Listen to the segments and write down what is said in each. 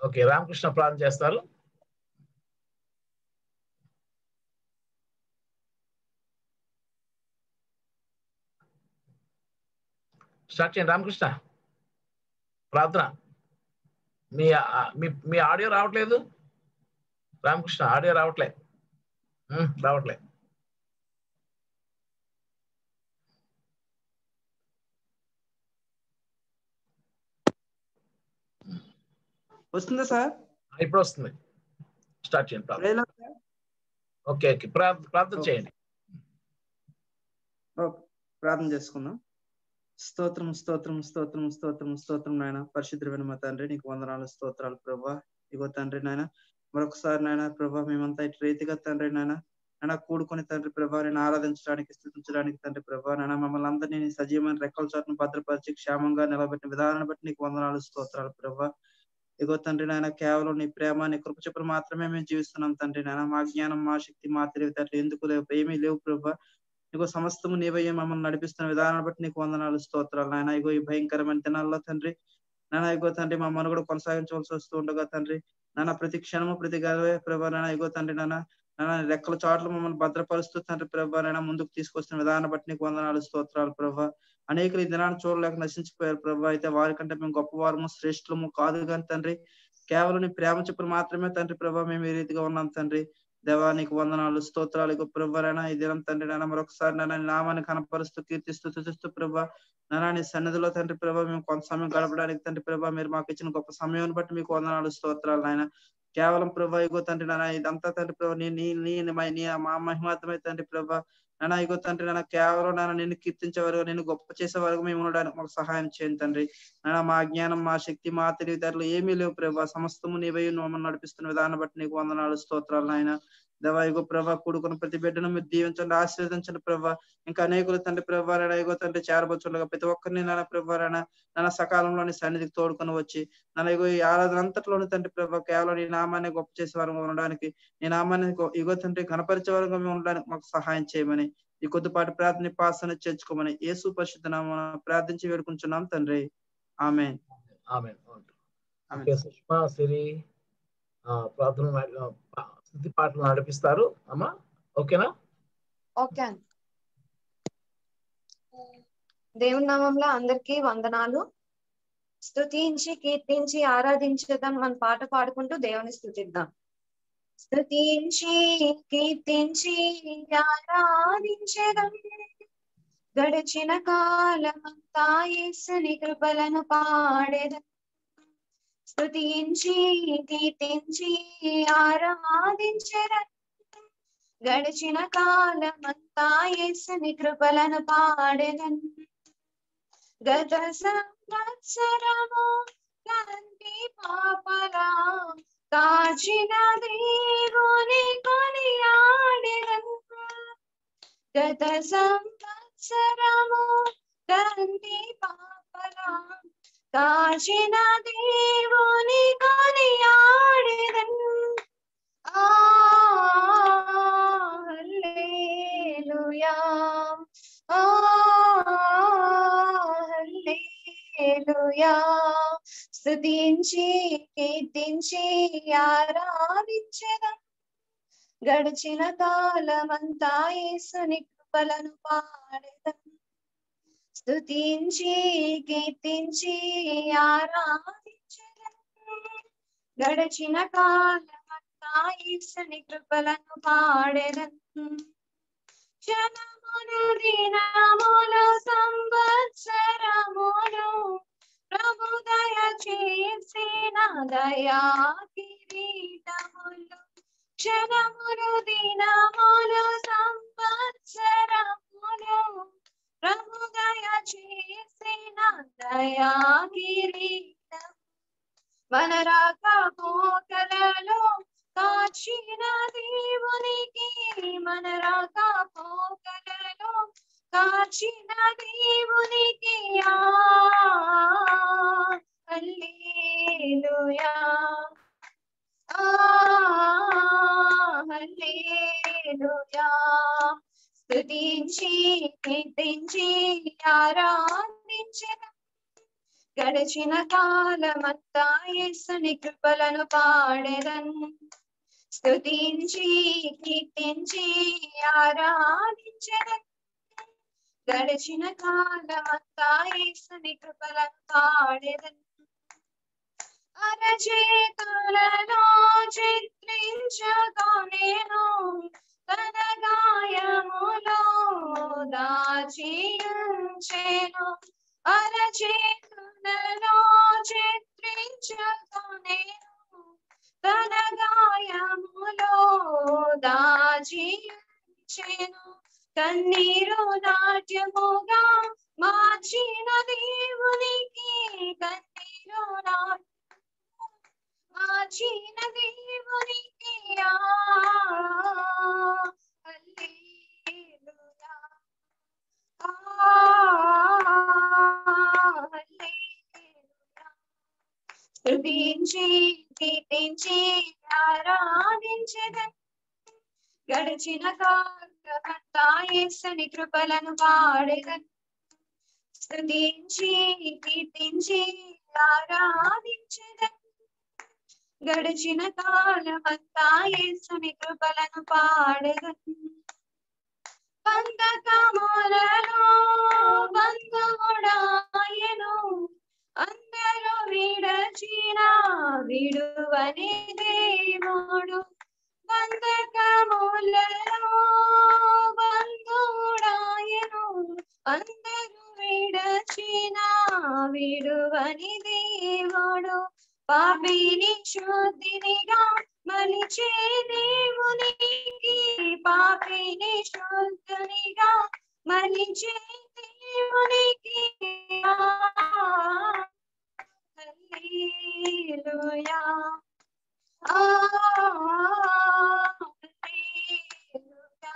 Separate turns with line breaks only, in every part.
Okay Ramakrishna ప్రార్థన చేస్తారు. Start చేయండి రామకృష్ణ. ప్రార్థన. మీ మీ మీ ఆడియో రావట్లేదు? రామకృష్ణ ఆడియో రావట్లే. ఉమ్, రావట్లే.
వస్తుందా సార్?
ఇప్పుడు వస్తుంది స్టార్ట్ చేయండి? Okay okay. ప్రార్థ- ప్రార్థన. చేయండి.
ప్రార్థన చేసుకుందాం. స్తోత్రం స్తోత్రం స్తోత్రం స్తోత్రం స్తోత్రం నాయన. పరిశుద్ధమైన మా తండ్రి నీకు వందనాలు స్తోత్రాలు ప్రభా. ఇగో తండ్రి నాయన మరొకసారి నాయన ప్రభా మేమంతా ఇటు రీతిగా తండ్రి నాయన నాయన కూడుకొని తండ్రి ప్రభా నేను ఆరాధించడానికి స్థుతించడానికి తండ్రి ప్రభా నాయన మమ్మల్ని అందరినీ సజీవమైన రెక్కల చాటును భద్రపరిచి క్షేమంగా నిలబెట్టిన విధానాన్ని బట్టి నీకు వందనాలు స్తోత్రాలు ప్రభా. ఇగో తండ్రి నాయన కేవలం నీ ప్రేమ నీ కృప చెప్పులు మాత్రమే మేము జీవిస్తున్నాం తండ్రి నాయన. మా జ్ఞానం మా శక్తి మా తెలివితేటలు ఎందుకు లేవు? ఏమీ లేవు ప్రభా. ఇగో సమస్తము నీవయ్యే మమ్మల్ని నడిపిస్తున్న విధానాన్ని బట్టి నీకు వందనాలు స్తోత్రాలు నాయన. ఇగో ఈ భయంకరమైన దినాల్లో తండ్రి నాన్న ఇగో తండ్రి మా మనుగడ కొనసాగించవలసి వస్తూ ఉండగా తండ్రి నాన్న ప్రతి క్షణము ప్రతి గర్వే ప్రభా నాయన. ఇగో తండ్రి నాన్న నాన్న రెక్కల చాట్లు మమ్మల్ని భద్రపరుస్తూ తండ్రి ప్రభా నాయన ముందుకు తీసుకొస్తున్న విధానం బట్టి నీకు వందనాలు స్తోత్రాలు ప్రభా. అనేకలు ఈ దినాన్ని చూడలేక నశించిపోయారు ప్రభా. అయితే వారికంటే మేము గొప్పవారము శ్రేష్ఠులము కాదు కానీ తండ్రి. కేవలం నీ ప్రేమ చెప్పులు మాత్రమే తండ్రి ప్రభా మేము ఈ రీతిగా ఉన్నాం తండ్రి. దేవా నీకు వందనాలు స్తోత్రాలు ఇక ఈ దినం తండ్రి నాన్న మరొకసారి నాన్న నామాన్ని కనపరుస్తూ కీర్తిస్తూ తుతిస్తూ ప్రభా. నాన్న నీ సన్నిధిలో తండ్రి ప్రభా మేము కొంత సమయం గడపడానికి తండ్రి ప్రభా మీరు మాకు ఇచ్చిన గొప్ప సమయాన్ని బట్టి మీకు వందనాలు స్తోత్రాలు నాయన. కేవలం ప్రభా ఇగో తండ్రి నాన్న ఇదంతా తండ్రి ప్రభా నీ నీ నీ నీ- మా మహిమాతమే తండ్రి ప్రభా. నాన్న ఇగో తండ్రి నాన్న కేవలం నాన్న నిన్ను కీర్తించే వరకు నేను గొప్ప చేసే వరకు మేము ఉండడానికి మాకు సహాయం చేయండి తండ్రి. నాన్న మా జ్ఞానం మా శక్తి మా తెలివితేటలు ఏమీ లేవు ప్రభా. సమస్తము నీవై మమ్మల్ని నడిపిస్తున్న విధానం బట్టి నీకు వందనాలు స్తోత్రాలు నాయన. దేవా ఇగో ప్రభా కూడుకున్న ప్రతి బిడ్డను మీరు దీవించండి ఆశీర్వదించండి ప్రభా. ఇంకా అనేకులు తండ్రి ప్రభారైనా ఇగో తండ్రి చేరబోచుండగా ప్రతి ఒక్కరిని నాన్న ప్రభారైనా నాన్న సకాలంలో నీ సన్నిధికి తోడుకొని వచ్చి నన్ను ఇగో ఈ ఆరాధన అంతట్లోని తండ్రి ప్రభా కేవలం నీ నామాన్ని గొప్ప చేసే వారంగా ఉండడానికి నీ నామాన్ని ఇగో తండ్రి కనపరిచే వారంగా మేము ఉండడానికి మాకు సహాయం చేయమని ఈ కొద్దిపాటి ప్రార్థన పాసన చేర్చుకోమని యేసు పరిశుద్ధ నామమున ప్రార్థించి వేడుకుంటున్నాం తండ్రి. ఆమె
ఆమె ఓకే సుష్మా సిరి ఆ, ప్రార్థన స్థుతి పాటలు నడిపిస్తారు. అమ్మా ఓకేనా?
ఓకే దేవుని నామంలో అందరికీ వందనాలు. స్తుతించి కీర్తించి ఆరాధించదాం మన పాట పాడుకుంటూ దేవుని స్థుతిద్దాం స్తుతించి కీర్తించి ఆరాధించదం గడిచిన కాలమంతా యేసుని కృపలను పాడేదం. స్థుతించి కీర్తించి ఆరాధించదం గడిచిన కాలమంతా యేసుని కృపలను పాడెదన్. గత సంవత్సరము కంటి పాపలా కాచిన దేవుని కొనియాడెదన్. గత సంవత్సరము కంటి పాపలా కాచిన దేవుని కొనియాడెదన్. ఆ హల్లెలూయా. స్తుతించి కీర్తించి ఆరాధించెదం గడిచిన కాలమంతా యేసుని కృపలను పాడెదం స్తుతించి కీర్తించి ఆరాధించడం గడచిన కాలమంతా ఈశని కృపలను పాడెదం క్షణములు దినములు సంవత్సరములు ప్రభు దయ చేసిన దయా కిరీటములు. క్షణములు దినములు సంవత్సరములు ప్రభు దయ చేసిన దయా కిరీటం మన రాక పోకలలో కాచిన దేవునికి మన రాక పోకలలో కాచిన దేవునికి ఆ హల్లెలూయా ఆ హల్లెలూయా స్తుతించి కీర్తించి ఆరాధించడం గడిచిన కాలమంతా యేసుని కృపలను పాడెదన్ స్తుతించి కీర్తించి ఆరాధించెదన్ గడిచిన కాలమంతా యేసుని కృపలను పాడెదన్ అరచేతులలో చిత్రించగా నేను తన గాయములో దాచియుంచెను అరచేతులలో చిత్రించగా నేను తన గాయములో దాచియుంచెను కన్నీరు నాట్యముగా మార్చిన దేవునికి కన్నీరు నాట్య మార్చిన దేవునికి ఆ హల్లెలూయా ఆ హల్లెలూయా స్తుతించి కీర్తించి ఆరాధించెదన్ గడిచిన కాలమంతా యేసుని కృపలను పాడెదన్ స్తుతించి కీర్తించి ఆరాధించెదన్ గడిచిన కాలమంతా యేసుని కృపలను పాడెదన్ బంధకములలో బంధువుడాయను అందరూ విడచిన విడువని దేవుడు. బంధకములలో బంధువుడాయను అందరూ విడచిన విడువని దేవుడు. పాపిని శుద్ధినిగా మలిచే దేవునికి పాపిని శుద్ధునిగా మలిచే దేవునికి హల్లెలూయా ఆ హల్లెలూయా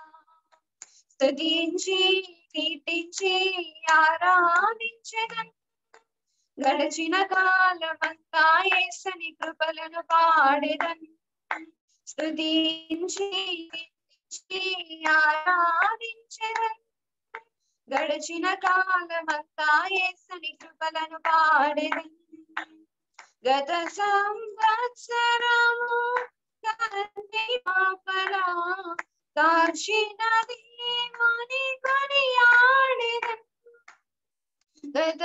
స్తుతించి కీర్తించి ఆరాధించెదన్ గడచిన కాలమంతా యేసని కృపలను పాడెదన్. స్థుతించి కీర్తించి గడచిన గడిచిన కాలమంతా యేసని కృపలను పాడెదన్. గత సంవత్సరము కంటి పాపలా కాచినది మని కొనియాడెదన్. గత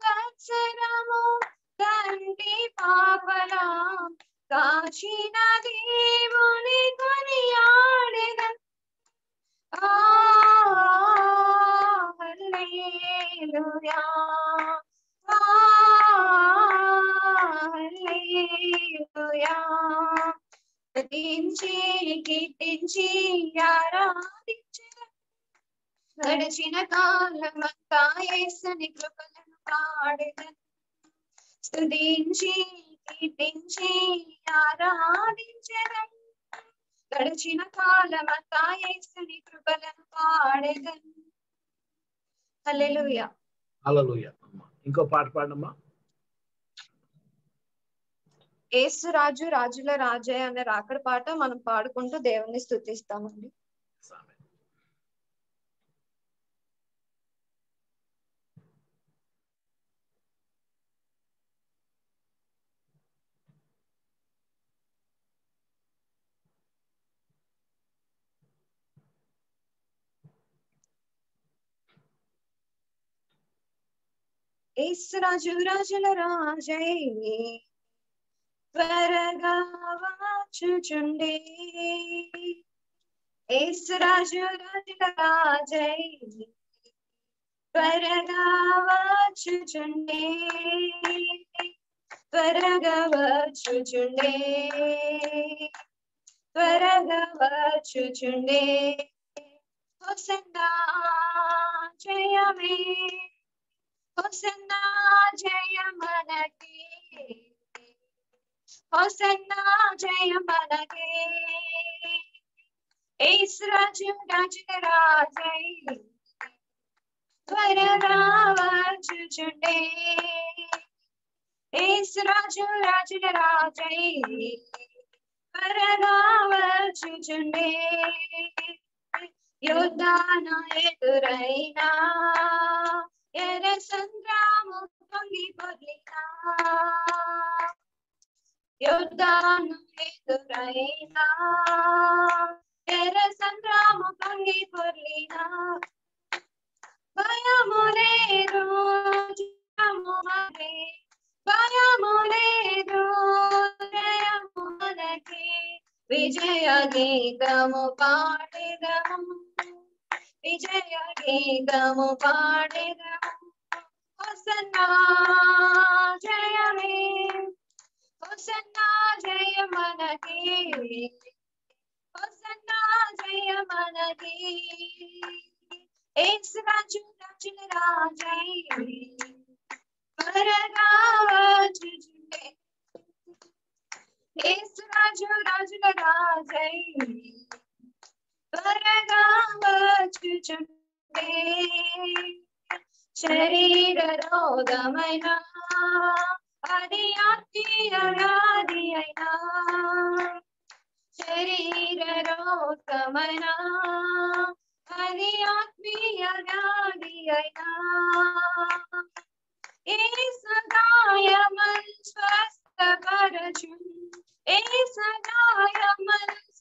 సంవత్సరము కంటి పాపలా కాచిన దేవుని కొనియాడెదన్ ఆ హల్లెలూయా ఆ హల్లెలూయా స్తుతించి కీర్తించి ఆరాధించెదన్ గడిచిన కాలమంతా యేసుని కృపలను పాడెదన్ స్తుతించి కీర్తించి ఆరాధించెదన్ గడిచిన కాలమంతా యేసుని కృపలను పాడెదన్ హల్లెలూయా.
హల్లెలూయా. అమ్మా ఇంకో పాట పాడమ్మా.
యేసు రాజు రాజుల రాజయ్య అనే రాకడ పాట మనం పాడుకుంటూ దేవుని స్తుతిస్తామండి.
एस
राज राजल राजै त्वरगा वाचुचुण्डे एस राज राजल राजै त्वरगा वाचुचुण्डे त्वरगा वाचुचुण्डे त्वरगा वाचुचुण्डे होसन्दा जयमे హోసన్నా జయమే హోసన్నా జయ మనకి హోసన్నా జయ మనకి ఏసు రాజు రాజుల రాజై త్వరగా వచ్చుచుండే ఏసు రాజు రాజుల రాజై త్వరగా వచ్చుచుండే యుద్ధాన ఎదురైనా ఎర సంగ్రాము పొంగి పొర్లినా యుద్ధాను ఎదురైనా ఎర్ర సంద్రాము పొంగి పొర్లినా భయము లేదు జయము మనకే భయము లేదు జయము మనకే విజయ గీతము పాడెదము విజయ గీతము పాడెదము హోసన్నా జయమే హోసన్నా జయ మనకి హోసన్నా జయ మనకి ఏసు రాజు రాజుల రాజై త్వరగా వచ్చుచుండే ఏసు రాజు రాజుల రాజై परगाङ्गच्युटे मन स्वस्थ पर अदियात्मीयरादियना ए स्वस्थपरचुन् मन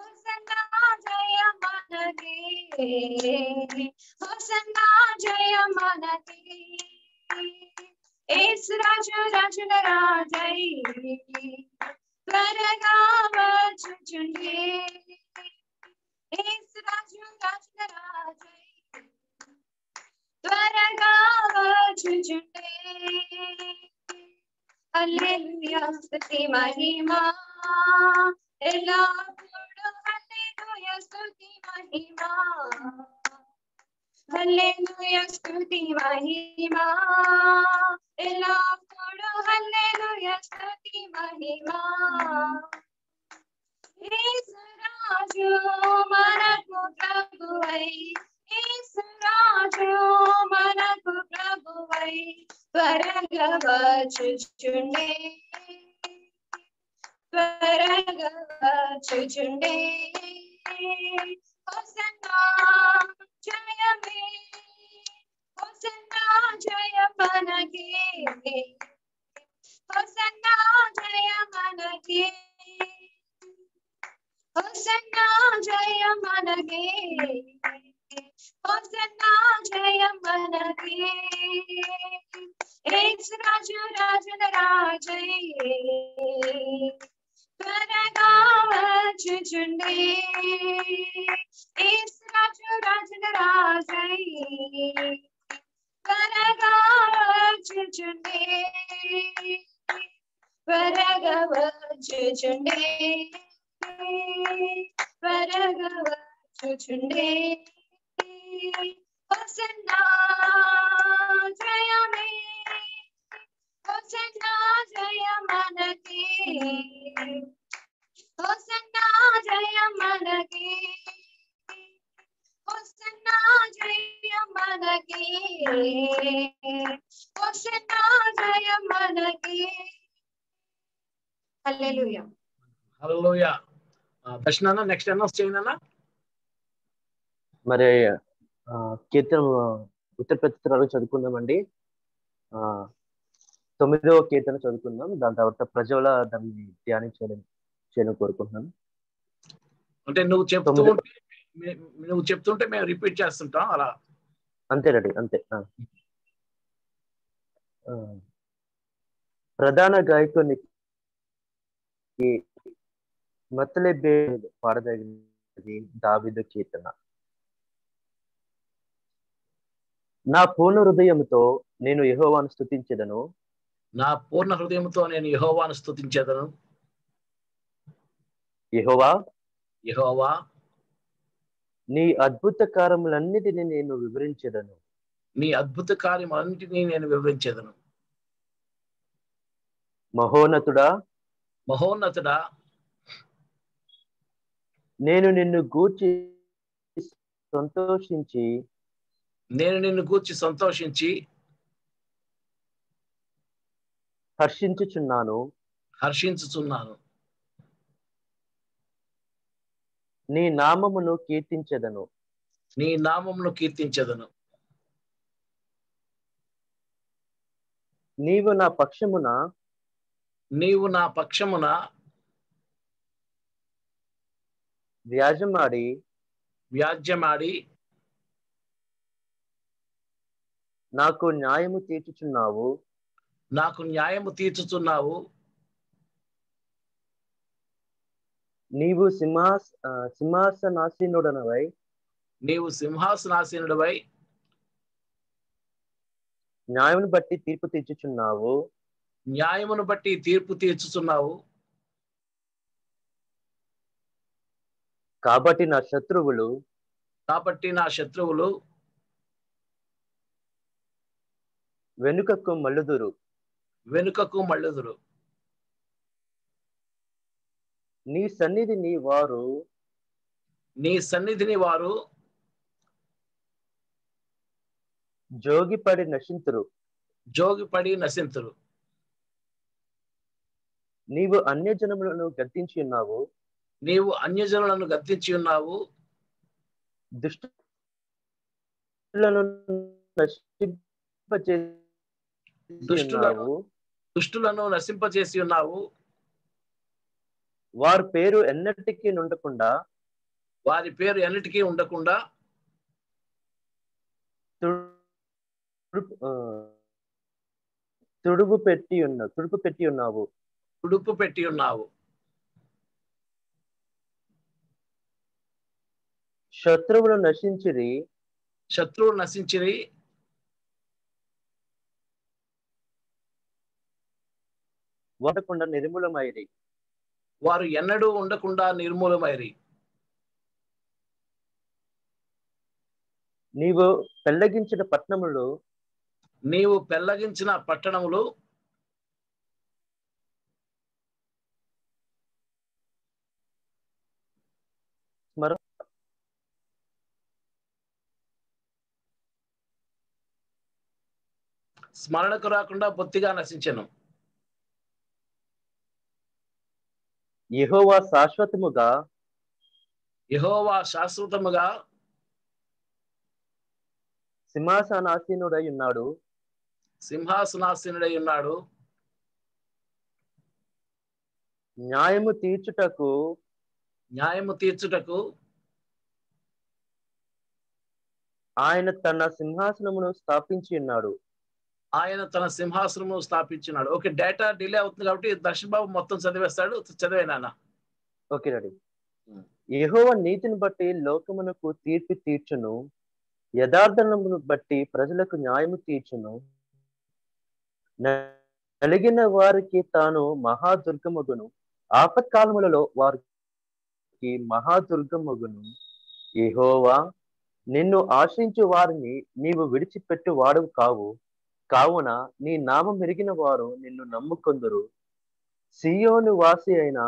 హోసన్నా జయమే హోసన్నా జయమనకి హోసన్నా జయమనకి హోసన్నా జయమనకి హోసన్నా జయమనకి ఏసు రాజు రాజుల రాజై త్వరగా వచ్చుచుండే ఏసు రాజు రాజుల రాజై త్వరగా వచ్చుచుండే హల్లెలూయా స్తుతి మహిమా ఎల్లప్పుడూ హల్లెలూయా స్తుతి మహిమా హల్లెలూయా స్తుతి మహిమా ఎల్లప్పుడూ హల్లెలూయా స్తుతి మహిమా యేసురాజు మనకు ప్రభువై యేసురాజు మనకు ప్రభువై త్వరగా వచ్చుచుండే త్వరగా వచ్చుచుండే హోసన్నా జయమే హోసన్నా జయ మనకి హోసన్నా జయ మనకి హోసన్నా జయ మనకి హోసన్నా జయ మనకి ఏసు రాజు రాజుల రాజై త్వరగా వచ్చుచుండే ఏసు రాజు రాజుల రాజై త్వరగా వచ్చుచుండే హోసన్నా జయమే హోసన్నా జయ మనకి హోసన్నా జయ మనకి హోసన్నా జయ మనకి హోసన్నా జయ మనకి హల్లెలూయా.
హల్లెలూయా దర్శన నెక్స్ట్ అనౌన్స్ చేయండి
మరి కీర్తన ఉత్తర ప్రతిత్రాలు చదువుకుందామండి. ఆ తొమ్మిదవ కీర్తన చదువుకుందాం. దాని తర్వాత ప్రజల దాన్ని ధ్యానించాలని చేయడం కోరుకుంటున్నాను.
అంటే నువ్వు చెప్తూ
తొమ్మిది.
ఉంటే మే- నువ్వు చెప్తుంటే మేము రిపీట్ చేస్తుంటాం అలా.
అంతేనండి అంతే. ప్రధాన గాయకునికి మతలెబ్బే పాడదగినది దావిదు కీర్తన. నా పూర్ణ హృదయముతో నేను యెహోవాను స్తుతించెదను.
నా పూర్ణ హృదయంతో నేను యెహోవాను స్తుతించేదను.
యెహోవా
యెహోవా
నీ అద్భుత కార్యములన్నిటిని నేను వివరించెదను.
నీ అద్భుత కార్యములన్నిటినీ నేను వివరించేదను.
మహోన్నతుడా
మహోన్నతుడా
నేను నిన్ను గూర్చి సంతోషించి
నేను నిన్ను గూర్చి సంతోషించి
హర్షించుచున్నాను.
హర్షించుచున్నాను.
నీ నామమును కీర్తించెదను.
నీ నామమును కీర్తించదను.
నీవు నా పక్షమున
నీవు నా పక్షమున
వ్యాజమాడి
వ్యాజ్యమాడి
నాకు న్యాయము తీర్చుచున్నావు.
నాకు న్యాయము తీర్చుచున్నావు
నీవు సింహాస్ సింహాసనాసీనుడనవై.
నీవు సింహాసనాసీనుడివై.
న్యాయమును బట్టి తీర్పు తీర్చుచున్నావు.
న్యాయమును బట్టి తీర్పు తీర్చుచున్నావు.
కాబట్టి నా శత్రువులు.
కాబట్టి నా శత్రువులు.
వెనుకకు మల్లుదురు
వెనుకకు మళ్ళుదురు.
నీ సన్నిధిని వారు
నీ సన్నిధిని వారు
జోగిపడి నశింతురు.
జోగిపడి నశింతురు.
నీవు అన్య జనములను గద్దించి ఉన్నావు.
నీవు అన్యజనులను గద్దించి ఉన్నావు.
దుష్టులను నశింపచేసి
దుష్టులను-
ఉన్నావు.
దుష్టులను నశింపచేసి ఉన్నావు.
వారి పేరు ఎన్నటికీ నుండకుండా
వారి పేరు ఎన్నిటికీ ఉండకుండా
తుడుపు పెట్టి ఉన్న తుడుపు పెట్టి ఉన్నావు.
ఉడుపు పెట్టి ఉన్నావు.
శత్రువులు నశించిరి.
శత్రువులు నశించిరి.
వాడకుండా నిర్మూలమైరి.
వారు ఎన్నడూ ఉండకుండా నిర్మూలమైరి.
నీవు పెళ్ళగించిన పట్టణములు
నీవు పెళ్ళగించిన పట్టణములు
స్మర
స్మరణకు రాకుండా బొత్తిగా నశించను.
యెహోవా శాశ్వతముగా
యెహోవా శాశ్వతముగా
సింహాసనాసీనుడై ఉన్నాడు.
సింహాసనాసీనుడై ఉన్నాడు.
న్యాయము తీర్చుటకు
న్యాయము తీర్చుటకు
ఆయన తన సింహాసనమును స్థాపించి ఉన్నాడు.
ఆయన తన సింహాసనము స్థాపించినాడు. ఓకే డేటా డిలే అవుతుంది కాబట్టి దర్శన్ బాబు మొత్తం చదివేస్తాడు. చదివే నాన్న.
ఓకే రెడీ యెహోవా నీతిని బట్టి లోకమునకు తీర్పు తీర్చును. యథార్థమును బట్టి ప్రజలకు న్యాయము తీర్చును. నలిగిన వారికి తాను మహాదుర్గమగును. ఆపత్కాలములలో వారికి మహాదుర్గమగును. యెహోవా నిన్ను ఆశ్రయించు వారిని నీవు విడిచిపెట్టు వాడవు కావు. కావున నీ నామం మెరిగిన వారు నిన్ను నమ్ముకొందురు. సియోను వాసి అయిన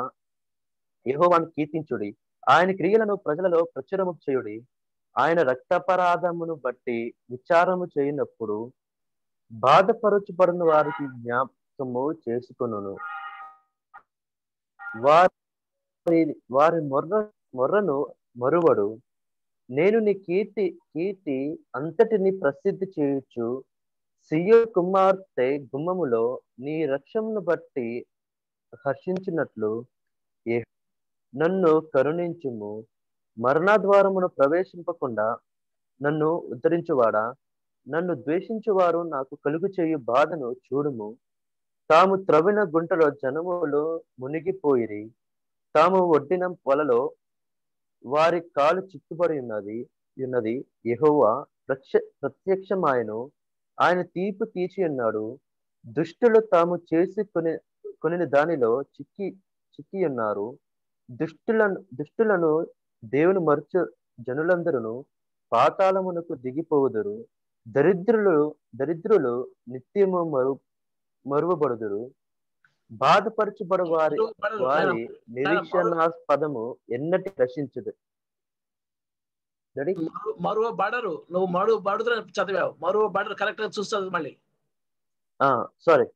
యెహోవాను కీర్తించుడి. ఆయన క్రియలను ప్రజలలో ప్రచురము చేయుడి. ఆయన రక్తపరాధమును బట్టి విచారము చేయనప్పుడు బాధపరచుబడిన వారికి జ్ఞాపకము చేసుకును వారి వారి మొర్ర మొర్రను మరువడు. నేను నీ కీర్తి కీర్తి అంతటిని ప్రసిద్ధి చేయొచ్చు సియో కుమార్తె గుమ్మములో నీ రక్షమును బట్టి హర్షించినట్లు ఏ- నన్ను కరుణించుము. మరణద్వారమును ప్రవేశింపకుండా నన్ను ఉద్ధరించువాడా? నన్ను ద్వేషించువారు నాకు కలుగు చేయు బాధను చూడుము. తాము త్రవిన గుంటలో జనములు మునిగిపోయిరి. తాము ఒడ్డిన వలలో వారి కాలు చిక్కుబడి ఉన్నది ఉన్నది. యెహోవా ప్రత్య ప్రత్యక్షమాయను. ఆయన తీర్పు తీర్చి ఉన్నాడు దుష్టులు తాము చేసి కొని కొనిన దానిలో చిక్కి చిక్కి ఉన్నారు దుష్టులను దుష్టులను దేవుని మరచు జనులందరూ పాతాళమునకు దిగిపోవుదురు దరిద్రులు దరిద్రులు నిత్యము మరు మరువబడుదురు బాధపరచబడు వారి. వారి నిరీక్షణాస్పదము ఎన్నటి రక్షించదు?
మరువ- బడరు నువ్వు మరువ బడుదని చదివావు. మరువ బడరు కరెక్ట్గా చూస్తుంది మళ్ళీ.
ఆ సారీ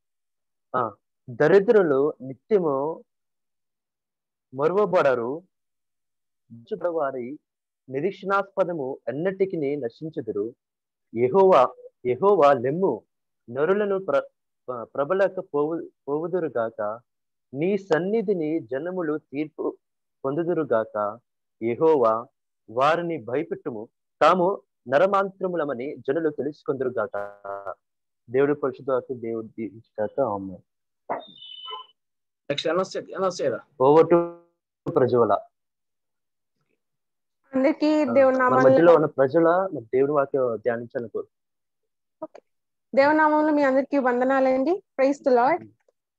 ఆ దరిద్రులు నిత్యము మరువబడరు వారి నిరీక్షణాస్పదము ఎన్నటికి నశించదురు. యెహోవా యెహోవా లెమ్ము నరులను ప్ర ప్ర- ప్రబలక పోవు పోవుదురుగాక నీ సన్నిధిని జనములు తీర్పు పొందుదురుగాక యెహోవా వారిని భయపెట్టుము. తాము నరమాంత్రములమని జనులు తెలుసుకొందురుగాక. దేవుడి పరిశుద్ధ దేవుడి ఓవర్ టు
అందరికీ దేవుని
మన
నామంలో
మధ్యలో ఉన్న ప్రజల మన దేవుడి వాక్యం ధ్యానించాలని కోరు
దేవుని నామంలో మీ అందరికీ వందనాలండి. ప్రైస్ టు లార్డ్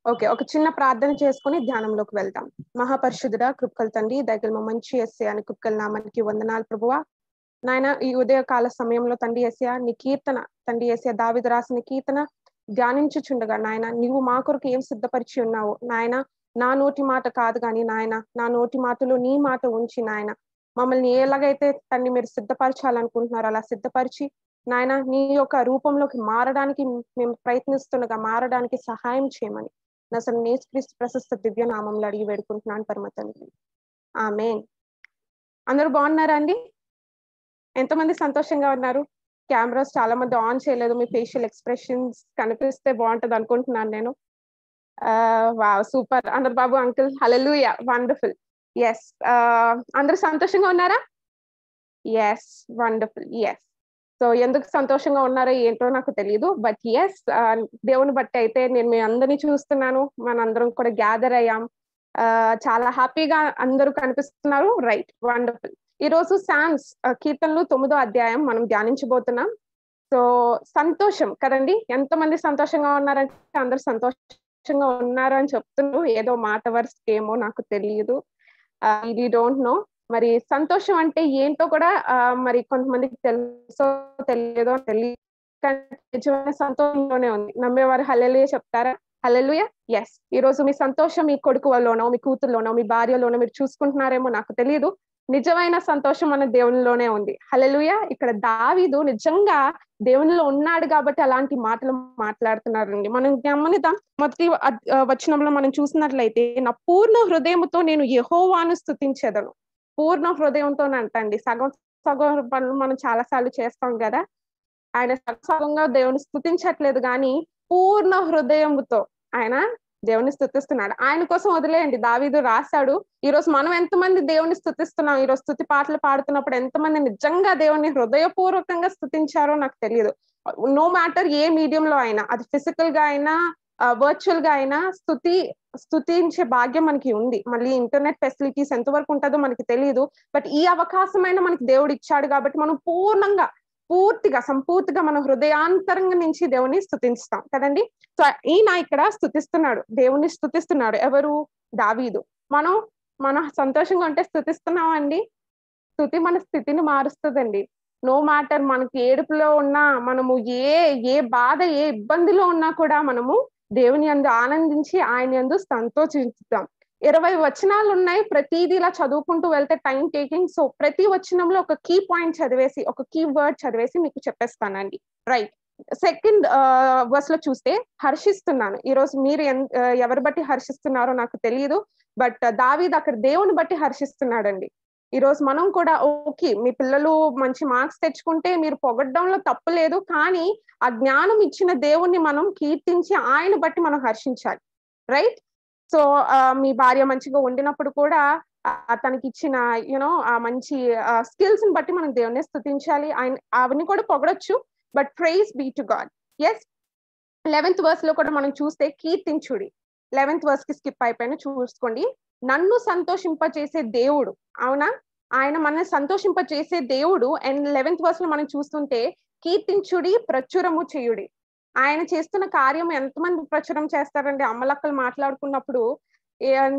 ఓకే ఒక చిన్న ప్రార్థన చేసుకుని ధ్యానంలోకి వెళ్తాం మహాపరిశుద్ధుడ కృపకల తండ్రి దగ్గర మంచి ఎస్ఏ అని కృపకల నామానికి వందనాలు ప్రభువా. నాయన ఈ ఉదయ కాల సమయంలో తండ్రి ఎస్యా నీ కీర్తన తండ్రి ఎస్యా దావిద రాసిన కీర్తన ధ్యానించుచుండగా నాయన. నీవు మా కొరకు ఏం సిద్ధపరిచి ఉన్నావు? నాయన నా నోటి మాట కాదు కానీ నాయన నా నోటి మాటలో నీ మాట ఉంచి నాయన. మమ్మల్ని ఎలాగైతే తండ్రి మీరు సిద్ధపరచాలనుకుంటున్నారో అలా సిద్ధపరిచి నాయన నీ యొక్క రూపంలోకి మారడానికి మేము ప్రయత్నిస్తుండగా మారడానికి సహాయం చేయమని. నా అసలు నేసుక్రీస్తు ప్రశస్త దివ్య నామంలో అడిగి వేడుకుంటున్నాను పరమ తండ్రి. ఆమె అందరూ బాగున్నారా అండి? ఎంతమంది సంతోషంగా ఉన్నారు. కెమెరాస్ చాలా మంది ఆన్ చేయలేదు. మీ ఫేషియల్ ఎక్స్ప్రెషన్స్ కనిపిస్తే బాగుంటది అనుకుంటున్నాను నేను. వా సూపర్. అందరు బాబు అంకుల్ హలలుయ వండర్ఫుల్. ఎస్ అందరూ సంతోషంగా ఉన్నారా? Yes wonderful. ఎస్ సో ఎందుకు సంతోషంగా ఉన్నారో ఏంటో నాకు తెలియదు బట్ ఎస్ దేవుని బట్టి అయితే నేను మీ అందరినీ చూస్తున్నాను. మనందరం కూడా గ్యాదర్ అయ్యాం. ఆ, చాలా హ్యాపీగా అందరూ కనిపిస్తున్నారు. రైట్ వండర్ఫుల్ ఈ రోజు శామ్స్ కీర్తనలు తొమ్మిదో అధ్యాయం మనం ధ్యానించబోతున్నాం. సో సంతోషం కదండి? ఎంతమంది సంతోషంగా ఉన్నారంటే అందరు సంతోషంగా ఉన్నారు అని చెప్తున్నారు. ఏదో మాట వరుస ఏమో నాకు తెలియదు ఇది డోంట్ నో మరి సంతోషం అంటే ఏంటో కూడా మరి కొంతమందికి తెలుసో తెలియదో తెలియదు నిజమైన సంతోషంలోనే ఉంది. నమ్మేవారు హల్లెలూయ చెప్తారా? హల్లెలూయ? ఎస్ ఈ రోజు మీ సంతోషం మీ కొడుకులోనో మీ కూతుర్లోనో మీ భార్యలోనో మీరు చూసుకుంటున్నారేమో నాకు తెలియదు నిజమైన సంతోషం మన దేవునిలోనే ఉంది. హలలుయ ఇక్కడ దావీదు నిజంగా దేవునిలో ఉన్నాడు కాబట్టి అలాంటి మాటలు మాట్లాడుతున్నారండి. మనం గమనిద్దాం. మొదటి వచనంలో మనం చూసినట్లయితే నా పూర్ణ హృదయముతో నేను యెహోవాను స్థుతించేదను పూర్ణ హృదయంతో అంటండి సగం సగం పనులు మనం చాలా సార్లు చేస్తాం కదా. ఆయన సగంగా దేవుని స్థుతించట్లేదు కానీ పూర్ణ హృదయంతో ఆయన దేవుని స్థుతిస్తున్నాడు ఆయన కోసం వదిలేయండి. దావీదు రాశాడు ఈ రోజు మనం ఎంతమంది దేవుని స్థుతిస్తున్నాం ఈ రోజు స్తుతి పాటలు పాడుతున్నప్పుడు ఎంతమంది నిజంగా దేవుని హృదయపూర్వకంగా స్థుతించారో నాకు తెలియదు నో మ్యాటర్ ఏ మీడియం లో అయినా అది ఫిజికల్గా అయినా వర్చువల్గా అయినా స్థుతి స్థుతించే భాగ్యం మనకి ఉంది. మళ్ళీ ఇంటర్నెట్ ఫెసిలిటీస్ ఎంతవరకు ఉంటుందో మనకి తెలియదు బట్ ఈ అవకాశమైన మనకి దేవుడు ఇచ్చాడు కాబట్టి మనం పూర్ణంగా పూర్తిగా సంపూర్తిగా మన హృదయాంతరంగా నుంచి దేవుని స్థుతిస్తాం కదండి? సో ఈయన ఇక్కడ స్థుతిస్తున్నాడు దేవుని స్థుతిస్తున్నాడు ఎవరు? దావీదు. మనం మనం సంతోషంగా ఉంటే స్థుతిస్తున్నామండి స్థుతి మన స్థితిని మారుస్తుందండి. నో మ్యాటర్ మనకి ఏడుపులో ఉన్నా మనము ఏ ఏ బాధ ఏ ఇబ్బందిలో ఉన్నా కూడా మనము దేవుని అందు ఆనందించి ఆయన ఎందు సంతోషిద్దాం ఇరవై వచనాలు ఉన్నాయి ప్రతిదీ ఇలా చదువుకుంటూ వెళ్తే టైం టేకింగ్ సో ప్రతి వచనంలో ఒక కీ పాయింట్ చదివేసి ఒక కీ వర్డ్ చదివేసి మీకు చెప్పేస్తానండి. రైట్ సెకండ్ వర్స్లో చూస్తే హర్షిస్తున్నాను. ఈ రోజు మీరు uh, ఎవరి బట్టి హర్షిస్తున్నారో నాకు తెలియదు బట్ uh, దావీద్ అక్కడ దేవుని బట్టి హర్షిస్తున్నాడండి. ఈ రోజు మనం కూడా ఓకే మీ పిల్లలు మంచి మార్క్స్ తెచ్చుకుంటే మీరు పొగడ్డంలో తప్పు లేదు కానీ ఆ జ్ఞానం ఇచ్చిన దేవుణ్ణి మనం కీర్తించి ఆయన బట్టి మనం హర్షించాలి. రైట్ సో మీ భార్య మంచిగా వండినప్పుడు కూడా తనకి ఇచ్చిన యూనో ఆ మంచి స్కిల్స్ని బట్టి మనం దేవుణ్ణి స్థుతించాలి ఆయన అవన్నీ కూడా పొగడొచ్చు but praise be to God yes eleventh వర్స్లో కూడా మనం చూస్తే కీర్తించుడి. లెవెన్త్ వర్స్కి స్కిప్ అయిపోయిన చూసుకోండి. నన్ను సంతోషింపచేసే దేవుడు అవునా? ఆయన మనల్ని సంతోషింపచేసే దేవుడు అండ్ లెవెన్త్ వర్స్లో మనం చూస్తుంటే కీర్తించుడి ప్రచురము చేయుడి. ఆయన చేస్తున్న కార్యం ఎంతమంది ప్రచురం చేస్తారండి? అమ్మలక్కలు మాట్లాడుకున్నప్పుడు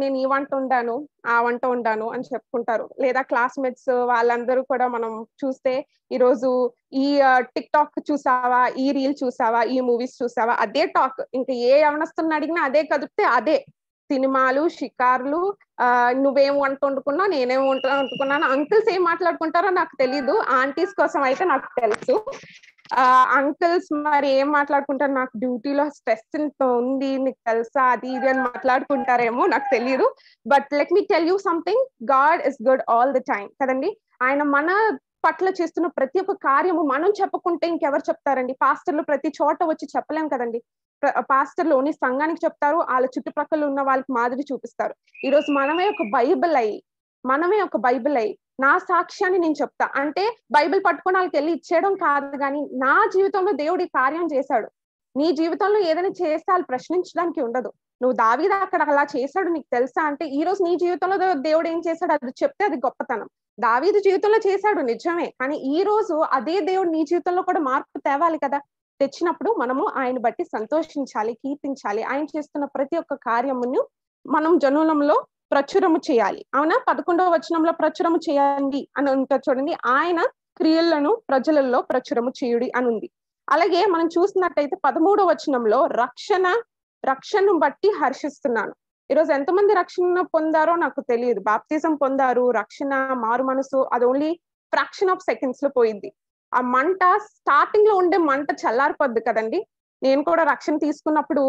నేను ఈ వంట ఉండాను ఆ వంట ఉండాను అని చెప్పుకుంటారు. లేదా క్లాస్మేట్స్ వాళ్ళందరూ కూడా మనం చూస్తే ఈ రోజు ఈ టిక్ టాక్ చూసావా ఈ రీల్ చూసావా ఈ మూవీస్ చూసావా అదే టాక్ ఇంకా ఏ యవనస్తుని అడిగినా అదే కదిపితే అదే. సినిమాలు షికార్లు ఆ నువ్వేం వంట వండుకున్నా నేనేం వంట వండుకున్నాను. అంకుల్స్ ఏం మాట్లాడుకుంటారో నాకు తెలీదు. ఆంటీస్ కోసం అయితే నాకు తెలుసు. అంకుల్స్ మరి ఏం మాట్లాడుకుంటారు? నాకు డ్యూటీలో స్ట్రెస్ ఉంది నీకు తెలుసా? అది ఇది అని మాట్లాడుకుంటారేమో నాకు తెలియదు but let me tell you something God is good all the time కదండి? ఆయన మన పట్ల చేస్తున్న ప్రతి ఒక్క కార్యము మనం చెప్పకుంటే ఇంకెవరు చెప్తారండి? పాస్టర్లు ప్రతి చోట వచ్చి చెప్పలేం కదండి? పాస్టర్లు ఓన్లీ సంఘానికి చెప్తారు వాళ్ళ చుట్టుపక్కల ఉన్న వాళ్ళకి మాదిరి చూపిస్తారు. ఈ రోజు మనమే ఒక బైబిల్ అయ్యి మనమే ఒక బైబిల్ అయ్యి నా సాక్ష్యాన్ని నేను చెప్తా. అంటే బైబిల్ పట్టుకొని వాళ్ళకి వెళ్ళి ఇచ్చేయడం కాదు కానీ నా జీవితంలో దేవుడు ఈ కార్యం చేశాడు. నీ జీవితంలో ఏదైనా చేస్తే వాళ్ళు ప్రశ్నించడానికి ఉండదు. నువ్వు దావీద అక్కడ అలా చేశాడు నీకు తెలుసా అంటే ఈ రోజు నీ జీవితంలో దేవుడు ఏం చేశాడు? అది చెప్తే అది గొప్పతనం. దావీదు జీవితంలో చేశాడు నిజమే. కానీ ఈ రోజు అదే దేవుడు నీ జీవితంలో కూడా మార్పు తేవాలి కదా? తెచ్చినప్పుడు మనము ఆయన బట్టి సంతోషించాలి కీర్తించాలి. ఆయన చేస్తున్న ప్రతి ఒక్క కార్యమును మనం జనులంలో ప్రచురము చేయాలి. అవునా? పదకొండవ వచనంలో ప్రచురము చేయండి అని ఉంటుంది చూడండి. ఆయన క్రియలను ప్రజలలో ప్రచురము చేయుడి అని ఉంది. అలాగే మనం చూసినట్టయితే పదమూడవ వచనంలో రక్షణ రక్షణను బట్టి హర్షిస్తున్నాను. ఈరోజు ఎంతమంది రక్షణ పొందారో నాకు తెలియదు. బాప్తిజం పొందారు రక్షణ మారు మనసు అది ఓన్లీ ఫ్రాక్షన్ ఆఫ్ సెకండ్స్లో పోయింది. ఆ మంట స్టార్టింగ్లో ఉండే మంట చల్లారిపోద్ది కదండి. నేను కూడా రక్షణ తీసుకున్నప్పుడు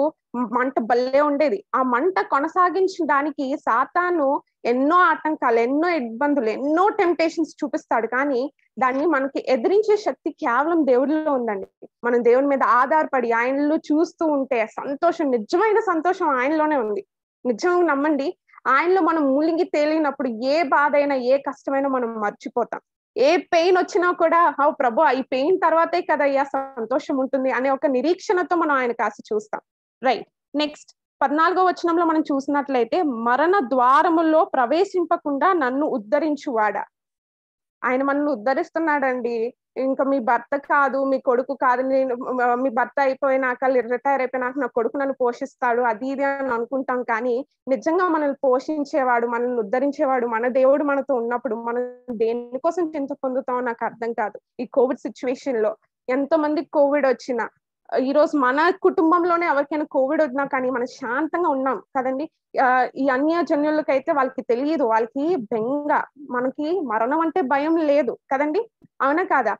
మంట భలే ఉండేది. ఆ మంట కొనసాగించడానికి సాతాను ఎన్నో ఆటంకాలు ఎన్నో ఇబ్బందులు ఎన్నో టెంప్టేషన్స్ చూపిస్తాడు. కానీ దాన్ని మనకి ఎదిరించే శక్తి కేవలం దేవుడిలో ఉందండి. మనం దేవుని మీద ఆధారపడి ఆయనలో చూస్తూ ఉంటే సంతోషం నిజమైన సంతోషం ఆయనలోనే ఉంది. నిజం నమ్మండి. ఆయనలో మనం మూలింగి తేలినప్పుడు ఏ బాధ అయినా ఏ కష్టమైనా మనం మర్చిపోతాం. ఏ పెయిన్ వచ్చినా కూడా హౌ ప్రభు ఈ పెయిన్ తర్వాతే కదయ్యా సంతోషం ఉంటుంది అనే ఒక నిరీక్షణతో మనం ఆయన కాసి చూస్తాం. రైట్ నెక్స్ట్ పద్నాలుగో వచనంలో మనం చూసినట్లయితే మరణ ద్వారముల్లో ప్రవేశింపకుండా నన్ను ఉద్ధరించువాడా? ఆయన మనల్ని ఉద్ధరిస్తున్నాడండి. ఇంకా మీ భర్త కాదు మీ కొడుకు కాదు నేను మీ భర్త అయిపోయినాక రిటైర్ అయిపోయినాక నా కొడుకు నన్ను పోషిస్తాడు అది ఇది అని అనుకుంటాం. కానీ నిజంగా మనల్ని పోషించేవాడు మనల్ని ఉద్ధరించేవాడు మన దేవుడు మనతో ఉన్నప్పుడు మనం దేనికోసం చింత పొందుతామో నాకు అర్థం కాదు. ఈ కోవిడ్ సిచ్యువేషన్లో ఎంతో మంది కోవిడ్ వచ్చిన ఈ రోజు మన కుటుంబంలోనే ఎవరికైనా కోవిడ్ వచ్చినా కానీ మనం శాంతంగా ఉన్నాం కదండి. ఈ అన్య జన్యులకైతే వాళ్ళకి తెలియదు. వాళ్ళకి బెంగ మనకి మరణం అంటే భయం లేదు కదండి. అవునా కాదా?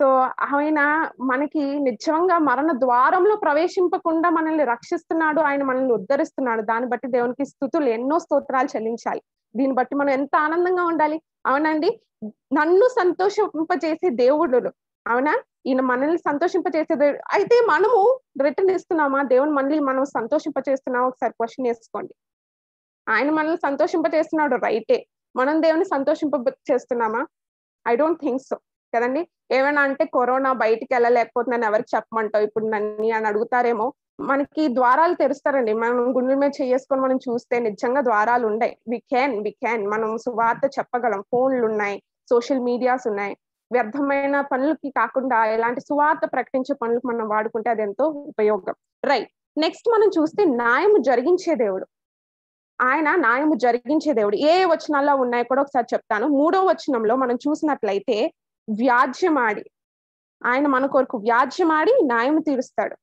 సో ఆయన మనకి నిజంగా మరణ ద్వారంలో ప్రవేశింపకుండా మనల్ని రక్షిస్తున్నాడు. ఆయన మనల్ని ఉద్ధరిస్తున్నాడు. దాన్ని బట్టి దేవునికి స్థుతులు ఎన్నో స్తోత్రాలు చెల్లించాలి. దీన్ని బట్టి మనం ఎంత ఆనందంగా ఉండాలి? అవునండి నన్ను సంతోషింపజేసే దేవుడు. అవునా? ఈయన మనల్ని సంతోషింపచేసేది. అయితే మనము రిటర్న్ ఇస్తున్నామా? దేవుని మనల్ని మనం సంతోషింపచేస్తున్నామా? ఒకసారి క్వశ్చన్ వేసుకోండి. ఆయన మనల్ని సంతోషింపచేస్తున్నాడు రైటే. మనం దేవుని సంతోషింప చేస్తున్నామా ఐ డోంట్ థింక్ సో కదండి? ఏమైనా అంటే కరోనా బయటికి వెళ్ళలేకపోతున్నాను ఎవరికి చెప్పమంటావు? ఇప్పుడు నన్ను అని అడుగుతారేమో? మనకి ద్వారాలు తెరుస్తారండి. మనం గుండెల మీద చేసుకొని మనం చూస్తే నిజంగా ద్వారాలు ఉన్నాయి వి క్యాన్ వి క్యాన్ మనం సువార్త చెప్పగలం. ఫోన్లు ఉన్నాయి. సోషల్ మీడియాస్ ఉన్నాయి. వ్యర్థమైన పనులకి కాకుండా ఎలాంటి సువార్త ప్రకటించే పనులకు మనం వాడుకుంటే అది ఎంతో ఉపయోగం. రైట్ నెక్స్ట్ మనం చూస్తే న్యాయము జరిగించే దేవుడు. ఆయన న్యాయము జరిగించే దేవుడు. ఏ వచనాల్లో ఉన్నాయో కూడా ఒకసారి చెప్తాను. మూడో వచనంలో మనం చూసినట్లయితే వ్యాజ్యమాడి. ఆయన మన కొరకు వ్యాజ్యమాడి న్యాయం తీరుస్తాడు.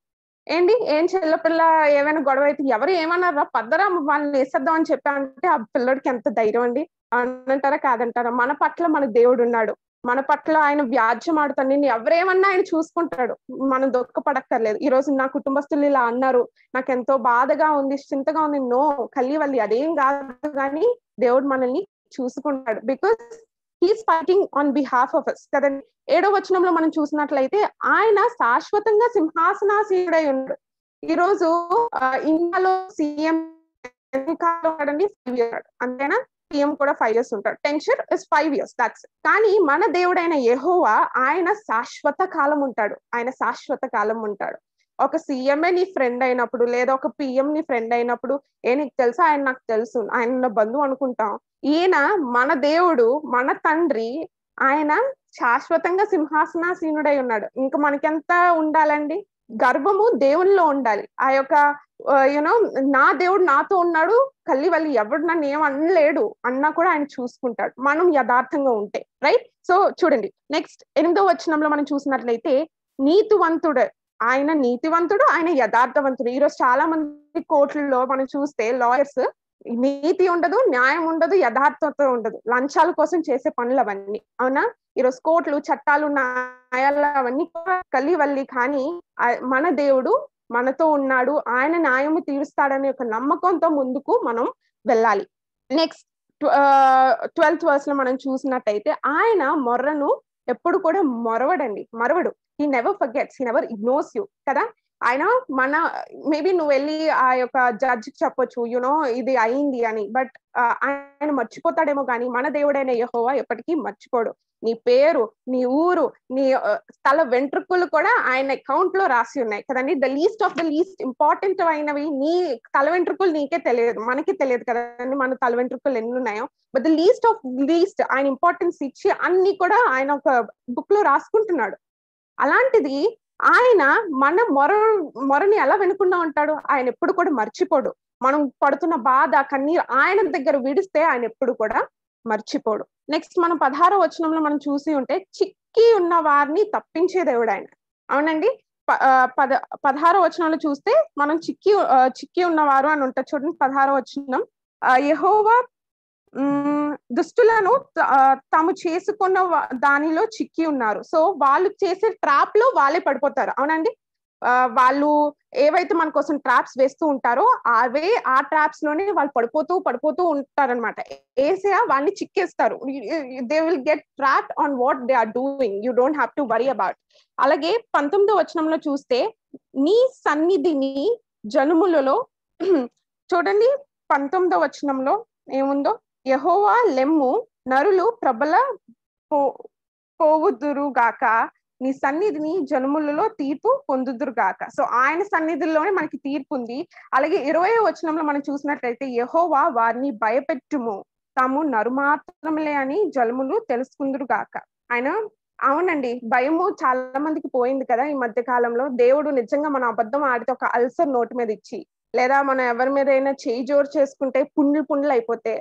ఏంటి? ఏం చెల్లపిల్ల ఏమైనా గొడవ అయితే ఎవరు ఏమన్నారా? పద్దరా వాళ్ళని వేసేద్దాం అని చెప్పారంటే ఆ పిల్లడికి ఎంత ధైర్యం అండి? అంటారా? కాదంటారా? మన పట్ల మన దేవుడు ఉన్నాడు. మన పట్ల ఆయన వ్యాజ్యం ఆడుతాడు. నేను ఎవరేమన్నా ఆయన చూసుకుంటాడు. మనం దుఃఖపడక్కర్లేదు. ఈ రోజు నా కుటుంబస్తులు ఇలా అన్నారు. నాకు ఎంతో బాధగా ఉంది చింతగా ఉంది. నో కలివల్లి అదేం కాదు కానీ దేవుడు మనల్ని చూసుకుంటాడు. Because he's fighting on behalf of us కదండి? ఏడో వచనంలో మనం చూసినట్లయితే ఆయన శాశ్వతంగా సింహాసనాసీనుడై ఉన్నాడు. ఈ రోజు ఇండియాలో సీఎం అంతేనా? సీఎం కూడా ఫైవ్ ఇయర్స్ ఉంటాడు. Tension is five years that's కానీ మన దేవుడైన యెహోవా ఆయన శాశ్వత కాలం ఉంటాడు. ఆయన శాశ్వత కాలం ఉంటాడు. ఒక సీఎంఏ నీ ఫ్రెండ్ అయినప్పుడు లేదా ఒక పిఎం నీ ఫ్రెండ్ అయినప్పుడు ఏ నీకు తెలుసా? ఆయన నాకు తెలుసు. ఆయన నా బంధువు అనుకుంటాం. ఈయన మన దేవుడు మన తండ్రి ఆయన శాశ్వతంగా సింహాసనాసీనుడై ఉన్నాడు. ఇంకా మనకెంత ఉండాలండి? గర్వము దేవునిలో ఉండాలి. ఆ యొక్క యునో నా దేవుడు నాతో ఉన్నాడు కల్లి వాళ్ళు ఎవడు నన్ను ఏం అనలేడు అన్నా కూడా ఆయన చూసుకుంటాడు. మనం యథార్థంగా ఉంటే రైట్ సో చూడండి నెక్స్ట్ ఎనిమిదో వచనంలో మనం చూసినట్లయితే నీతివంతుడు ఆయన నీతివంతుడు ఆయన యథార్థవంతుడు. ఈరోజు చాలా మంది కోర్టుల్లో మనం చూస్తే లాయర్స్ నీతి ఉండదు న్యాయం ఉండదు యథార్థత ఉండదు. లంచాల కోసం చేసే పనులు అవన్నీ అవునా? ఈరోజు కోర్టులు చట్టాలు న్యాయాలు అవన్నీ కలివల్లి కానీ మన దేవుడు మనతో ఉన్నాడు ఆయన న్యాయము తీరుస్తాడనే ఒక నమ్మకంతో ముందుకు మనం వెళ్ళాలి. నెక్స్ట్ ట్వెల్త్ వర్స్లో మనం చూసినట్టయితే ఆయన మొర్రను ఎప్పుడు కూడా మొరవడండి మరవడు. He never forgets he never ignores you కదా? ఆయన మన మేబీ నువ్వు వెళ్ళి ఆ యొక్క జడ్జ్ చెప్పొచ్చు యునో ఇది అయింది అని. బట్ ఆయన మర్చిపోతాడేమో కానీ మన దేవుడైన యహోవా ఎప్పటికీ మర్చిపోడు. నీ పేరు నీ ఊరు నీ తల వెంట్రుకలు కూడా ఆయన అకౌంట్లో రాసి ఉన్నాయి కదండి. The least of the least important అయినవి నీ తల వెంట్రుకలు నీకే తెలియదు మనకి తెలియదు కదండి మన తల వెంట్రుకలు ఎన్ని ఉన్నాయో. But the least of least ఆయన ఇంపార్టెన్స్ ఇచ్చి అన్ని కూడా ఆయన ఒక బుక్లో రాసుకుంటున్నాడు. అలాంటిది ఆయన మన మొర మొరని ఎలా వినకుండా ఉంటాడు? ఆయన ఎప్పుడు కూడా మర్చిపోడు. మనం పడుతున్న బాధ కన్నీరు ఆయన దగ్గర విడిస్తే ఆయన ఎప్పుడు కూడా మర్చిపోడు. నెక్స్ట్ మనం పదహారో వచనంలో మనం చూసి ఉంటే చిక్కి ఉన్న వారిని తప్పించే దేవుడు ఆయన. అవునండి? ప- పద పదహారో వచనంలో చూస్తే మనం చిక్కి చిక్కి ఉన్నవారు అని ఉంటుంది చూడండి పదహారో వచనం. యహోవా దుష్టులను తాము చేసుకున్న దానిలో చిక్కి ఉన్నారు. సో వాళ్ళు చేసే ట్రాప్లో వాళ్ళే పడిపోతారు. అవునండి? వాళ్ళు ఏవైతే మన కోసం ట్రాప్స్ వేస్తూ ఉంటారో అవే ఆ ట్రాప్స్లోనే వాళ్ళు పడిపోతూ పడిపోతూ ఉంటారన్నమాట. ఏసే వాళ్ళని చిక్కేస్తారు. They will get trap on what they are doing. You don't have to worry about. అలాగే పంతొమ్మిదో వచనంలో చూస్తే నీ సన్నిధిని జనుములలో చూడండి పంతొమ్మిదో వచనంలో ఏముందో? యహోవా లెమ్ము నరులు ప్రబల పో గాక. నీ సన్నిధిని జనుములలో తీర్పు పొందుదురుగాక సో ఆయన సన్నిధిలోనే మనకి తీర్పు ఉంది. అలాగే ఇరవై వచనంలో మనం చూసినట్లయితే యహోవా వారిని భయపెట్టుము. తాము నరుమాత్రములే అని జలములు తెలుసుకుందురుగాక ఆయన అవునండి భయము చాలా మందికి పోయింది కదా ఈ మధ్య కాలంలో. దేవుడు నిజంగా మన అబద్ధం ఆడితే ఒక అల్సర్ నోటి మీద ఇచ్చి లేదా మనం ఎవరి మీద అయినా చేయి జోరు చేసుకుంటే పుండ్లు పుండ్లు అయిపోతే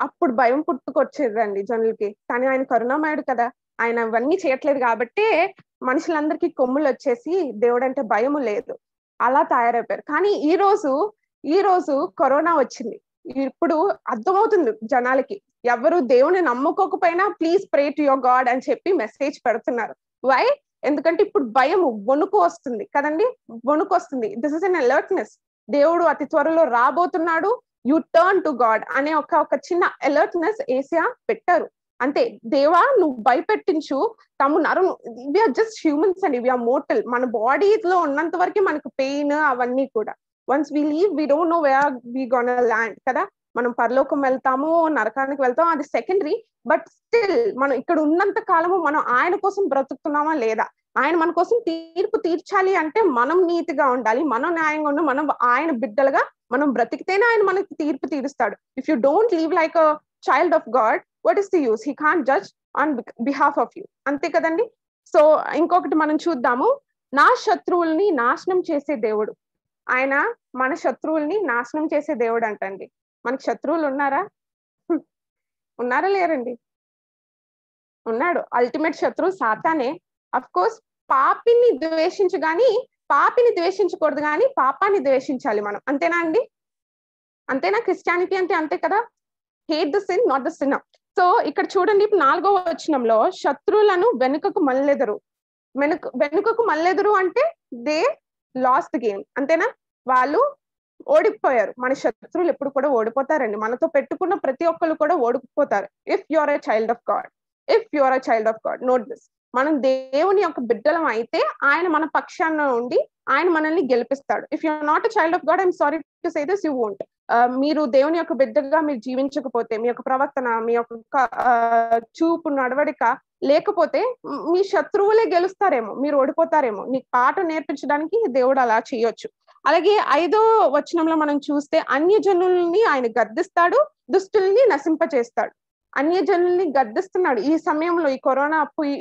అప్పుడు భయం పుట్టుకొచ్చేదండి జనులకి. కానీ ఆయన కరుణామయుడు కదా. ఆయన అవన్నీ చేయట్లేదు కాబట్టి మనుషులందరికీ కొమ్ములు వచ్చేసి దేవుడు అంటే భయము లేదు. అలా తయారైపోయారు. కానీ ఈ రోజు ఈ రోజు కరోనా వచ్చింది. ఇప్పుడు అర్థమవుతుంది జనాలకి. ఎవరు దేవుని నమ్ముకోకపోయినా please pray to your God అని చెప్పి మెసేజ్ పెడుతున్నారు. వై? ఎందుకంటే ఇప్పుడు భయం వణుకు వస్తుంది కదండి. వణుకు వస్తుంది. This is an alertness. దేవుడు అతి త్వరలో రాబోతున్నాడు. యు టర్న్ టు గాడ్ అనే ఒక ఒక చిన్న అలర్ట్నెస్ ఏసియా పెట్టారు. అంతే. దేవా నువ్వు భయపెట్టించు. తము నరం విఆర్ జస్ట్ హ్యూమన్స్ అండి. విఆర్ మోటల్ మన బాడీలో ఉన్నంత వరకు మనకు పెయిన్ అవన్నీ కూడా. Once we leave we don't know where we gonna land కదా? మనం పరలోకం వెళ్తాము నరకానికి వెళ్తాం అది సెకండరీ బట్ స్టిల్ మనం ఇక్కడ ఉన్నంత కాలము మనం ఆయన కోసం బ్రతుకుతున్నామా లేదా? ఆయన మన కోసం తీర్పు తీర్చాలి అంటే మనం నీతిగా ఉండాలి. మనం న్యాయంగా ఉండి మనం ఆయన బిడ్డలుగా మనం బ్రతికితేనే ఆయన మనకి తీర్పు తీరుస్తాడు. If you don't live like a child of God what is the use he can judge on behalf of you అంతే కదండి? సో ఇంకొకటి మనం చూద్దాము. నా శత్రువుల్ని నాశనం చేసే దేవుడు. ఆయన మన శత్రువుల్ని నాశనం చేసే దేవుడు అంటండి. మనకి శత్రువులు ఉన్నారా? ఉన్నారా లేరండి? ఉన్నాడు. అల్టిమేట్ శత్రువు సాతానే. అఫ్ కోర్స్ పాపిని ద్వేషించు గాని పాపిని ద్వేషించకూడదు కానీ పాపాన్ని ద్వేషించాలి మనం. అంతేనా అండి? అంతేనా? క్రిస్టియానిటీ అంటే అంతే కదా? Hate the sin not the sin so ఇక్కడ చూడండి ఇప్పుడు నాలుగో వచనంలో శత్రువులను వెనుకకు మల్లెదరు వెనుక వెనుకకు మల్లెదరు అంటే దే లాస్ ద గేమ్. అంతేనా? వాళ్ళు ఓడిపోయారు. మన శత్రువులు ఎప్పుడు కూడా ఓడిపోతారండి. మనతో పెట్టుకున్న ప్రతి ఒక్కరు కూడా ఓడిపోతారు. If you are a child of God if you are a child of God note this మనం దేవుని యొక్క బిడ్డలం అయితే ఆయన మన పక్షాన ఉండి ఆయన మనల్ని గెలిపిస్తాడు. If you're not a child of God I'm sorry to say this you won't మీరు దేవుని యొక్క బిడ్డగా మీరు జీవించకపోతే మీ యొక్క ప్రవర్తన మీ యొక్క ఆ, చూపు నడవడిక లేకపోతే మీ శత్రువులే గెలుస్తారేమో మీరు ఓడిపోతారేమో. నీకు పాట నేర్పించడానికి దేవుడు అలా చేయొచ్చు. అలాగే ఐదో వచనంలో మనం చూస్తే అన్యజనుల్ని ఆయన గర్దిస్తాడు దుష్టుల్ని నశింపచేస్తాడు. అన్యజనుల్ని గద్దిస్తున్నాడు. ఈ సమయంలో ఈ కరోనా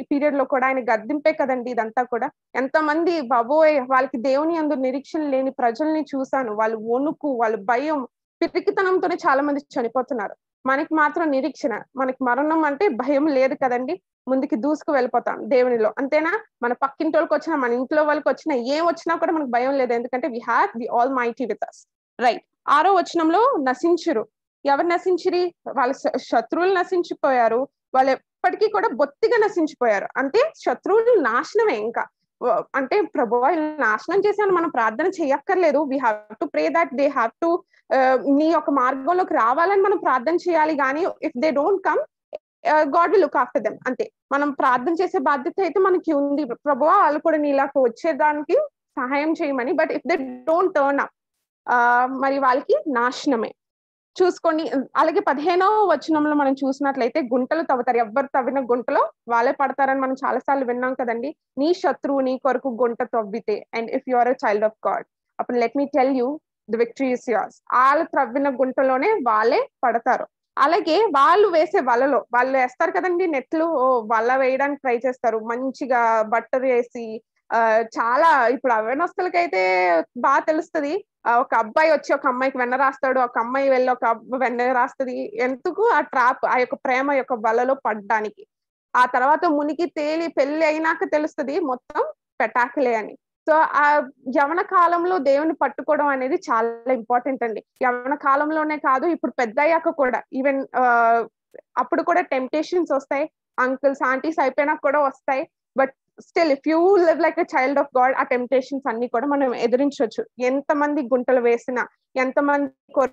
పీరియడ్లో కూడా ఆయన గద్దింపే కదండి ఇదంతా కూడా. ఎంతమంది బాబోయ్ వాళ్ళకి దేవుని అందు నిరీక్షణ లేని ప్రజల్ని చూశాను. వాళ్ళు వణుకు వాళ్ళు భయం పిరికితనంతోనే చాలా మంది చనిపోతున్నారు. మనకి మాత్రం నిరీక్షణ మనకి మరణం అంటే భయం లేదు కదండి. ముందుకి దూసుకు వెళ్ళిపోతాం దేవునిలో. అంతేనా? మన పక్కింటి వాళ్ళకి వచ్చినా మన ఇంట్లో వాళ్ళకి వచ్చినా ఏం వచ్చినా కూడా మనకు భయం లేదు. ఎందుకంటే we have the almighty with us right ఆరో వచనంలో నశించురు. ఎవరు నశించిరి? వాళ్ళ శ- శత్రువులు నశించిపోయారు. వాళ్ళు ఎప్పటికీ కూడా బొత్తిగా నశించిపోయారు. అంటే శత్రువులు నాశనమే ఇంకా. అంటే ప్రభు నాశనం చేశాను మనం ప్రార్థన చేయక్కర్లేదు. We have to pray that they have to నీ యొక్క మార్గంలోకి రావాలని మనం ప్రార్థన చేయాలి. కానీ if they don't come God will look after them అంతే. మనం ప్రార్థన చేసే బాధ్యత అయితే మనకి ఉంది. ప్రభు వాళ్ళు కూడా నీలాకు వచ్చేదానికి సహాయం చేయమని. But if they don't turn up మరి వాళ్ళకి నాశనమే. చూసుకోండి అలాగే పదిహేనవ వచనంలో మనం చూసినట్లయితే గుంటలు తవ్వుతారు. ఎవరు తవ్విన గుంటలో వాళ్ళే పడతారని మనం చాలా సార్లు విన్నాం కదండి. నీ శత్రువు నీ కొరకు గుంట తవ్వితే and if you are a child of God అప్పుడు let me tell you the victory is yours వాళ్ళు త్రవ్విన గుంటలోనే వాళ్ళే పడతారు. అలాగే వాళ్ళు వేసే వలలో వాళ్ళు వేస్తారు కదండి నెట్లు ఓ వల వేయడానికి ట్రై చేస్తారు. మంచిగా బట్టర్ వేసి ఆ చాలా ఇప్పుడు అవనస్తులకైతే బాగా తెలుస్తుంది. ఒక అబ్బాయి వచ్చి ఒక అమ్మాయికి వెన్న రాస్తాడు ఒక అమ్మాయి వెళ్ళి ఒక అబ్బాయి వెన్న రాస్తుంది. ఎందుకు? ఆ ట్రాప్ ఆ యొక్క ప్రేమ యొక్క వలలో పడ్డానికి. ఆ తర్వాత మునికి తేలి పెళ్ళి అయినాక తెలుస్తుంది మొత్తం పెటాకులే అని. సో ఆ యవన కాలంలో దేవుని పట్టుకోవడం అనేది చాలా ఇంపార్టెంట్ అండి. యవన కాలంలోనే కాదు ఇప్పుడు పెద్ద అయ్యాక కూడా ఈవెన్ అప్పుడు కూడా టెంప్టేషన్స్ వస్తాయి. అంకుల్స్ ఆంటీస్ అయిపోయినా కూడా వస్తాయి. But still if you live like a child of God ఆ టెంప్టేషన్స్ అన్ని కూడా మనం ఎదిరించవచ్చు. ఎంతమంది గుంటలు వేసినా ఎంతమంది కొర్-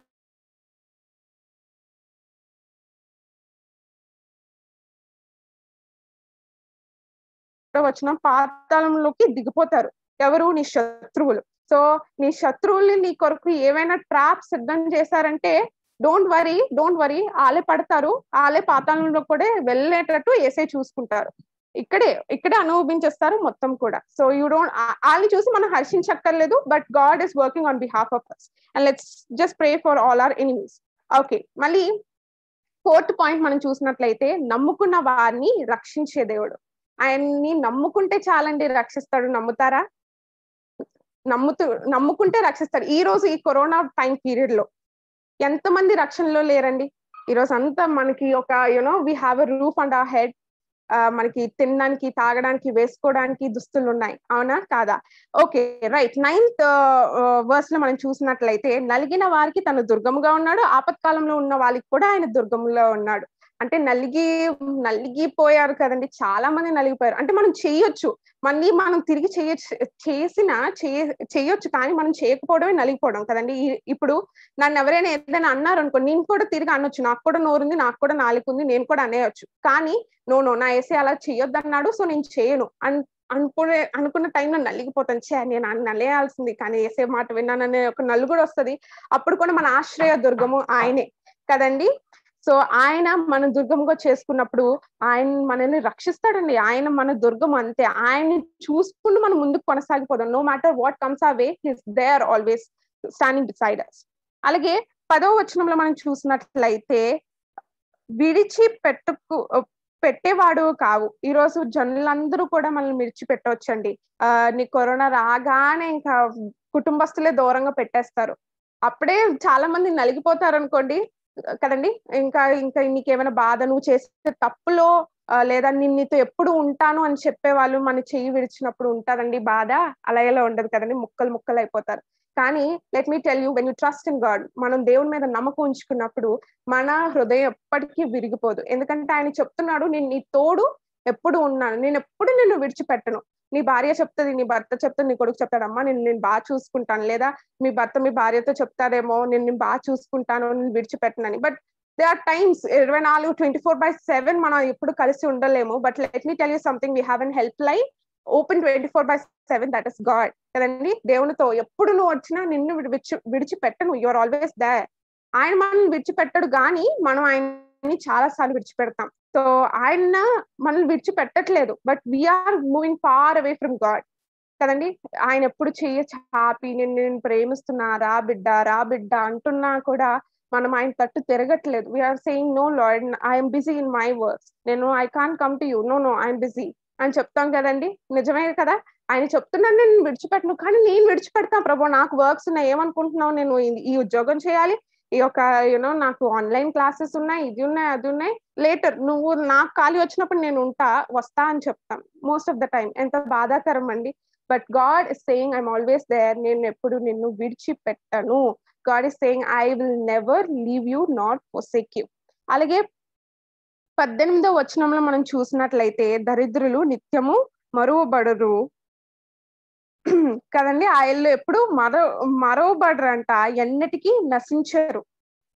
వచ్చిన పాతాళంలోకి దిగిపోతారు. ఎవరు? నీ శత్రువులు. సో నీ శత్రువుల్ని నీ కొరకు ఏవైనా ట్రాప్ సిద్ధం చేశారంటే డోంట్ వరీ డోంట్ వరీ ఆలే పడతారు. ఆలే పాతాళంలో కూడా వెళ్ళేటట్టు ఏసే చూసుకుంటారు. ఇక్కడే ఇక్కడే అనుభవించేస్తారు మొత్తం కూడా. సో యూ డోంట్ వాళ్ళని చూసి మనం హర్షించక్కర్లేదు but God is working on behalf of us and let's just pray for all our enemies okay మళ్ళీ ఫోర్త్ పాయింట్ మనం చూసినట్లయితే నమ్ముకున్న వారిని రక్షించే దేవుడు. ఆయన్ని నమ్ముకుంటే చాలండి రక్షిస్తాడు నమ్ముతారా? నమ్ముతూ నమ్ముకుంటే రక్షిస్తారు ఈ రోజు ఈ కరోనా టైం పీరియడ్లో ఎంతమంది రక్షణలో లేరండి? ఈ రోజు అంతా మనకి ఒక you know we have a roof and a head మనకి తినడానికి తాగడానికి వేసుకోవడానికి దుస్తులు ఉన్నాయి అవునా? కాదా? Okay right. నైన్త్ వర్స్లో మనం చూసినట్లయితే నలిగిన వారికి తను దుర్గముగా ఉన్నాడు. ఆపత్కాలంలో ఉన్న వాళ్ళకి కూడా ఆయన దుర్గములో ఉన్నాడు. అంటే నలిగి నలిగిపోయారు కదండి. చాలా మంది నలిగిపోయారు. అంటే మనం చేయొచ్చు. మళ్ళీ మనం తిరిగి చేయొచ్చు చేసిన చేయొచ్చు కానీ మనం చేయకపోవడమే నలిగిపోవడం కదండి. ఇప్పుడు నన్ను ఎవరైనా ఏదైనా అన్నారు అనుకో నేను కూడా తిరిగి అనొచ్చు. నాకు కూడా నోరుంది నాకు కూడా నాలుగుంది నేను కూడా అనేయచ్చు. కానీ నో నో నా ఏసే అలా చేయొద్దు అన్నాడు సో నేను చేయను. అన్ అనుకునే అనుకున్న టైంలో నలిగిపోతాను. చే నేను నలేయాల్సింది కానీ ఏసే మాట విన్నాననే ఒక నలుగుడు వస్తుంది అప్పుడు కూడా మన ఆశ్రయ దుర్గము ఆయనే కదండి. సో ఆయన మన దుర్గంగా చేసుకున్నప్పుడు ఆయన మనల్ని రక్షిస్తాడండి. ఆయన మన దుర్గం అంతే. ఆయన్ని చూసుకుంటూ మనం ముందుకు కొనసాగిపోదాం. No matter what comes our way he's there always standing beside us అలాగే పదవ వచనంలో మనం చూసినట్లయితే విడిచి పెట్టుకు పెట్టేవాడు కావు. ఈ రోజు జనులందరూ కూడా మనల్ని మిడిచి పెట్టవచ్చండి ఆ నీ కరోనా రాగానే ఇంకా కుటుంబస్తులే దూరంగా పెట్టేస్తారు. అప్పుడే చాలా మంది నలిగిపోతారు అనుకోండి కదండి? ఇంకా ఇంకా నీకేమైనా బాధ నువ్వు చేసే తప్పులో లేదా నేను నీతో ఎప్పుడు ఉంటాను అని చెప్పే వాళ్ళు మన చెయ్యి విడిచినప్పుడు ఉంటారండి బాధ. అలా ఎలా ఉండదు కదండి? ముక్కలు ముక్కలు అయిపోతారు. కానీ let me tell you when you trust in God మనం దేవుని మీద నమ్మకం ఉంచుకున్నప్పుడు మన హృదయం ఎప్పటికీ విరిగిపోదు. ఎందుకంటే ఆయన చెప్తున్నాడు నేను నీ తోడు ఎప్పుడు ఉన్నాను. నేను ఎప్పుడు నిన్ను విడిచిపెట్టను. నీ భార్య చెప్తుంది నీ భర్త చెప్తుంది నీ కొడుకు చెప్తాడమ్మా నేను నేను బాగా చూసుకుంటాను లేదా మీ భర్త మీ భార్యతో చెప్తారేమో నేను నేను బాగా చూసుకుంటాను నేను విడిచిపెట్టనని. బట్ దే ఆర్ టైమ్స్ ఇరవై నాలుగు ట్వంటీ ఫోర్ బై సెవెన్ మనం ఎప్పుడు కలిసి ఉండలేము. But let me tell you something we have an helpline open twenty four by seven that is God కదండి? దేవునితో ఎప్పుడు నువ్వు వచ్చినా నిన్ను విడిచి విడిచిపెట్టను యువర్ ఆల్వేస్ దే ఆయన మనల్ని విడిచిపెట్టడు కానీ మనం ఆయన్ని చాలా సార్లు విడిచిపెడతాం. సో ఆయన మనల్ని విడిచిపెట్టట్లేదు but we're moving far away from God కదండి? ఆయన ఎప్పుడు చెయ్య చాపి నేను నేను ప్రేమిస్తున్నా రా బిడ్డ రా బిడ్డ అంటున్నా కూడా మనం ఆయన తట్టు తిరగట్లేదు. We're saying no Lord I'm busy in my works నేను I can come to you no no I'm busy అని చెప్తాం కదండి? నిజమే కదా? ఆయన చెప్తున్నాను నేను విడిచిపెట్టను కానీ నేను విడిచిపెడతాను ప్రభు. నాకు వర్క్స్ ఉన్నాయి. ఏమనుకుంటున్నావు? నేను ఈ- ఈ ఉద్యోగం చేయాలి. ఈ యొక్క యూనో నాకు ఆన్లైన్ క్లాసెస్ ఉన్నాయి ఇది ఉన్నాయి అది ఉన్నాయి. లేటర్ నువ్వు నాకు ఖాళీ వచ్చినప్పుడు నేను ఉంటా వస్తా అని చెప్తాం మోస్ట్ ఆఫ్ ద టైం ఎంత బాధాకరం అండి. But God is saying I'm always there నేను ఎప్పుడు నిన్ను విడిచిపెట్టను. God is saying I will never leave you not forsake you అలాగే పద్దెనిమిదో వచనంలో మనం చూసినట్లయితే దరిద్రులు నిత్యము మరువబడరు. కదండి ఆయన ఎప్పుడు మరో మరవబడరంట ఎన్నటికీ నశించరు.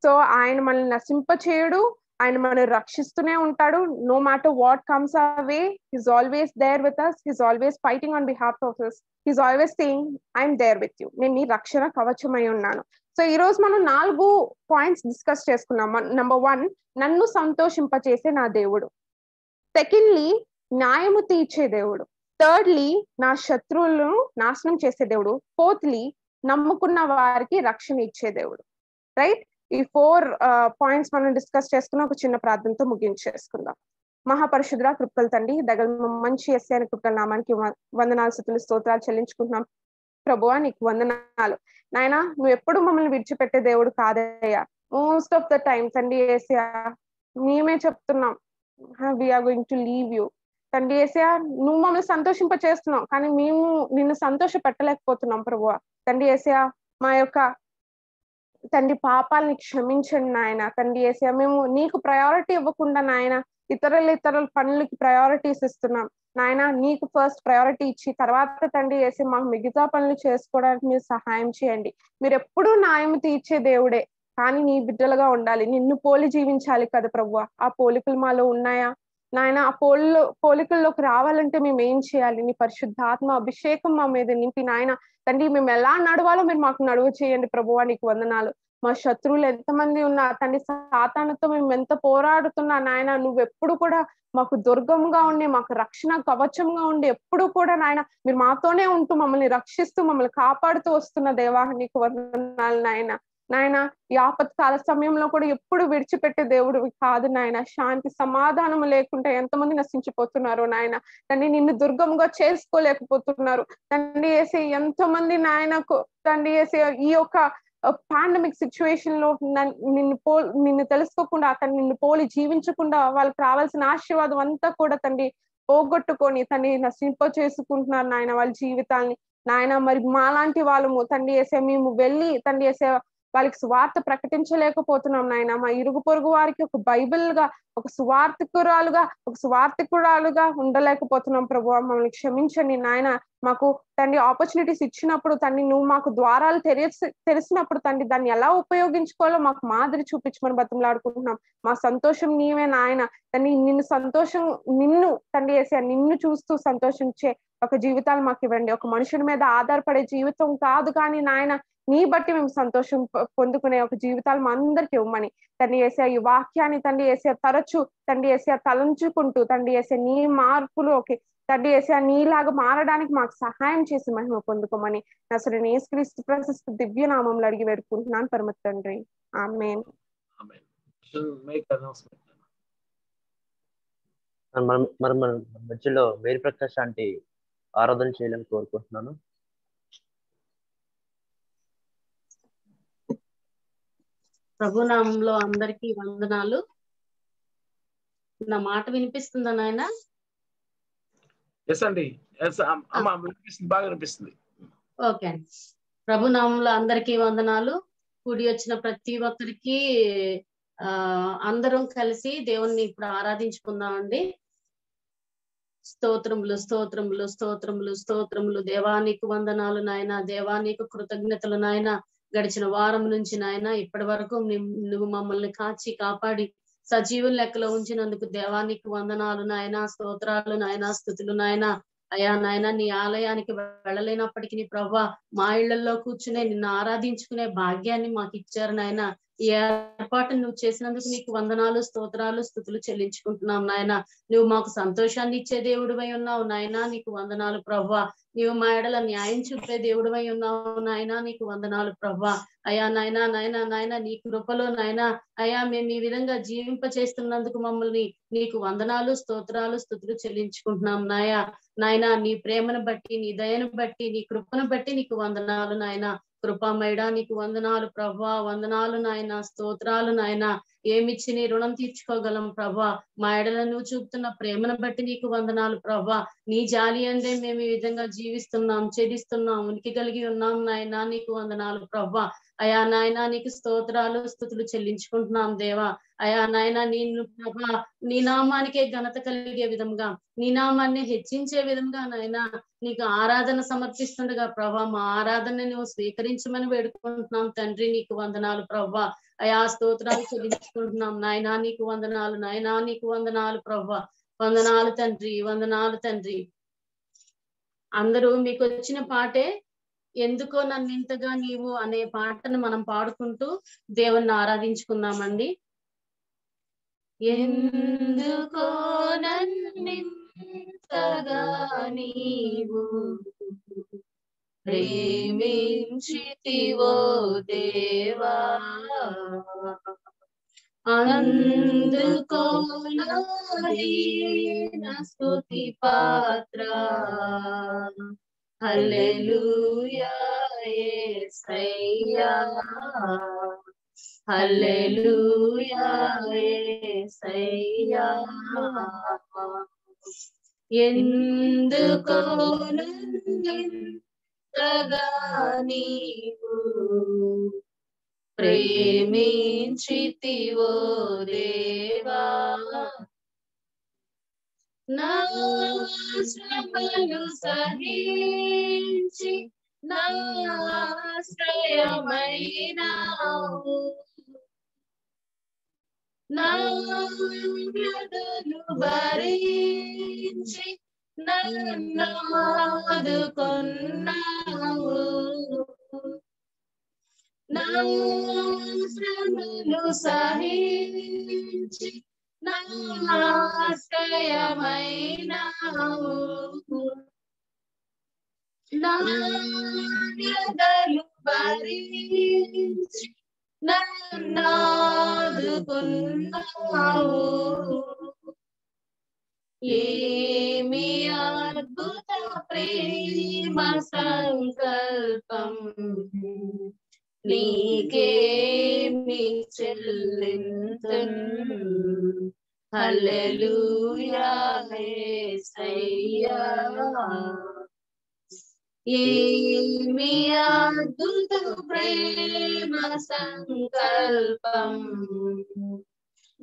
సో ఆయన మనల్ని నశింప చేయడు ఆయన మనల్ని రక్షిస్తూనే ఉంటాడు. No matter what comes away he's always there with us he's always fighting on behalf of us he's always saying I'm there with you నేను మీ రక్షణ కవచమై ఉన్నాను. సో ఈ రోజు మనం నాలుగు పాయింట్స్ డిస్కస్ చేసుకున్నాం. నెంబర్ వన్ నన్ను సంతోషింపచేసే నా దేవుడు. సెకండ్లీ న్యాయము తీర్చే దేవుడు. థర్డ్లీ నా శత్రువులను నాశనం చేసే దేవుడు. ఫోర్త్లీ నమ్ముకున్న వారికి రక్షణ ఇచ్చే దేవుడు. రైట్ ఈ ఫోర్ పాయింట్స్ uh, మనం డిస్కస్ చేసుకుని ఒక చిన్న ప్రార్థనతో ముగించేసుకుందాం మహాపరిశుద్ర కృపల తండ్రి దగ్గర మంచి ఎస్ఐ అని కృపల నామానికి వందనాలు స్థుతులు స్తోత్రాలు చెల్లించుకుంటున్నాం. ప్రభువా నీకు వందనాలు. నాయనా నువ్వు ఎప్పుడు మమ్మల్ని విడిచిపెట్టే దేవుడు కాదయ్యా. మోస్ట్ ఆఫ్ ద టైమ్ తండ్రి ఏసయా మేమే చెప్తున్నాం. We're going to leave you తండ్రి ఏసయా నువ్వు మమ్మల్ని సంతోషింప చేస్తున్నావు కానీ మేము నిన్ను సంతోష పెట్టలేకపోతున్నాం ప్రభు తండ్రి ఏసయా మా యొక్క తండ్రి పాపాలని క్షమించండి నాయన. తండ్రి ఏసయా మేము నీకు ప్రయారిటీ ఇవ్వకుండా నాయన ఇతరుల ఇతరుల పనులకి ప్రయారిటీస్ ఇస్తున్నాం. నాయన నీకు ఫస్ట్ ప్రయారిటీ ఇచ్చి తర్వాత తండ్రి వేసి మాకు మిగతా పనులు చేసుకోవడానికి మీరు సహాయం చేయండి. మీరు ఎప్పుడూ న్యాయం తీర్చే దేవుడే కానీ నీ బిడ్డలుగా ఉండాలి. నిన్ను పోలి జీవించాలి కదా ప్రభు ఆ పోలికలు మాలో ఉన్నాయా? నాయన ఆ పోలిలో పోలికల్లోకి రావాలంటే మేము ఏం చేయాలి? నీ పరిశుద్ధాత్మ అభిషేకం మా మీద నింపి నాయన తండ్రి మేము ఎలా నడవాలో మీరు మాకు నడువు చేయండి ప్రభువా నీకు వందనాలు. మా శత్రువులు ఎంతమంది ఉన్నా తండ్రి సాతానుతో మేము ఎంత పోరాడుతున్నా నాయన నువ్వు ఎప్పుడు కూడా మాకు దుర్గంగా ఉండి మాకు రక్షణ కవచంగా ఉండి ఎప్పుడు కూడా నాయన మీరు మాతోనే ఉంటూ మమ్మల్ని రక్షిస్తూ మమ్మల్ని కాపాడుతూ వస్తున్న దేవా నీకు వందనాలు నాయన. నాయన ఈ ఆపత్కాల సమయంలో కూడా ఎప్పుడు విడిచిపెట్టే దేవుడు కాదు నాయన. శాంతి సమాధానం లేకుండా ఎంతమంది నశించిపోతున్నారు నాయన. తండ్రి నిన్ను దుర్గంగా చేసుకోలేకపోతున్నారు. తండ్రి వేసి ఎంతో మంది నాయనకు తండ్రి వేసే ఈ యొక్క పాండమిక్ సిచ్యువేషన్లో నిన్ను పో నిన్ను తెలుసుకోకుండా అతను నిన్ను పోలి జీవించకుండా వాళ్ళకి రావాల్సిన ఆశీర్వాదం అంతా కూడా తండ్రి పోగొట్టుకొని తండ్రి నశింప చేసుకుంటున్నారు నాయన వాళ్ళ జీవితాల్ని. నాయన మరి మాలాంటి వాళ్ళము తండ్రి వేసే మేము వెళ్ళి తండ్రి వేసే వాళ్ళకి స్వార్థ ప్రకటించలేకపోతున్నాం నాయన. మా ఇరుగు పొరుగు వారికి ఒక బైబిల్గా ఒక సువార్థకురాలుగా ఒక సువార్థకురాలుగా ఉండలేకపోతున్నాం ప్రభు. మమ్మల్ని క్షమించండి నాయన. మాకు తండ్రి ఆపర్చునిటీస్ ఇచ్చినప్పుడు తండ్రి నువ్వు మాకు ద్వారాలు తెలిసి తెలిసినప్పుడు తండ్రి దాన్ని ఎలా ఉపయోగించుకోవాలో మాకు మాదిరి చూపించమని బతిమలాడుకుంటున్నాం. మా సంతోషం నీవే నాయన. తండ్రి నిన్ను సంతోషం నిన్ను తండ్రి వేసే నిన్ను చూస్తూ సంతోషించే ఒక జీవితాలు మాకు ఇవ్వండి. ఒక మనుషుని మీద ఆధారపడే జీవితం కాదు కానీ నాయన నీ బట్టి మేము సంతోషం పొందుకునే ఒక జీవితాలు మా అందరికి ఇవ్వమని. తండ్రి వేసే ఈ వాక్యాన్ని తండ్రి వేసే తరచు తండ్రి వేసే తలంచుకుంటూ తండ్రి వేసే నీ మార్పులోకి తండ్రి వేసే నీలాగా మారడానికి మాకు సహాయం చేసి మహిమ పొందుకోమని అసలు నేస్క్రీస్తు ప్రశస్త దివ్య నామంలో అడిగి వేడుకుంటున్నాను. పరమ తండ్రి. ఆమెన్.
announcement.
మనం మధ్యలో మేరీ ప్రకాష్ ఆంటీ ఆరాధన చేయాలని కోరుకుంటున్నాను.
ప్రభునామంలో అందరికీ వందనాలు. నా మాట వినిపిస్తుందా నాయన?
ఎస్ అండి. అమ్మ వినిపిస్తుంది బాగా వినిపిస్తుంది.
ఓకే అండి. ప్రభునామంలో అందరికీ వందనాలు. కూడి వచ్చిన ప్రతి ఒక్కరికి ఆ అందరం కలిసి దేవుణ్ణి ఇప్పుడు ఆరాధించుకుందామండి. స్తోత్రములు స్తోత్రములు స్తోత్రములు స్తోత్రములు. దేవానికి వందనాలు నాయన. దేవానికి కృతజ్ఞతలు నాయన. గడిచిన వారం నుంచి నాయన ఇప్పటి వరకు నువ్వు మమ్మల్ని కాచి కాపాడి సజీవుల లెక్కలో ఉంచినందుకు దేవానికి వందనాలు నాయన స్తోత్రాలు నాయన స్థుతులు నాయన. అయా నాయన నీ ఆలయానికి వెళ్ళలేనప్పటికీ నీ ప్రభా మా ఇళ్ళలో కూర్చునే నిన్ను ఆరాధించుకునే భాగ్యాన్ని మాకు ఇచ్చారు నాయన. ఈ ఏర్పాటును నువ్వు చేసినందుకు నీకు వందనాలు స్తోత్రాలు స్థుతులు చెల్లించుకుంటున్నాం నాయన. నువ్వు మాకు సంతోషాన్ని ఇచ్చే దేవుడివై ఉన్నావు నాయన. నీకు వందనాలు ప్రవ్వా నీవు మా ఎడల న్యాయం చూపే దేవుడివై ఉన్నావు నాయన. నీకు వందనాలు ప్రవ్వా అయా నాయనా నాయనా నాయన నీ కృపలో నాయన. అయా మేము ఈ విధంగా జీవింప చేస్తున్నందుకు మమ్మల్ని నీకు వందనాలు స్తోత్రాలు స్థుతులు చెల్లించుకుంటున్నాం నాయా. నాయన నీ ప్రేమను బట్టి నీ దయను బట్టి నీ కృపను బట్టి నీకు వందనాలు నాయన. కృపామయడా నీకు వందనాలు ప్రభా. వందనాలు నాయన స్తోత్రాలు నాయన. ఏమిచ్చి నీ రుణం తీర్చుకోగలం ప్రభా. మా ఎడల నువ్వు చూపుతున్న ప్రేమను బట్టి నీకు వందనాలు ప్రభా. నీ జాలి అందే మేము ఈ విధంగా జీవిస్తున్నాం చెదిస్తున్నాం ఉనికి కలిగి ఉన్నాం నాయన నీకు వందనాలు ప్రభా. అయా నాయన నీకు స్తోత్రాలు స్థుతులు చెల్లించుకుంటున్నాం దేవా. అయా నాయన నేను ప్రభా నీ నామానికే ఘనత కలిగే విధంగా నీ నామాన్ని హెచ్చించే విధంగా నాయన నీకు ఆరాధన సమర్పిస్తుండగా ప్రభా మా ఆరాధన నువ్వు స్వీకరించమని వేడుకుంటున్నాం తండ్రి నీకు వందనాలు ప్రభా. అయా స్తోత్రాలు చెల్లించుకుంటున్నాం. నాయనా నీకు వందనాలు. నాయనా నీకు వందనాలు ప్రభా వందనాలు తండ్రి. వందనాలు తండ్రి. అందరూ మీకు వచ్చిన పాటే. ఎందుకో నన్ను ఇంతగా నీవు అనే పాటను మనం పాడుకుంటూ దేవుణ్ణి ఆరాధించుకుందామండి. ఎందుకో నన్ను నీవు ప్రేమించితివో దేవా. అందుకో స్తుతి పాత్ర. హల్లెలూయా హల్లెలూయా యేసయ్యా ఎందుకో నన్నింతగా నీవు ప్రేమించితివో దేవా నా శ్రమలు సహించి నా ఆశ్రయమైనావు నా వ్రతలు భరించి నన్ను నా సహించి నా ఆశ్రయమైనావు భరించి నన్నాదుకున్నావు ఏమి అద్భుత ప్రేమ సంకల్పం? నీకేమి చెల్లింతన్ హల్లెలూయా యేసయ్యా ఏమి అద్భుత ప్రేమ సంకల్పం?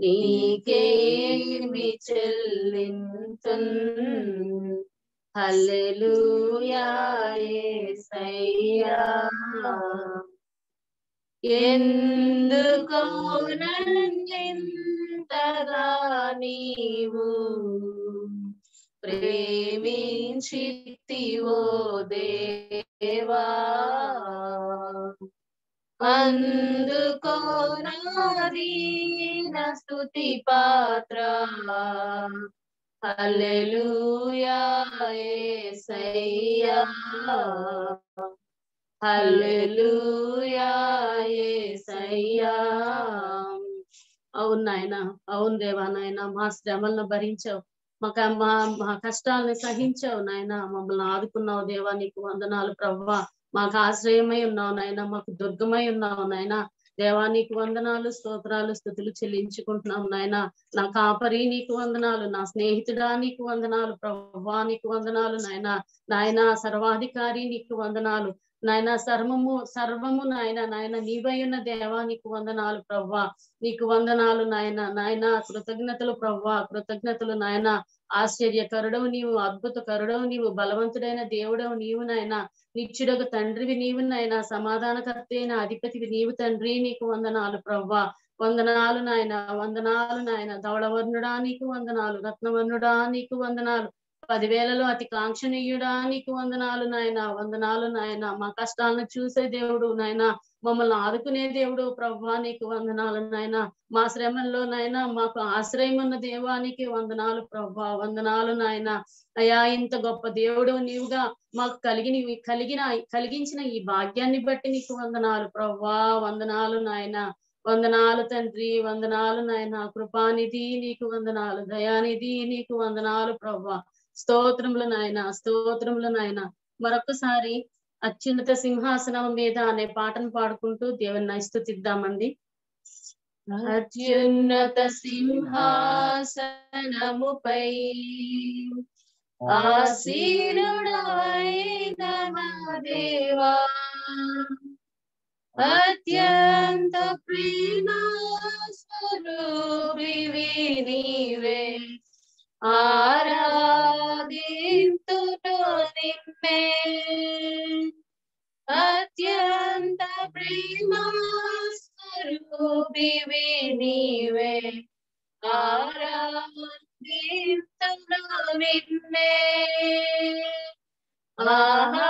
నీకేమి చెల్లింతున్ హల్లెలూయా యేసయ్యా ఎందుకో నన్నింతగా నీవు ప్రేమించితివో దేవా. అందుకో నాదీన పాత్ర. హల్లెలూయా యేసయ్యా అవును నాయన అవును దేవా నాయన మా శ్రమలను భరించావు. మాకు మా మా కష్టాలను సహించావు నాయన. మమ్మల్ని ఆదుకున్నావు దేవా నీకు వందనాలు ప్రవ్వా. మాకు ఆశ్రయమై ఉన్నావు నాయన మాకు దుర్గమై ఉన్నావు నాయన. దేవానికి వందనాలు స్తోత్రాలు స్థుతులు చెల్లించుకుంటున్నాం నాయన. నా కాపరి నీకు వందనాలు నా స్నేహితుడా నీకు వందనాలు ప్రభా నీకు వందనాలు నాయన. నాయన సర్వాధికారి నీకు వందనాలు. నాయన సర్వము సర్వము నాయన నాయన నీవై ఉన్న దేవా నీకు వందనాలు ప్రవ్వా. నీకు వందనాలు నాయన. నాయన కృతజ్ఞతలు ప్రవ్వా కృతజ్ఞతలు నాయన. ఆశ్చర్యకరుడవు నీవు అద్భుత కరుడవు నీవు బలవంతుడైన దేవుడవు నీవు నాయన. నిత్యుడకు తండ్రివి నీవు నాయన సమాధానకర్త అయిన అధిపతివి నీవు తండ్రి. నీకు వందనాలు ప్రవ్వా. వందనాలు నాయన వందనాలు నాయన. ధవళవర్ణుడా నీకు వందనాలు. రత్నవర్ణుడా నీకు వందనాలు.
పదివేలలో అతి కాంక్షణీయుడా నీకు వందనాలు నాయన వందనాలు నాయన. మా కష్టాలను చూసే దేవుడు నాయన. మమ్మల్ని ఆదుకునే దేవుడు ప్రభా నీకు వందనాలు నాయన. మా శ్రమల్లో నాయన మాకు ఆశ్రయం ఉన్న దేవానికి వందనాలు ప్రభా వందనాలు నాయన. అయా ఇంత గొప్ప దేవుడు నీవుగా మాకు కలిగిన కలిగిన కలిగించిన ఈ భాగ్యాన్ని బట్టి నీకు వందనాలు ప్రభా వందనాలు నాయన. వందనాలు తండ్రి వందనాలు నాయన. కృపానిధి నీకు వందనాలు. దయానిధి నీకు వందనాలు ప్రభా. స్తోత్రములు నాయన స్తోత్రములు నాయన. మరొకసారి అత్యున్నత సింహాసనం మీద అనే పాటను పాడుకుంటూ దేవుని స్తుతిద్దామండి. అత్యున్నత సింహాసనముపై ఆసీనుడైన దేవా అత్యంత ప్రేమ స్వరూపి నీవే. ఆరాధింతును నిన్నే అత్యంత ప్రేమ స్వరూపివి నీవే ఆరాధింతును నిన్నే ఆహా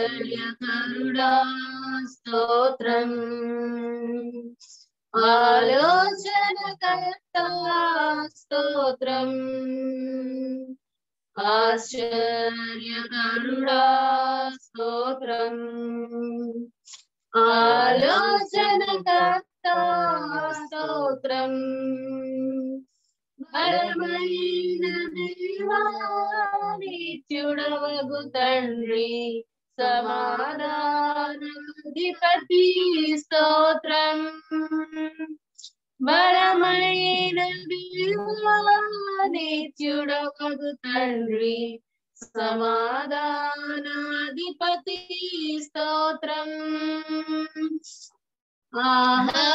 ఆశ్చర్యకరుడా స్తోత్రం ఆలోచనకర్త స్తోత్రం ఆశ్చర్యకరుడా స్తోత్రం ఆలోచనకర్త స్తోత్రం. పరమైన దేవా నిత్యుడవగు తండ్రి సమాధానాధిపతి స్తోత్రం. బలమైన దేవా నిత్యుడవగు తండ్రి సమాధానాధిపతి స్తోత్రం ఆహా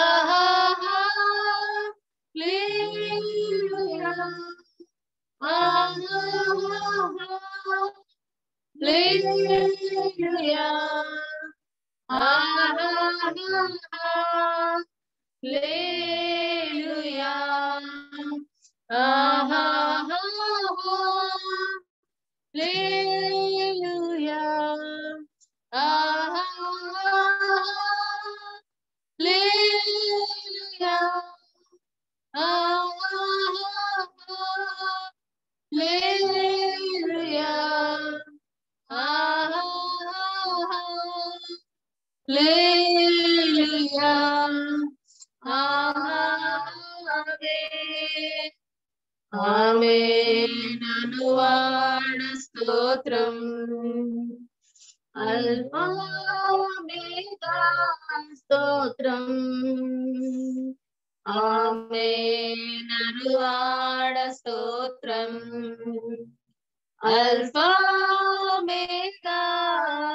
Hallelujah. ఆమె Hallelujah. Ah, Hallelujah. Ah, Hallelujah. Ah, Hallelujah. Amen.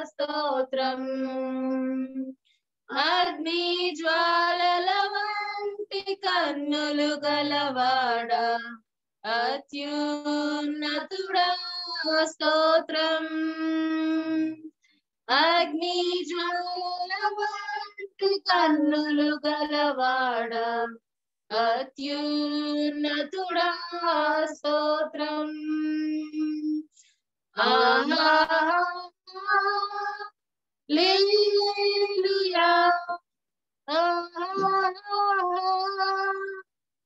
స్తోత్రం అగ్ని జ్వాలల వంటి కన్నులు గలవాడ అత్యున్నతుడా స్తోత్రం అగ్ని జ్వాలల వంటి కన్నులు గలవాడ అత్యున్నతుడా స్తోత్రం ఆహా లేలుయా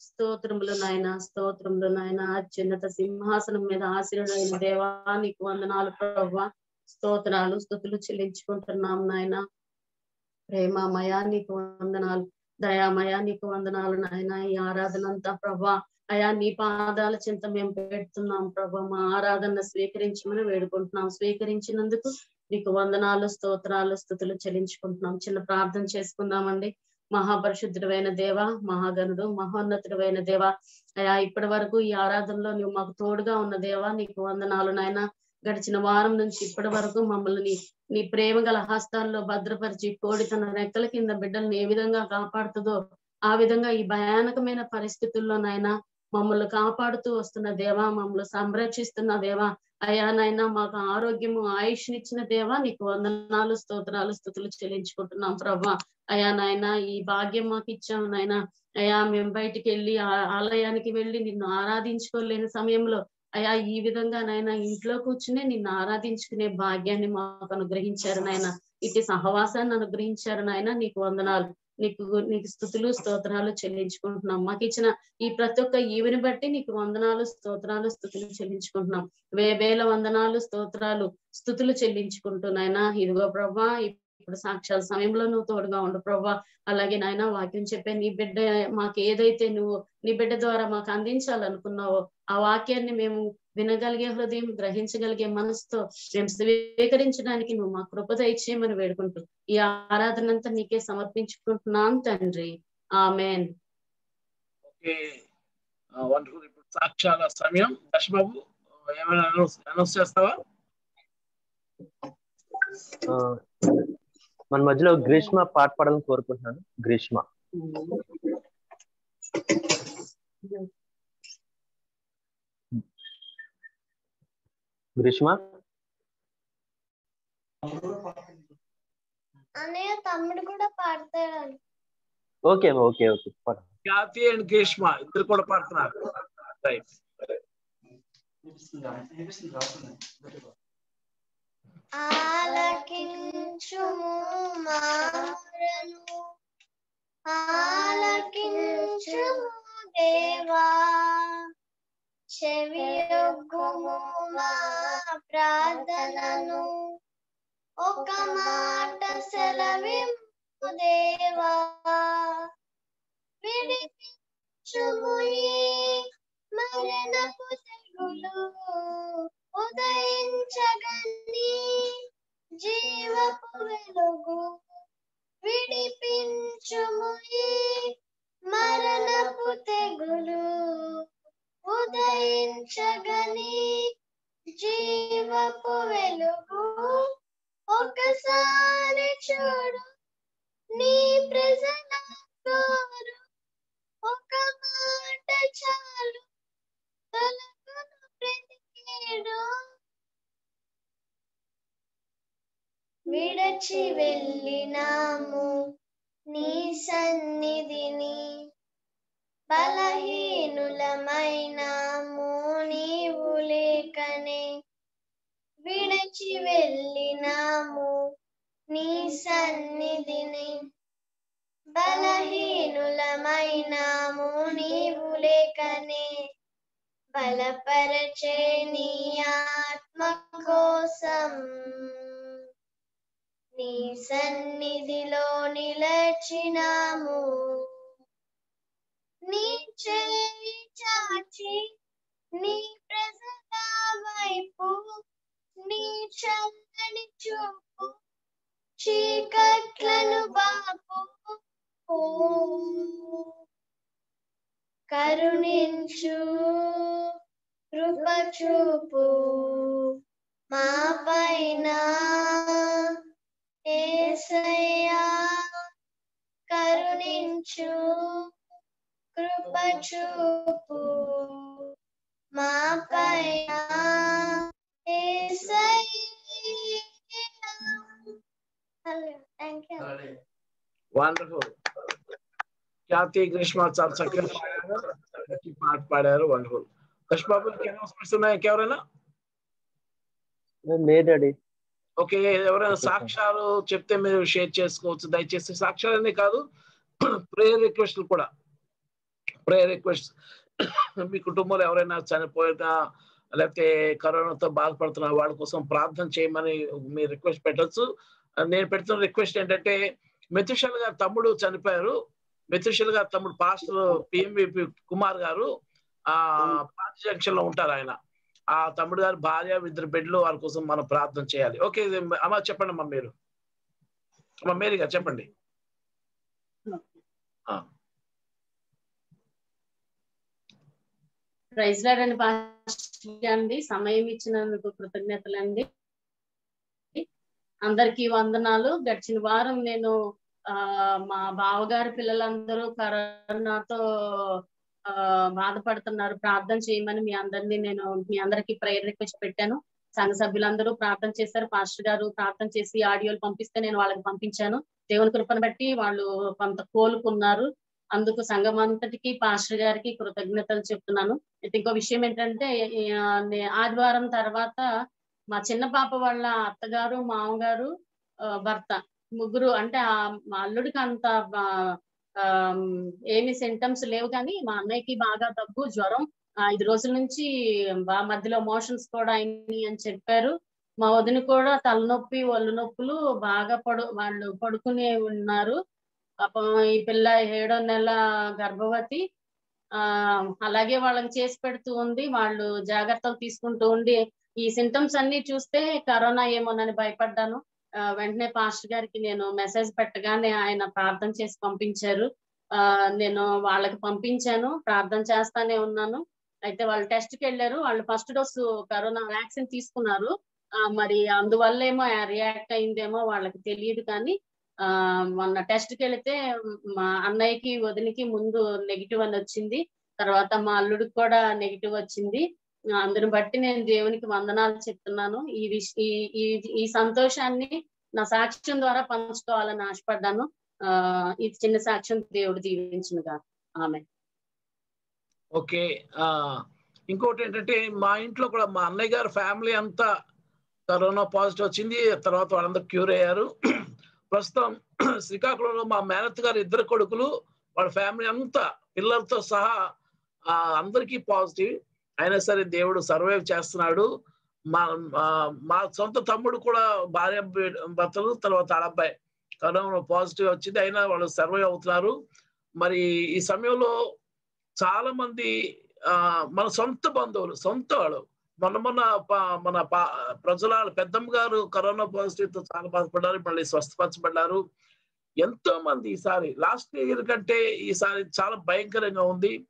స్తోత్రములు నాయన స్తోత్రములు నాయన. అత్యున్నత సింహాసనం మీద ఆశీర్వైన దేవానికి వందనాలు ప్రభా. స్తోత్రాలు స్థుతులు చెల్లించుకుంటున్నాం నాయన. ప్రేమమయా నీకు వందనాలు. దయామయా నీకు వందనాలు నాయన. ఈ ఆరాధన అంతా ప్రభా అయా నీ పాదాల చింత మేము పెడుతున్నాం ప్రభా. మా ఆరాధన స్వీకరించమని వేడుకుంటున్నాం. స్వీకరించినందుకు నీకు వందనాలు స్తోత్రాలు స్థుతులు చెల్లించుకుంటున్నాం. చిన్న ప్రార్థన చేసుకుందామండి. మహాపరిశుద్ధుడైన దేవ మహాగణుడు మహోన్నతుడైన దేవ. అయా ఇప్పటి వరకు ఈ ఆరాధనలో నువ్వు మాకు తోడుగా ఉన్న దేవా. నీకు వందనాలు నాయన. గడిచిన వారం నుంచి ఇప్పటి వరకు మమ్మల్ని నీ- ప్రేమ గల హస్తాల్లో భద్రపరిచి కోడి తన రెక్కల కింద బిడ్డల్ని ఏ విధంగా కాపాడుతుందో ఆ విధంగా ఈ భయానకమైన పరిస్థితుల్లోనైనా మమ్మల్ని కాపాడుతూ వస్తున్న దేవా మమ్మల్ని సంరక్షిస్తున్న దేవా అయా నాయన మాకు ఆరోగ్యము ఆయుష్నిచ్చిన దేవా నీకు వందనాలు స్తోత్రాలు స్థుతులు చెల్లించుకుంటున్నాం ప్రభా. అయా నాయన ఈ భాగ్యం మాకు ఇచ్చావు నాయన. అయా మేము బయటికి వెళ్ళి ఆ ఆలయానికి వెళ్ళి నిన్ను ఆరాధించుకోలేని సమయంలో అయా ఈ విధంగా నాయన ఇంట్లో కూర్చుని నిన్ను ఆరాధించుకునే భాగ్యాన్ని మాకు అనుగ్రహించారు నాయన. ఇటు సహవాసాన్ని అనుగ్రహించారు నాయన నీకు వందనాలు. నీకు నీకు స్థుతులు స్తోత్రాలు చెల్లించుకుంటున్నాం. మాకు ఇచ్చిన ఈ ప్రతి ఒక్క ఈవిని బట్టి నీకు వందనాలు స్తోత్రాలు స్థుతులు చెల్లించుకుంటున్నాం. వేవేల వందనాలు స్తోత్రాలు స్థుతులు చెల్లించుకుంటూ నాయన ఇదిగో ప్రభా ఇప్పుడు సాక్షాల సమయంలో నువ్వు తోడుగా ఉండు ప్రభా. అలాగే నాయన వాక్యం చెప్పే నీ బిడ్డ మాకు ఏదైతే నువ్వు నీ బిడ్డ ద్వారా మాకు అందించాలనుకున్నావో ఆ వాక్యాన్ని మేము వినగలిగే హృదయం గ్రహించగలిగే మనసుతో మేము స్వీకరించడానికి నువ్వు మా కృప దయచేయమని వేడుకుంటూ ఈ ఆరాధన అంతా నీకే సమర్పించుకుంటున్నాం తండ్రి. ఆమెన్.
ఓకే. వండర్ఫుల్ ఇప్పుడు సాక్ష్యాల సమయం. దశబాబు ఏమైనా అనౌన్స్ చేస్తావా?
మన మధ్యలో గ్రీష్మ పాట పాడాలని కోరుకుంటున్నాను. గ్రీష్మ. గ్రీష్మ
అన్నయ్య తమ్ముడు కూడా పాడతాడు
okay okay okay.
Khyati and Grishma ఇద్దరు కూడా పాడుతున్నారు. రైట్.
మారను ఆలకించుము దేవా. చెవియొగ్గుము మా ప్రార్థనను. ఒక మాట సెలవింపు దేవా. విడిపించుము మరణపు తెగులు. ఉదయించగని జీవపు వెలుగు. విడిపించుము మరణపు తెగులు. ఉదయించగని జీవపు వెలుగు ఒకసారి చూడు. నీ ప్రజల కోరు ఒక మాట చాలు. తొలగును ప్రతికేడు విడచి వెళ్ళినాము నీ సన్నిధిని. బలహీనులమైనాము నీవు లేకనే విడచి వెళ్ళినాము నీ సన్నిధిని. బలహీనులమైనాము నీవు లేకనే బలపరచే నీ ఆత్మ కోసం నీ సన్నిధిలో నిలచినాము. నీ చేయి చాచి నీ ప్రజల వైపు నీ చల్లని చూపు చీకట్లను బాపు. ఓ కరుణించు కృప చూపు మా పైన. ఏసయ్యా కరుణించు కృప చూపు మా పైన
వండర్ఫుల్ ఖ్యాతి గ్రీష్మ చాలా చక్కగా పాడారు పాట పాడారు వండర్ఫుల్ దశబాబు అనౌన్స్మెంట్స్ ఉన్నాయి ఇంకెవరైనా
లేదండి
ఓకే ఎవరైనా సాక్ష్యాలు చెప్తే మీరు షేర్ చేసుకోవచ్చు దయచేసి సాక్ష్యాలనే కాదు ప్రేయర్ రిక్వెస్ట్లు కూడా ప్రేయర్ రిక్వెస్ట్ మీ కుటుంబంలో ఎవరైనా చనిపోయినా లేకపోతే కరోనాతో బాధపడుతున్న వాళ్ళ కోసం ప్రార్థన చేయమని మీరు రిక్వెస్ట్ పెట్టొచ్చు. నేను పెడుతున్న రిక్వెస్ట్ ఏంటంటే మెతుషల్ గారు తమ్ముడు చనిపోయారు. మెతుషల్ గారు తమ్ముడు పాస్టర్ పిఎంవిపి కుమార్ గారు ఆ పార్టీ జంక్షన్లో ఉంటారు ఆయన. ఆ తమ్ముడు గారు భార్య ఇద్దరు బిడ్డలు వారి కోసం మనం ప్రార్థన చేయాలి. ఓకే అమ్మ చెప్పండి అమ్మ మీరు. అమ్మ మేరీ గారు చెప్పండి
ప్రైజ్ రాడని అండి సమయం ఇచ్చినందుకు కృతజ్ఞతలండి. అందరికీ వందనాలు. గడిచిన వారం నేను ఆ మా బావగారి పిల్లలందరూ కరోనాతో ఆ బాధపడుతున్నారు. ప్రార్థన చేయమని మీ అందరినీ నేను మీ అందరికి ప్రేయర్ రిక్వెస్ట్ పెట్టాను. సంఘ సభ్యులందరూ ప్రార్థన చేశారు. పాస్టర్ గారు ప్రార్థన చేసి ఆడియోలు పంపిస్తే నేను వాళ్ళకి పంపించాను. దేవుని కృపను బట్టి వాళ్ళు కొంత కోలుకున్నారు. అందుకు సంఘం అంతటికి పాస్టర్ గారికి కృతజ్ఞతలు చెప్తున్నాను. అయితే ఇంకో విషయం ఏంటంటే ఆదివారం తర్వాత మా చిన్న పాప వాళ్ళ అత్తగారు మామగారు భర్త ముగ్గురు అంటే ఆ మా అల్లుడికి అంత ఏమి సింటమ్స్ లేవు కానీ మా అన్నయ్యకి బాగా దగ్గు జ్వరం. ఐదు రోజుల నుంచి మధ్యలో మోషన్స్ కూడా అయినాయి అని చెప్పారు. మా వదిన కూడా తలనొప్పి ఒళ్ళు నొప్పులు బాగా పడు వాళ్ళు పడుకునే ఉన్నారు. పాపం ఈ పిల్ల ఏడో నెల గర్భవతి. ఆ అలాగే వాళ్ళకి చేసి పెడుతూ ఉంది. వాళ్ళు జాగ్రత్తలు తీసుకుంటూ ఉండి ఈ సింటమ్స్ అన్ని చూస్తే కరోనా ఏమోనని భయపడ్డాను. వెంటనే పాస్టర్ గారికి నేను మెసేజ్ పెట్టగానే ఆయన ప్రార్థన చేసి పంపించారు. ఆ నేను వాళ్ళకి పంపించాను ప్రార్థన చేస్తానే ఉన్నాను. అయితే వాళ్ళు టెస్ట్కి వెళ్ళారు. వాళ్ళు ఫస్ట్ డోసు కరోనా వ్యాక్సిన్ తీసుకున్నారు. ఆ, మరి అందువల్ల ఏమో రియాక్ట్ అయిందేమో వాళ్ళకి తెలియదు కానీ మొన్న టెస్ట్కి వెళితే మా అన్నయ్యకి వదినికి ముందు నెగిటివ్ అని వచ్చింది. తర్వాత మా అల్లుడికి కూడా నెగిటివ్ వచ్చింది. అందుని బట్టి నేను దేవునికి వందనాలు చెప్తున్నాను. ఈ విష ఈ ఈ- సంతోషాన్ని నా సాక్ష్యం ద్వారా పంచుకోవాలని ఆశపడ్డాను. ఆ ఈ చిన్న సాక్ష్యం దేవుడు దీవించినగా. ఆమె
ఓకే. ఆ ఇంకోటి ఏంటంటే మా ఇంట్లో కూడా మా అన్నయ్య గారు ఫ్యామిలీ అంతా కరోనా పాజిటివ్ వచ్చింది. తర్వాత వాళ్ళందరూ క్యూర్ అయ్యారు. ప్రస్తుతం శ్రీకాకుళంలో మా మేనత్ గారి ఇద్దరు కొడుకులు వాళ్ళ ఫ్యామిలీ అంతా పిల్లలతో సహా అందరికీ పాజిటివ్. అయినా సరే దేవుడు సర్వైవ్ చేస్తున్నాడు. మా మా- సొంత తమ్ముడు కూడా భార్య భర్తలు తర్వాత అడబ్బాయి కరోనా పాజిటివ్ వచ్చింది అయినా వాళ్ళు సర్వైవ్ అవుతున్నారు. మరి ఈ సమయంలో చాలా మంది ఆ మన సొంత బంధువులు సొంత వాళ్ళు మొన్న మొన్న మన పా- ప్రజల పెద్దమ్మ గారు కరోనా పాజిటివ్తో చాలా బాధపడ్డారు మళ్ళీ స్వస్థపరచబడ్డారు. ఎంతో మంది ఈసారి లాస్ట్ ఇయర్ కంటే ఈసారి చాలా భయంకరంగా ఉంది.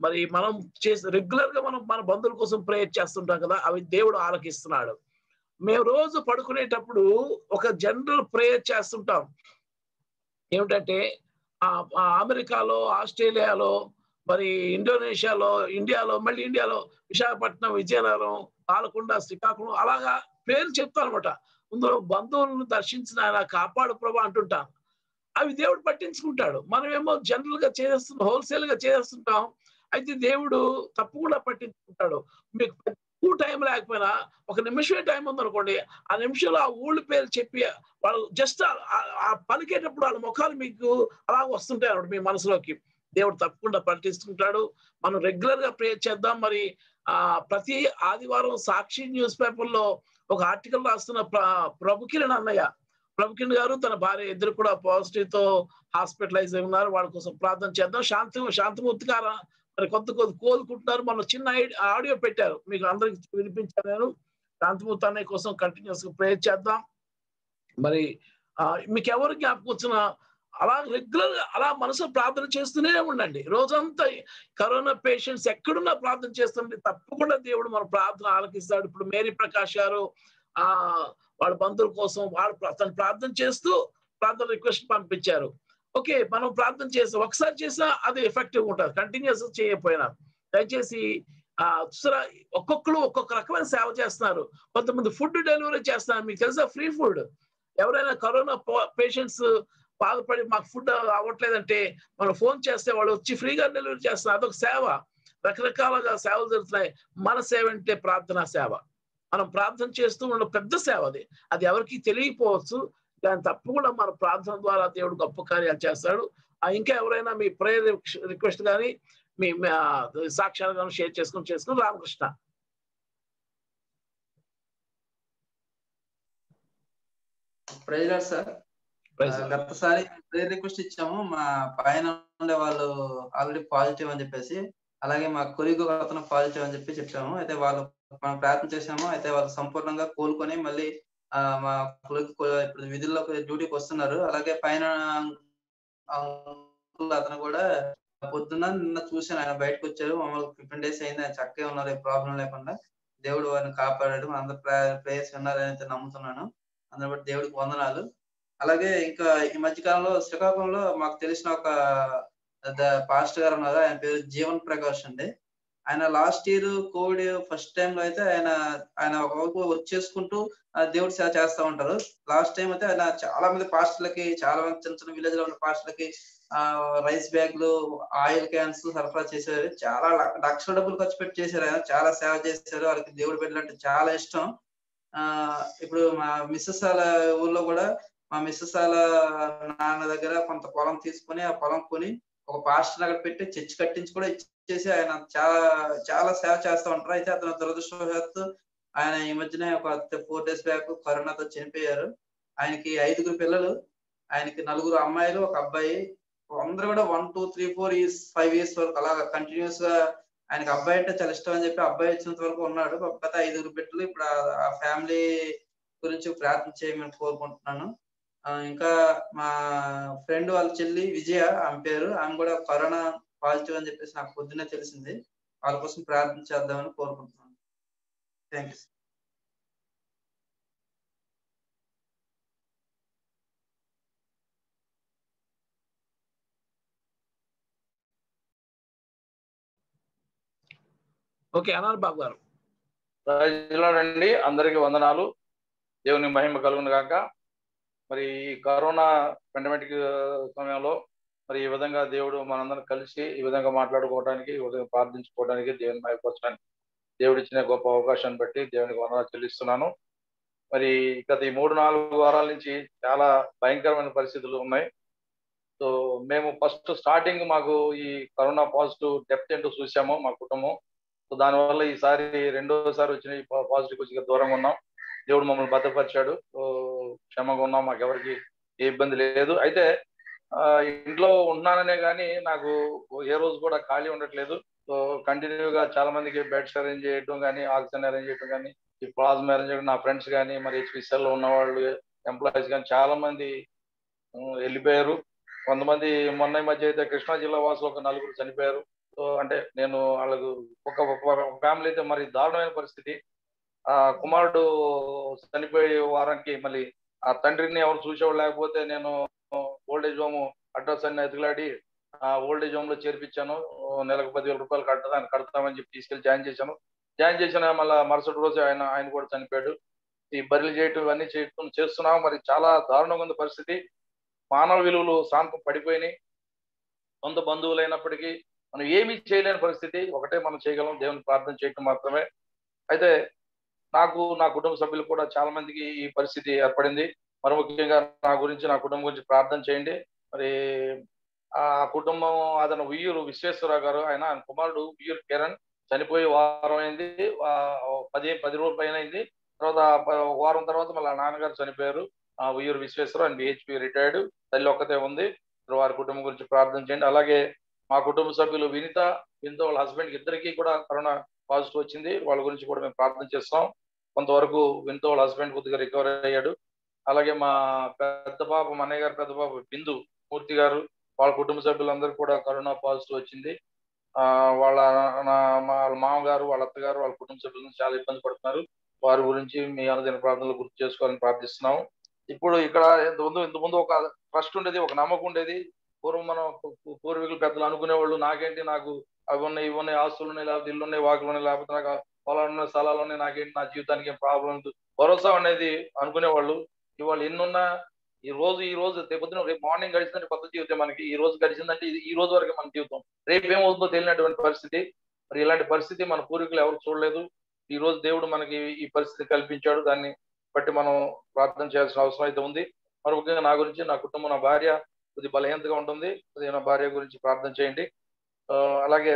మరి మనం చేసి రెగ్యులర్గా మనం మన బంధువుల కోసం ప్రేయర్ చేస్తుంటాం కదా అవి దేవుడు ఆలకిస్తున్నాడు. మేము రోజు పడుకునేటప్పుడు ఒక జనరల్ ప్రేయర్ చేస్తుంటాం. ఏమిటంటే ఆ అమెరికాలో ఆస్ట్రేలియాలో మరి ఇండోనేషియాలో ఇండియాలో మళ్ళీ ఇండియాలో విశాఖపట్నం విజయనగరం పాలకొండ శ్రీకాకుళం అలాగా పేరు చెప్తాను అనమాట ముందు బంధువులను దర్శించిన ఆయన కాపాడు ప్రభా అంటుంటాం అవి దేవుడు పట్టించుకుంటాడు. మనమేమో జనరల్గా చేస్తుంటాం హోల్సేల్గా చేస్తుంటాం అయితే దేవుడు తప్పకుండా పట్టించుకుంటాడు. మీకు ఎక్కువ టైం లేకపోయినా ఒక నిమిషమే టైం ఉందనుకోండి ఆ నిమిషంలో ఆ ఊళ్ళ పేరు చెప్పి వాళ్ళు జస్ట్ ఆ పలికేటప్పుడు వాళ్ళ ముఖాలు మీకు అలా వస్తుంటాయి అన్నమాట మీ మనసులోకి. దేవుడు తప్పకుండా పట్టిస్తుంటాడు మనం రెగ్యులర్గా ప్రేయర్ చేద్దాం. మరి ఆ ప్రతి ఆదివారం సాక్షి న్యూస్ పేపర్లో ఒక ఆర్టికల్ రాస్తున్న ప్ర- ప్రభుకిరణ్ అన్నయ్య. ప్రభుకిరణ్ గారు తన భార్య ఇద్దరు కూడా పాజిటివ్తో హాస్పిటలైజ్ అయి ఉన్నారు. వాళ్ళ కోసం ప్రార్థన చేద్దాం. శాంతి శాంతిమూర్తి గారు మరి కొంత కొద్ది కోలుకుంటున్నారు. మన చిన్న ఆడియో పెట్టారు. మీకు అందరికి వినిపించాను నేను. శాంతిమూర్తి అన్నయ్య కోసం కంటిన్యూస్గా ప్రేయర్ చేద్దాం. మరి మీకు ఎవరు జ్ఞాపకం వచ్చినా అలా రెగ్యులర్గా అలా మనసు ప్రార్థన చేస్తూనే ఉండండి. రోజంతా కరోనా పేషెంట్స్ ఎక్కడున్నా ప్రార్థన చేస్తుంటే తప్పకుండా దేవుడు మన ప్రార్థన ఆలకిస్తాడు. ఇప్పుడు మేరీ ప్రకాష్ గారు ఆ వాళ్ళ బంధువుల కోసం వాళ్ళు తను ప్రార్థన చేస్తూ ప్రార్థన రిక్వెస్ట్ పంపించారు. ఓకే మనం ప్రార్థన చేస్తాం ఒకసారి చేసినా అది ఎఫెక్టివ్ ఉంటుంది. కంటిన్యూస్ చేయకపోయినా. దయచేసి ఆ చూసారా ఒక్కొక్కరు ఒక్కొక్క రకమైన సేవ చేస్తున్నారు. కొంతమంది ఫుడ్ డెలివరీ చేస్తున్నారు. మీకు తెలుసా ఫ్రీ ఫుడ్ ఎవరైనా కరోనా పేషెంట్స్ బాధపడి మాకు ఫుడ్ అవ్వట్లేదంటే మనం ఫోన్ చేస్తే వాళ్ళు వచ్చి ఫ్రీగా డెలివరీ చేస్తున్నారు. అదొక సేవ. రకరకాలుగా సేవలు జరుగుతున్నాయి. మన సేవ అంటే ప్రార్థనా సేవ. మనం ప్రార్థన చేస్తూ ఉన్న పెద్ద సేవ అది. అది ఎవరికి తెలియకపోవచ్చు. దాని తప్పకుండా మన ప్రార్థన ద్వారా దేవుడు గొప్ప కార్యాలు చేస్తాడు. ఇంకా ఎవరైనా మీ ప్రేయర్ రిక్వెస్ట్ కానీ మీ సాక్ష్యాలు కానీ షేర్ చేసుకుని చేసుకుని Ramakrishna. Praise sir.
గతసారి prayer request ఇచ్చాము. మా పైన ఉండే వాళ్ళు ఆల్రెడీ పాజిటివ్ అని చెప్పేసి అలాగే మా కొరిగు అతను పాజిటివ్ అని చెప్పి చెప్పాము. అయితే వాళ్ళు మనం ప్రార్థన చేసాము అయితే వాళ్ళు సంపూర్ణంగా కోలుకొని మళ్ళీ ఆ, మా కొలిగ్ ఇప్పుడు విధుల్లోకి డ్యూటీకి వస్తున్నారు. అలాగే పైన అతను కూడా పొద్దున్న నిన్న చూసాను ఆయన బయటకు వచ్చారు. మమ్మల్ని ఫిఫ్టీన్ డేస్ అయింది. ఆయన చక్కగా ఉన్నారు. ప్రాబ్లం లేకుండా. దేవుడు వారిని కాపాడాడు. అందరు ప్రేయర్స్ విన్నారని అయితే నమ్ముతున్నాను. అందరి బట్టి దేవుడికి వందనాలు. అలాగే ఇంకా ఈ మధ్య కాలంలో శ్రీకాకుళంలో మాకు తెలిసిన ఒక పాస్టర్ గారు ఉన్నారు ఆయన పేరు జీవన్ ప్రకాష్ అండి. ఆయన last year covid first time లో అయితే ఆయన ఆయన ఒక వర్క్ చేసుకుంటూ ఆ, దేవుడి సేవ చేస్తా ఉంటారు. లాస్ట్ టైం అయితే ఆయన చాలా మంది పాస్టర్లకి చాలా మంది చిన్న చిన్న విలేజ్లో ఉన్న పాస్టర్లకి ఆ రైస్ బ్యాగ్లు ఆయిల్ క్యాన్స్ సరఫరా చేశారు చాలా లక్షల డబ్బులు ఖర్చు పెట్టి చేశారు ఆయన. చాలా సేవ చేశారు. వాళ్ళకి దేవుడు పెట్టాలంటే చాలా ఇష్టం. ఆ ఇప్పుడు మా మిస్సెస్ వాళ్ళ ఊర్లో కూడా మా మిస్సెస్ వాళ్ళ నాన్న దగ్గర కొంత పొలం తీసుకొని ఆ పొలం కొని ఒక పాస్టర్ అక్కడ పెట్టి చర్చి కట్టించి కూడా ఇచ్చేసి ఆయన చాలా చాలా సేవ చేస్తూ ఉంటారు. అయితే అతను దురదృష్టవశాత్తు ఆయన ఈ మధ్యనే ఒక ఫోర్ డేస్ బ్యాక్ కరోనాతో చనిపోయారు. ఆయనకి ఐదుగురు పిల్లలు ఆయనకి నలుగురు అమ్మాయిలు ఒక అబ్బాయి. అందరూ కూడా one two three four years five years వరకు అలా కంటిన్యూస్గా ఆయనకి అబ్బాయి అంటే చాలా ఇష్టం అని చెప్పి అబ్బాయి వచ్చినంత వరకు ఉన్నాడు. గత ఐదుగురు బిడ్డలు ఇప్పుడు ఆ- ఫ్యామిలీ గురించి ప్రార్థన చేయమని కోరుకుంటున్నాను. ఇంకా మా ఫ్రెండ్ వాళ్ళ చెల్లి విజయ ఆమె పేరు. ఆమె కూడా కరోనా పాజిటివ్ అని చెప్పేసి నాకు పొద్దున్నే తెలిసింది. వాళ్ళ కోసం ప్రార్థన చేద్దామని కోరుకుంటున్నాను. థ్యాంక్ యూ
ఓకే అనాలి బాబు గారు.
ప్రజలండి అందరికీ వందనాలు. దేవుని మహిమ కలుగును గాక. మరి ఈ కరోనా పెండమిక్ సమయంలో మరి ఈ విధంగా దేవుడు మనందరం కలిసి ఈ విధంగా మాట్లాడుకోవడానికి ఈ విధంగా ప్రార్థించుకోవడానికి దేవుని మహిమపరచడానికి దేవుడు ఇచ్చిన గొప్ప అవకాశాన్ని బట్టి దేవునికి వందనాలు చెల్లిస్తున్నాను. మరి గత ఈ మూడు నాలుగు వారాల నుంచి చాలా భయంకరమైన పరిస్థితులు ఉన్నాయి. సో మేము ఫస్ట్ స్టార్టింగ్ మాకు ఈ కరోనా పాజిటివ్ డెప్త్ ఏంటో చూసాము మా కుటుంబం. సో దానివల్ల ఈసారి రెండోసారి వచ్చిన ఈ పాజిటివ్ కొద్దిగా దూరంగా ఉన్నాం. దేవుడు మమ్మల్ని భద్రపరిచాడు. క్షమగా ఉన్నాం. మాకు ఎవరికి ఏ ఇబ్బంది లేదు. అయితే ఆ, ఇంట్లో ఉన్నాననే కానీ నాకు ఏ రోజు కూడా ఖాళీ ఉండట్లేదు. సో కంటిన్యూగా చాలా మందికి బెడ్స్ అరేంజ్ చేయడం కానీ ఆక్సిజన్ అరేంజ్ చేయడం కానీ ఈ ప్లాజ్మా అరేంజ్ చేయడం నా ఫ్రెండ్స్ కానీ మరి హెచ్పిసిఎల్లో ఉన్న వాళ్ళు ఎంప్లాయీస్ కానీ చాలా మంది వెళ్ళిపోయారు. కొంతమంది మొన్న ఈ మధ్య అయితే కృష్ణా జిల్లా వాసులు ఒక నలుగురు చనిపోయారు. సో అంటే నేను వాళ్ళకు ఒక ఒక ఫ్యామిలీ అయితే మరి దారుణమైన పరిస్థితి. ఆ కుమారుడు చనిపోయే వారానికి మళ్ళీ ఆ తండ్రిని ఎవరు చూసేవాళ్ళు లేకపోతే నేను ఓల్డేజ్ హోమ్ అడ్రస్ అన్ని ఎదుగులాడి ఆ ఓల్డేజ్ హోమ్లో చేర్పించాను. నెలకు పదివేల రూపాయలు కట్టదాన్ని కడతామని చెప్పి తీసుకెళ్ళి జాయిన్ చేశాను. జాయిన్ చేసిన మళ్ళీ మరుసటి రోజు ఆయన ఆయన కూడా చనిపోయాడు. ఈ బరిలు చేయటం ఇవన్నీ చేయటం చేస్తున్నాం. మరి చాలా దారుణంగా ఉంది పరిస్థితి. మానవ విలువలు శాంతం పడిపోయినాయి. సొంత అయినప్పటికీ మనం ఏమీ చేయలేని పరిస్థితి. ఒకటే మనం చేయగలం. దేవుని ప్రార్థన చేయటం మాత్రమే. అయితే నాకు నా కుటుంబ సభ్యులు కూడా చాలా మందికి ఈ పరిస్థితి ఏర్పడింది. మరి ముఖ్యంగా నా గురించి నా కుటుంబం గురించి ప్రార్థన చేయండి. మరి ఆ కుటుంబం అతను ఉయ్యూరు విశ్వేశ్వరరావు గారు ఆయన ఆయన కుమారుడు ఉయ్యూరు కిరణ్ చనిపోయి వారం అయింది. పది పది రోజుల పైన అయింది. తర్వాత వారం తర్వాత మళ్ళీ నాన్నగారు చనిపోయారు. ఆ Uyyuru Visweswararao and BHP retired తల్లి ఒక్కతే ఉంది. వారి కుటుంబం గురించి ప్రార్థన చేయండి. అలాగే మా కుటుంబ సభ్యులు వినిత వినిత వాళ్ళ హస్బెండ్ ఇద్దరికీ కూడా కరోనా పాజిటివ్ వచ్చింది. వాళ్ళ గురించి కూడా మేము ప్రార్థన చేస్తాం. కొంతవరకు వినిత వాళ్ళ హస్బెండ్ కొద్దిగా రికవర్ అయ్యాడు. అలాగే మా పెద్ద పాప మా అన్నయ్య గారు పెద్ద పాప బిందు మూర్తి గారు వాళ్ళ కుటుంబ సభ్యులందరూ కూడా కరోనా పాజిటివ్ వచ్చింది. ఆ వాళ్ళ నా మా వాళ్ళ మామగారు వాళ్ళ అత్తగారు వాళ్ళ కుటుంబ సభ్యులను చాలా ఇబ్బంది పడుతున్నారు. వారి గురించి మీ అనుదిన ప్రార్థనలు గుర్తు చేసుకోవాలని ప్రార్థిస్తున్నాం ఇప్పుడు ఇక్కడ ఇంతకుముందు ఇంతకుముందు ఒక ట్రస్ట్ ఉండేది ఒక నమ్మకం ఉండేది. పూర్వం మనం పూర్వీకులు పెద్దలు అనుకునేవాళ్ళు నాకేంటి నాకు అవి ఉన్నాయి ఇవి ఉన్నాయి ఆస్తులు ఉన్నాయి లేకపోతే ఇల్లు ఉన్నాయి వాకులు ఉన్నాయి లేకపోతే నాకు పొలాలు ఉన్నాయి స్థలాలు నాకేంటి నా జీవితానికి ఏం ప్రాబ్లం లేదు. భరోసా అనేది అనుకునేవాళ్ళు. ఇవాళ ఎన్నున్నా ఈ రోజు ఈ రోజు పొద్దున రేపు మార్నింగ్ గడిచిందంటే కొత్త జీవితం మనకి. ఈ రోజు గడిచిందంటే ఇది ఈ రోజు వరకు మన జీవితం. రేపు ఏమవుతుందో తెలియనటువంటి పరిస్థితి. మరి ఇలాంటి పరిస్థితి మన పూర్వీకులు ఎవరు చూడలేదు. ఈ రోజు దేవుడు మనకి ఈ పరిస్థితి కల్పించాడు. దాన్ని బట్టి మనం ప్రార్థన చేయాల్సిన అవసరం అయితే ఉంది. మరి ముఖ్యంగా నా గురించి నా కుటుంబం నా భార్య కొద్ది బలహీనతగా ఉంటుంది. కొద్దిగా నా భార్య గురించి ప్రార్థన చేయండి. అలాగే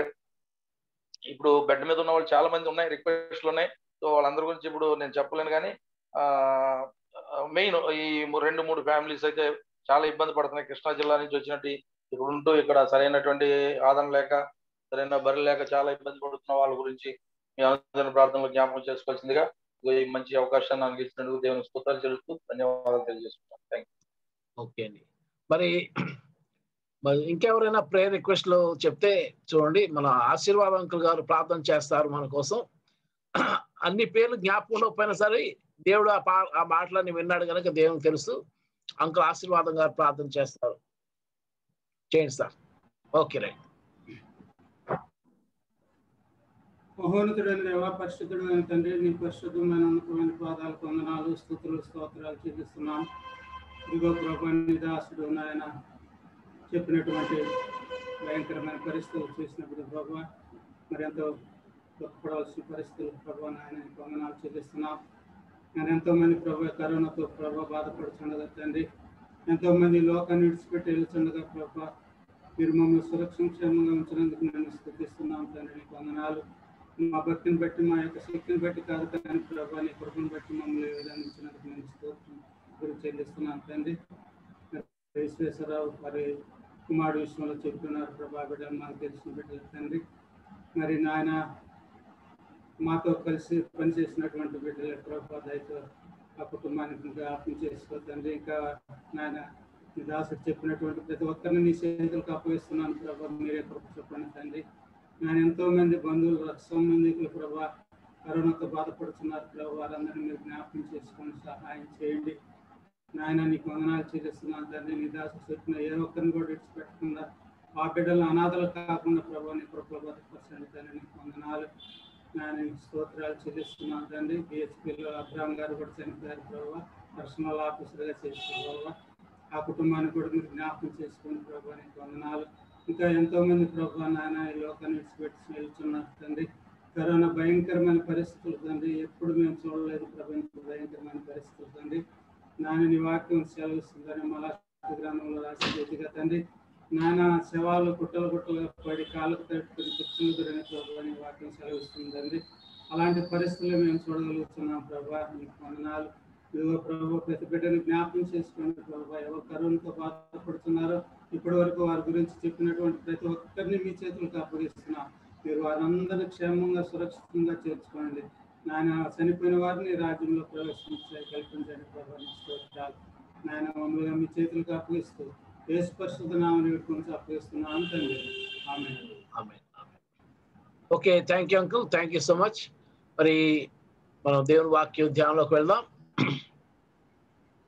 ఇప్పుడు బెడ్ మీద ఉన్న వాళ్ళు చాలా మంది ఉన్నాయి రిక్వెస్ట్లు ఉన్నాయి. సో వాళ్ళందరి గురించి ఇప్పుడు నేను చెప్పలేను కానీ మెయిన్ ఈ రెండు మూడు ఫ్యామిలీస్ అయితే చాలా ఇబ్బంది పడుతున్నాయి. కృష్ణా జిల్లా నుంచి వచ్చినట్టు ఇక్కడ ఉంటూ ఇక్కడ సరైనటువంటి ఆదరణ లేక సరైన బరి లేక చాలా ఇబ్బంది పడుతున్న వాళ్ళ గురించి మీ ప్రార్థనలు జ్ఞాపకం చేసుకోవాల్సిందిగా ఈ మంచి అవకాశాన్ని అందించినందుకు దేవుని స్తోత్రాలు చెల్లుస్తూ ధన్యవాదాలు తెలియజేస్తున్నాను థ్యాంక్
ఓకే అండి. మరి మరి ఇంకెవరైనా ప్రేయర్ రిక్వెస్ట్లు చెప్తే చూడండి మన ఆశీర్వాద అంకుల్ గారు ప్రార్థన చేస్తారు మన కోసం. అన్ని పేర్లు జ్ఞాపకంలో పోయినా సరే దేవుడు ఆ పా ఆ మాటలన్నీ విన్నాడు కనుక దేవునికి తెలుసు. అంకుల్ ఆశీర్వాదం గారు ప్రార్థన చేస్తారు. చేయండి సార్. Okay right.
మహోన్నతుడైన దేవ పరిశుద్ధుడైన తండ్రి నీ పరిశుద్ధమైన ఉన్నతమైన పాదాలకు వందనాలు స్థుతులు స్తోత్రాలు చెల్లిస్తున్నాం. ఇదిగో ప్రభు దాసుడు నాయన. చెప్పినటువంటి భయంకరమైన పరిస్థితులు చూసినప్పుడు ప్రభా మరి ఎంతో దుఃఖపడవలసిన పరిస్థితులు ప్రభావ నాయన వందనాలు చెల్లిస్తున్నాం. నేను ఎంతోమంది ప్రభా కరోనాతో ప్రభా బాధపడుచుండగా తండ్రి. ఎంతోమంది లోకాన్ని విడిచిపెట్టి వెళ్తుండగా ప్రభా మీరు మమ్మల్ని సురక్షంక్షేమంగా ఉంచినందుకు నేను స్థుతిస్తున్నాం తండ్రి. నీకు వందనాలు. మా భక్తిని బట్టి మా యొక్క శక్తిని బట్టి కాదు కానీ ప్రభా నీ కృపను బట్టి మమ్మల్ని విధానించినందుకు నేను స్తోత్రం గురించి చెల్లిస్తున్నాను తండ్రి. విశ్వేశ్వరరావు మరి కుమారుడు విషయంలో చెప్తున్నారు ప్రభా బిడ్డలు మాకు తెలిసిన బిడ్డలు తండ్రి. మరి నాయన మాతో కలిసి పనిచేసినటువంటి బిడ్డల ప్రభా దయతో ఆ కుటుంబానికి జ్ఞాపకం చేసుకో తండ్రి. ఇంకా నాయన నీ దాసుడు చెప్పినటువంటి ప్రతి ఒక్కరిని నీ చేతులకు అప్పగిస్తున్నాను ప్రభా మీరే కృప చెప్పండి తండ్రి. నేను ఎంతో మంది బంధువులు లక్షల మందికి ప్రభా కరోనాతో బాధపడుతున్నారు. ప్రభా వారందరినీ మీరు జ్ఞాపకం చేసుకొని సహాయం చేయండి. నాయన నీకు వందనాలు చేస్తున్నాను తండ్రి. నీ దాసు చెప్పిన ఏ ఒక్కరిని కూడా విడిచిపెట్టకుండా మా బిడ్డలు అనాథలు కాకుండా ప్రభా నీ కృపలో తండ్రి. నీకు వందనాలు నాయన నీకు స్తోత్రాలు చెల్లిస్తున్నాను తండ్రి. బిహెచ్పిలో అబ్రామ్ గారు కూడా చనిపోయారు ప్రభావ పర్సనల్ ఆఫీసర్గా చేసిన ప్రభావ ఆ కుటుంబాన్ని కూడా మీరు జ్ఞాపకం చేసుకుని ప్రభా నీకు వందనాలు. ఇంకా ఎంతోమంది ప్రభు ప్రభా నాయన ఈ లోకాన్ని విడిచిపెట్టి వెళ్తున్నారు తండ్రి. కరోనా భయంకరమైన పరిస్థితులు తండ్రి. ఎప్పుడు మేము చూడలేదు ప్రభు భయంకరమైన పరిస్థితులు తండ్రి. నాయన నీ వాక్యం సెలవిస్తుందని మళ్ళా గ్రామంలో రాసి రీతిగా తండ్రి నాయన శవాలు కుట్టలు కుట్టలుగా పడి కాళ్ళకు తట్టుకుని కూర్చుని ప్రభు అని వాక్యం సెలవిస్తుంది తండ్రి. అలాంటి పరిస్థితులు మేము చూడగలుగుతున్నాం ప్రభా. నీకు వందనాలు. ఇదిగో ప్రభు ప్రతి బిడ్డని జ్ఞాపకం చేసుకోండి ప్రభా ఎవరు కరువులతో బాధపడుతున్నారో ఇప్పటి వరకు వారి గురించి చెప్పినటువంటి ప్రతి ఒక్కరిని మీ చేతులకు అప్పగిస్తున్నాం. మీరు వారందరినీ క్షేమంగా సురక్షితంగా చేర్చుకోండి. నాయన చనిపోయిన వారిని రాజ్యంలో ప్రవేశించే కల్పించండి ప్రభా నీ స్తోత్రాలు. నాయన మమ్మల్ని మీ చేతులకు అప్పగిస్తూ యేసు పరిశుద్ధ నామని పెట్టుకుని అప్పగిస్తున్నాను తండ్రి. ఆమె
ఆమె okay thank you uncle thank you so much మరి మనం దేవుని వాక్యం ధ్యానంలోకి వెళ్దాం.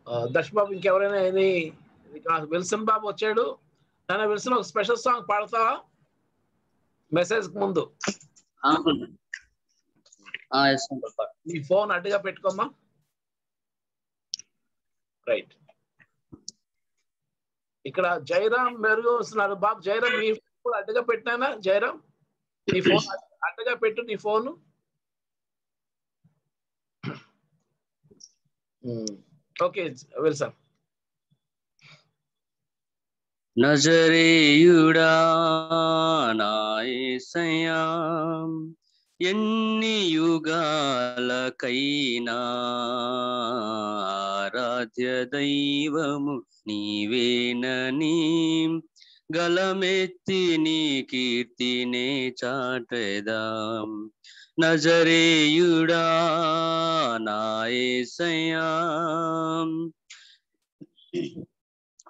ఆ, దర్శ్ బాబు ఇంకెవరైనా ఏది? విల్సన్ బాబు వచ్చాడు. నాన్న విల్సన్ ఒక స్పెషల్ సాంగ్ పాడతావా? మెసేజ్ ముందు. నీ ఫోన్ అడ్డుగా పెట్టుకోమ్మా. రైట్. ఇక్కడ జయరామ్ మెరుగు వస్తున్నారు. బాబు జయరామ్ మీ కూడా అడ్డుగా పెట్టినానా? జయరామ్ నీ ఫోన్ అడ్డుగా పెట్టు నీ ఫోన్. ఓకే విల్సన్
నజరేయుడా నాయసయా ఎన్ని యుగాలకైనా ఆరాధ్య దైవము నీవేనని గలమెత్తి నీ కీర్తినే చాటెదాం. నజరేయుడా నాయసయా.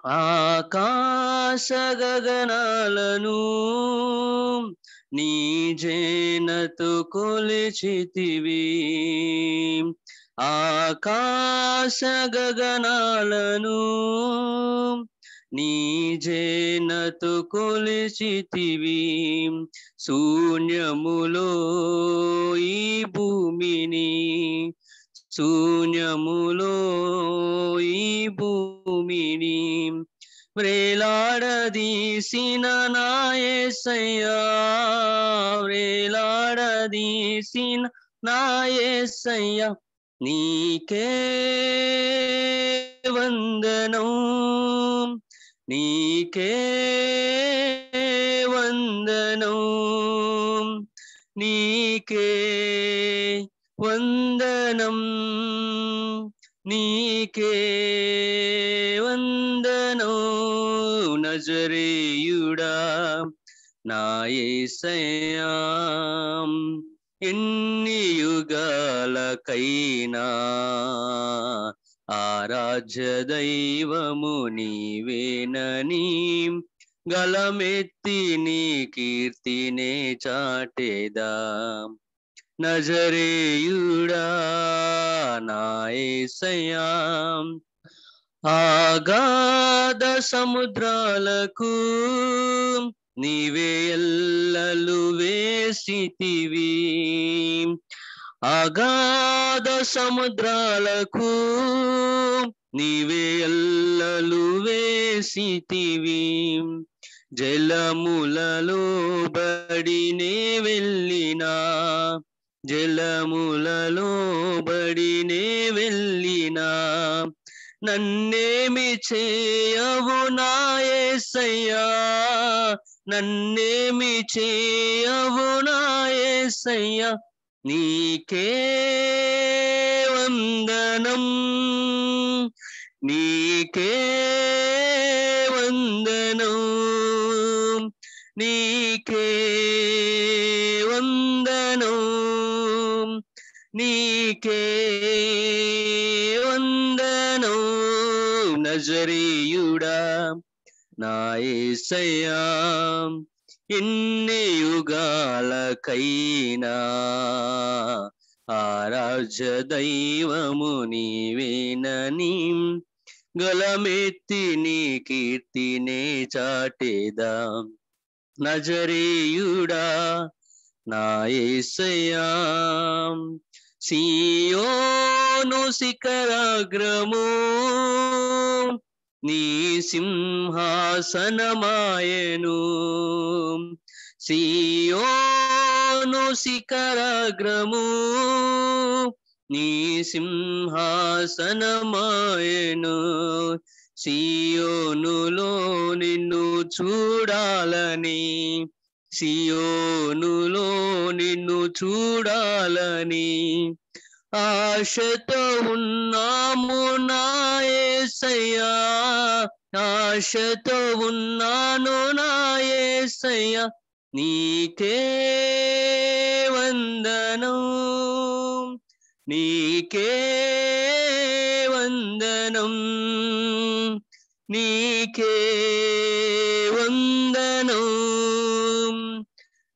ఆకాశ గగనాలను నీ జేనతో కొలిచితివి. ఆకాశ గగనాలను నీజేనతు కొలిచితివి. శూన్యములో ఈ భూమిని శూన్యములో ఈ భూమిని వ్రేలాడదీసిన నాయసయ్యా వ్రేలాడదీసిన నాయసయ్యా నీకే వందనం నీకే వందనం నీకే వందనం నీకే నజరేయుడా నా ఎన్ని యుగాలకైనా ఆరాధ్య దైవము నీవేనని గలమెత్తి నీ కీర్తినే చాటేదా. నజరేయుడా నాయసయా ఆగాధ సముద్రాలకు నీవే ఎల్లలు వేసితివి. అగాధ సముద్రాలకు నీవే ఎల్లలు వేసితివి. జలములలో బడినే వెళ్ళినా జలములలో బడినే వెళ్ళినా నన్నేమి చేయవు నాయసయ్యా నన్నేమి చేయవు నాయసయ్యా నీకే వందనం నీకే వందనం నీకే వందనం నీకే వందనం నజరీయుడా నాయసయ్యా ఎన్ని యుగాలకైనా ఆరాధ్య దైవము నీవేనని గలమెత్తి నీ కీర్తినే చాటేదా. నజరీయుడా నాయసయ్యా సియోను శిఖరాగ్రము నీ సింహాసనమాయను. సియోను శిఖరాగ్రము నీ సింహాసనమాయను. సియోనులో నిన్ను చూడాలని సియోనులో నిన్ను చూడాలని ఆశతో ఉన్నాము నాయసయ్యా ఆశతో ఉన్నాను నాయసయ్యా నీకే వందనం. నీకే వందనం. నీకే వంద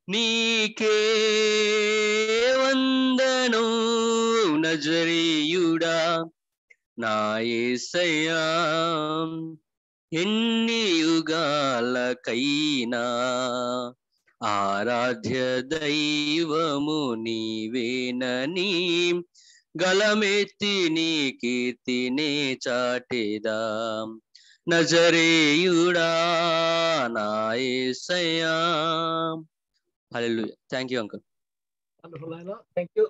నీకే వందను నజరీయుడా నాయసయ్యా ఎన్ని యుగాలకైనా ఆరాధ్య దైవము నీవేనని గలమెత్తి నీ కీర్తినే చాటిదా. నజరేయుడా నాయసయ్యా
hello thank you uncle thank you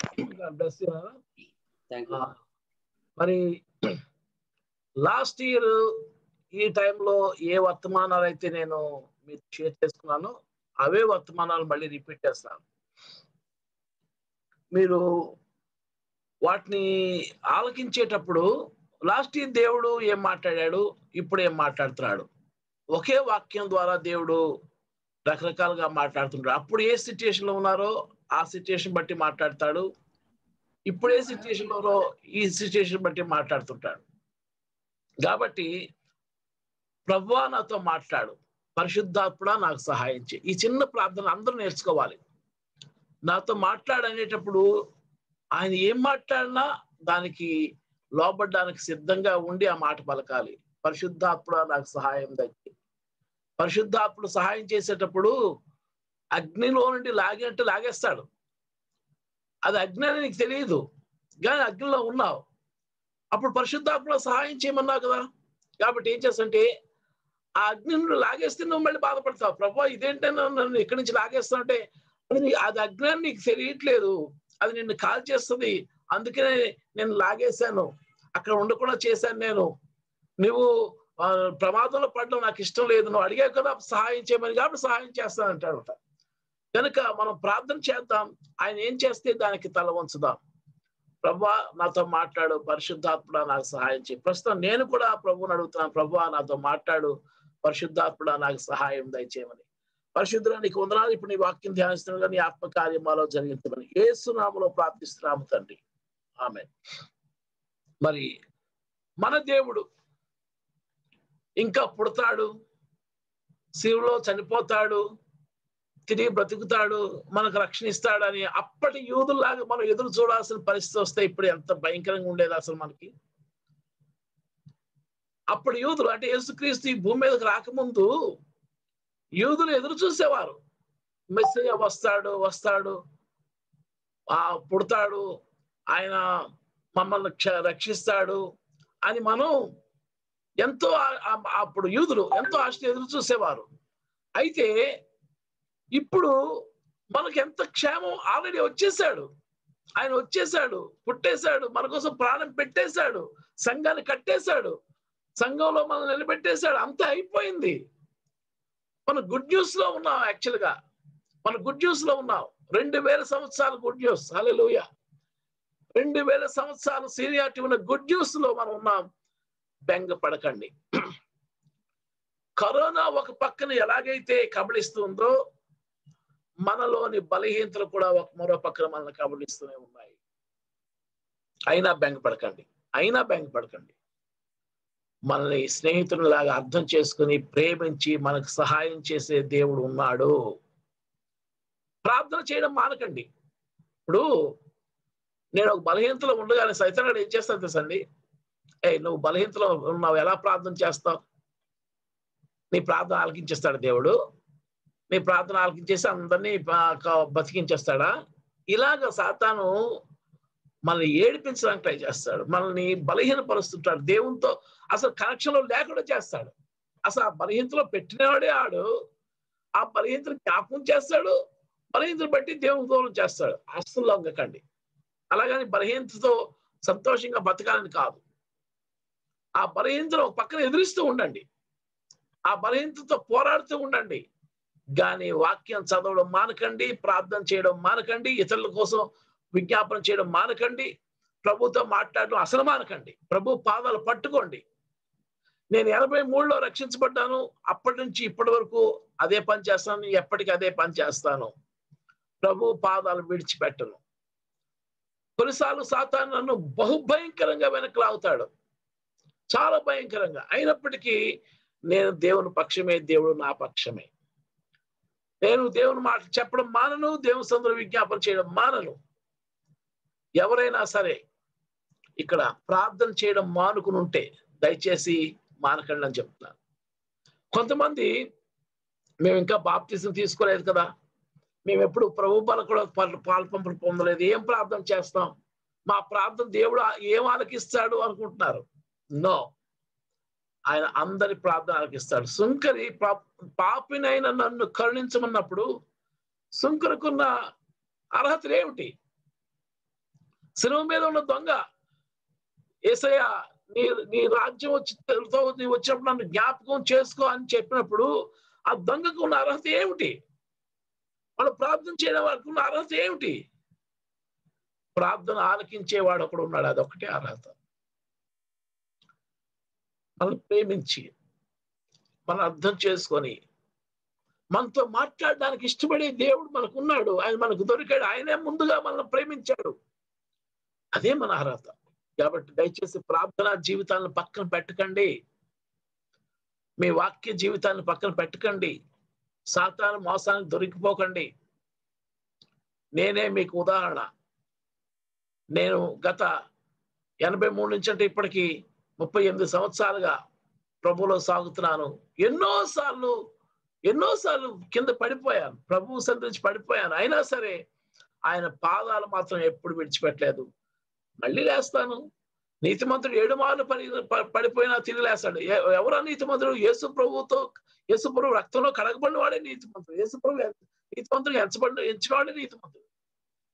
thank you
మరి లాస్ట్ ఇయర్ ఈ టైంలో ఏ వర్తమానాలు అయితే నేను మీరు షేర్ చేసుకున్నానో అవే వర్తమానాలు మళ్ళీ రిపీట్ చేస్తాను. మీరు వాటిని ఆలకించేటప్పుడు లాస్ట్ ఇయర్ దేవుడు ఏం మాట్లాడాడు? ఇప్పుడు ఏం మాట్లాడుతున్నాడు? ఒకే వాక్యం ద్వారా దేవుడు రకరకాలుగా మాట్లాడుతుంటాడు అప్పుడు ఏ సిచ్యుయేషన్లో ఉన్నారో ఆ సిచ్యుయేషన్ బట్టి మాట్లాడతాడు. ఇప్పుడు ఏ సిచ్యుయేషన్లో ఈ సిచ్యుయేషన్ బట్టి మాట్లాడుతుంటాడు. కాబట్టి ప్రభువా నాతో మాట్లాడు. పరిశుద్ధాత్మ నాకు సహాయం చే ఈ చిన్న ప్రార్థన అందరూ నేర్చుకోవాలి. నాతో మాట్లాడనేటప్పుడు ఆయన ఏం మాట్లాడినా దానికి లోబడ్డానికి సిద్ధంగా ఉండి ఆ మాట పలకాలి. పరిశుద్ధాత్మ నాకు సహాయం దక్కి పరిశుద్ధాత్ముడు సహాయం చేసేటప్పుడు అగ్నిలో నుండి లాగినట్టు లాగేస్తాడు. అది అగ్ని అని నీకు తెలియదు కానీ అగ్నిలో ఉన్నావు. అప్పుడు పరిశుద్ధాత్మలో సహాయం చేయమన్నావు కదా. కాబట్టి ఏం చేస్తుంటే ఆ అగ్ని నుండి లాగేస్తే నువ్వు మళ్ళీ బాధపడతావు. ప్రభా ఇదేంటన్నా నన్ను ఇక్కడి నుంచి లాగేస్తానంటే అది అది అగ్ని అని నీకు తెలియట్లేదు. అది నిన్ను కాల్ చేస్తుంది. అందుకనే నేను లాగేశాను. అక్కడ ఉండకుండా చేశాను నేను. నువ్వు ప్రమాదంలో పడడం నాకు ఇష్టం లేదు. నువ్వు అడిగా కదా సహాయం చేయమని కాబట్టి సహాయం చేస్తాను అంటాడట. కనుక మనం ప్రార్థన చేద్దాం. ఆయన ఏం చేస్తే దానికి తల వంచుదాం. ప్రభా నాతో మాట్లాడు. పరిశుద్ధాత్ముడ నాకు సహాయం చేయి. ప్రస్తుతం నేను కూడా ప్రభువుని అడుగుతున్నాను. ప్రభా నాతో మాట్లాడు. పరిశుద్ధాత్ముడ నాకు సహాయం దయచేయమని. పరిశుద్ధుల నీకు వందనాలు. ఇప్పుడు నీ వాక్యం ధ్యానిస్తున్నాగా నీ ఆత్మకార్యమాలో జరిగించమని ఏసునామలో ప్రార్థిస్తున్నాము తండ్రి. ఆమె మరి మన దేవుడు ఇంకా పుడతాడు శివులో చనిపోతాడు తిరిగి బ్రతుకుతాడు మనకు రక్షణ ఇస్తాడని అప్పటి యూదుల్లాగా మనం ఎదురు చూడాల్సిన పరిస్థితి వస్తే ఇప్పుడు ఎంత భయంకరంగా ఉండేది అసలు మనకి. అప్పుడు యూదులు అంటే యేసుక్రీస్తు ఈ భూమి మీదకి రాకముందు యూదులు ఎదురు చూసేవారు. మెస్సేజ్ వస్తాడు వస్తాడు ఆ పుడతాడు ఆయన మమ్మల్ని రక్షిస్తాడు అని మనం ఎంతో అప్పుడు యూదులు ఎంతో ఆశ ఎదురు చూసేవారు. అయితే ఇప్పుడు మనకు ఎంత క్షేమం ఆల్రెడీ వచ్చేసాడు ఆయన వచ్చేసాడు పుట్టేశాడు మన కోసం ప్రాణం పెట్టేశాడు సంఘాన్ని కట్టేశాడు సంఘంలో మనం నిలబెట్టేశాడు అంతా అయిపోయింది. మన గుడ్ న్యూస్లో ఉన్నాం యాక్చువల్గా మన గుడ్ న్యూస్లో ఉన్నాం. రెండు వేల సంవత్సరాలు గుడ్ న్యూస్. హల్లెలూయ. రెండు వేల సంవత్సరాలు సీనియారిటీ ఉన్న గుడ్ న్యూస్లో మనం ఉన్నాం. బెంగ పడకండి. కరోనా ఒక పక్కన ఎలాగైతే కబళిస్తుందో మనలోని బలహీనతలు కూడా ఒక మరో పక్కన మనల్ని కబళిస్తూనే ఉన్నాయి. అయినా బెంగ పడకండి. అయినా బెంగ పడకండి. మనల్ని స్నేహితునిలాగా అర్థం చేసుకుని ప్రేమించి మనకు సహాయం చేసే దేవుడు ఉన్నాడు. ప్రార్థన చేయడం మానకండి. ఇప్పుడు నేను ఒక బలహీనతలో ఉండగానే సైతం ఏం చేస్తాను తెలుసండి ఏ నువ్వు బలహీనతలో ఉన్నావు. ఎలా ప్రార్థన చేస్తావు? నీ ప్రార్థన ఆలకించేస్తాడు దేవుడు? నీ ప్రార్థన ఆలకించేసి అందరినీ బతికించేస్తాడా? ఇలాగ సాతాను మనల్ని ఏడిపించడానికి ట్రై చేస్తాడు. మనల్ని బలహీనపరుస్తుంటాడు. దేవునితో అసలు కనెక్షన్లో లేకుండా చేస్తాడు. అసలు ఆ బలహీనతలో పెట్టినవాడే ఆడు. ఆ బలహీనతను జ్ఞాపకం చేస్తాడు. బలహీనతను బట్టి దేవుని దూరం చేస్తాడు. అస్సలు లొంగకండి. అలాగని బలహీనతతో సంతోషంగా బతకాలని కాదు. ఆ బలహీనతను ఒక పక్కన ఎదురిస్తూ ఉండండి. ఆ బలహీనతతో పోరాడుతూ ఉండండి. కానీ వాక్యం చదవడం మానకండి ప్రార్థన చేయడం మానకండి ఇతరుల కోసం విజ్ఞాపన చేయడం మానకండి ప్రభుతో మాట్లాడడం అసలు మానకండి. ప్రభు పాదాలు పట్టుకోండి. నేను ఎనభై మూడులో రక్షించబడ్డాను అప్పటి నుంచి ఇప్పటి వరకు అదే పని చేస్తాను ఎప్పటికీ అదే పని చేస్తాను. ప్రభు పాదాలు విడిచిపెట్టను. కొన్నిసార్లు సాతాను నన్ను బహుభయంకరంగా వెనక్కి లాగుతాడు. చాలా భయంకరంగా. అయినప్పటికీ నేను దేవుని పక్షమే దేవుడు నా పక్షమే. నేను దేవుని మాట చెప్పడం మానను దేవుని సందులో విజ్ఞాపన చేయడం మానను. ఎవరైనా సరే ఇక్కడ ప్రార్థన చేయడం మానుకుని ఉంటే దయచేసి మానకండి అని చెప్తున్నాను. కొంతమంది మేము ఇంకా బాప్తిజం తీసుకోలేదు కదా. మేము ఎప్పుడు ప్రభు బల కూడా పాల్పంపులు పొందలేదు. ఏం ప్రార్థన చేస్తాం? మా ప్రార్థన దేవుడు ఏం ఆలకిస్తాడు అనుకుంటున్నారు? నో. ఆయన అందరి ప్రార్థన ఆలకిస్తాడు సుంకరి పా- పాపినైన నన్ను కరుణించమన్నప్పుడు సుంకరుకున్న అర్హతలు ఏమిటి? శిలువ మీద ఉన్న దొంగ ఏసయ్య నీ నీ రాజ్యం వచ్చి నీ వచ్చినప్పుడు నన్ను జ్ఞాపకం చేసుకో అని చెప్పినప్పుడు ఆ దొంగకు ఉన్న అర్హత ఏమిటి? వాళ్ళు ప్రార్థన చేయడం వారికి ఉన్న అర్హత ఏమిటి? ప్రార్థన ఆలకించేవాడు ఒకడు ఉన్నాడు. అదొకటే అర్హత. మనం ప్రేమించి మనం అర్థం చేసుకొని మనతో మాట్లాడడానికి ఇష్టపడే దేవుడు మనకు ఉన్నాడు ఆయన మనకు దొరికాడు. ఆయనే ముందుగా మనల్ని ప్రేమించాడు. అదే మన అర్హత. కాబట్టి దయచేసి ప్రార్థనా జీవితాలను పక్కన పెట్టకండి. మీ వాక్య జీవితాన్ని పక్కన పెట్టకండి. సాతాను మోసానికి దొరికిపోకండి. నేనే మీకు ఉదాహరణ. నేను గత ఎనభై మూడు నుంచి అంటే ఇప్పటికీ ముప్పై ఎనిమిది సంవత్సరాలుగా ప్రభులో సాగుతున్నాను. ఎన్నో సార్లు ఎన్నో సార్లు కింద పడిపోయాను. ప్రభువు సంతరించి పడిపోయాను. అయినా సరే ఆయన పాదాలు మాత్రం ఎప్పుడు విడిచిపెట్టలేదు. మళ్ళీ లేస్తాను. నీతిమంతుడు ఏడు మార్లు పడి పడిపోయినా తిరిగి లేస్తాడు. ఎవరా నీతిమంతుడు? యేసు ప్రభువుతో యేసు ప్రభు రక్తంలో కడగబడిన వాడే నీతిమంతుడు. యేసు ప్రభు నీతిమంతుడు ఎంచబడి ఎంచినవాడే నీతిమంతుడు.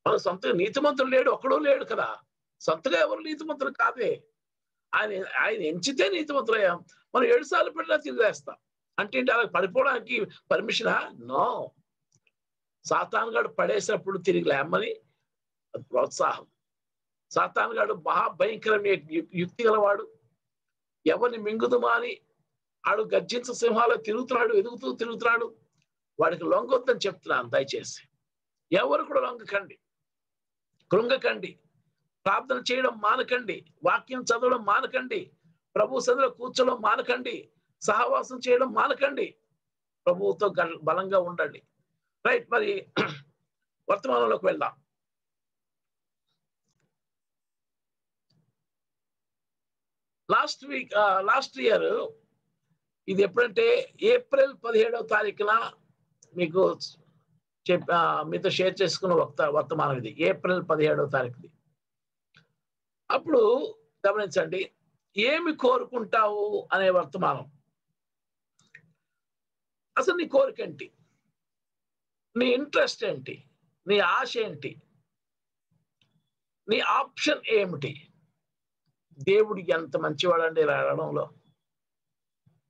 మన సొంతగా నీతిమంతుడు లేడు ఒకడు లేడు కదా. సొంతగా ఎవరు నీతిమంతుడు? కాదే. ఆయన ఆయన ఎంచితే నీతిమంతులయ్యాం మనం ఏడు సార్లు పడినా తిరిగేస్తాం. అంటే ఏంటి? అలా పడిపోవడానికి పర్మిషనా నో సాతాన్గాడు పడేసినప్పుడు తిరిగి లేమ్మని ప్రోత్సాహం. సాతానుగాడు మహాభయంకరమైన యు- యుక్తి గలవాడు. ఎవరిని మింగుదుమా అని ఆడు గర్జించ సింహాలు తిరుగుతున్నాడు ఎదుగుతూ తిరుగుతున్నాడు. వాడికి లొంగొద్దని చెప్తున్నాను దయచేసి. ఎవరు కూడా లొంగకండి. కృంగకండి. ప్రార్థన చేయడం మానకండి. వాక్యం చదవడం మానకండి. ప్రభు సదిలో కూర్చోడం మానకండి. సహవాసం చేయడం మానకండి. ప్రభువుతో బలంగా ఉండండి. రైట్ మరి వర్తమానంలోకి వెళ్దాం. లాస్ట్ వీక్ లాస్ట్ ఇయర్ ఇది ఎప్పుడంటే ఏప్రిల్ పదిహేడవ తారీఖున మీకు చెప్ మీతో షేర్ చేసుకున్న వర్త వర్తమానం ఇది. ఏప్రిల్ పదిహేడవ తారీఖుది. అప్పుడు గమనించండి ఏమి కోరుకుంటావు అనే వర్తమానం. అసలు నీ కోరిక ఏంటి? నీ ఇంట్రెస్ట్ ఏంటి? నీ ఆశ ఏంటి? నీ ఆప్షన్ ఏమిటి? దేవుడు ఎంత మంచివాడండి రావడంలో.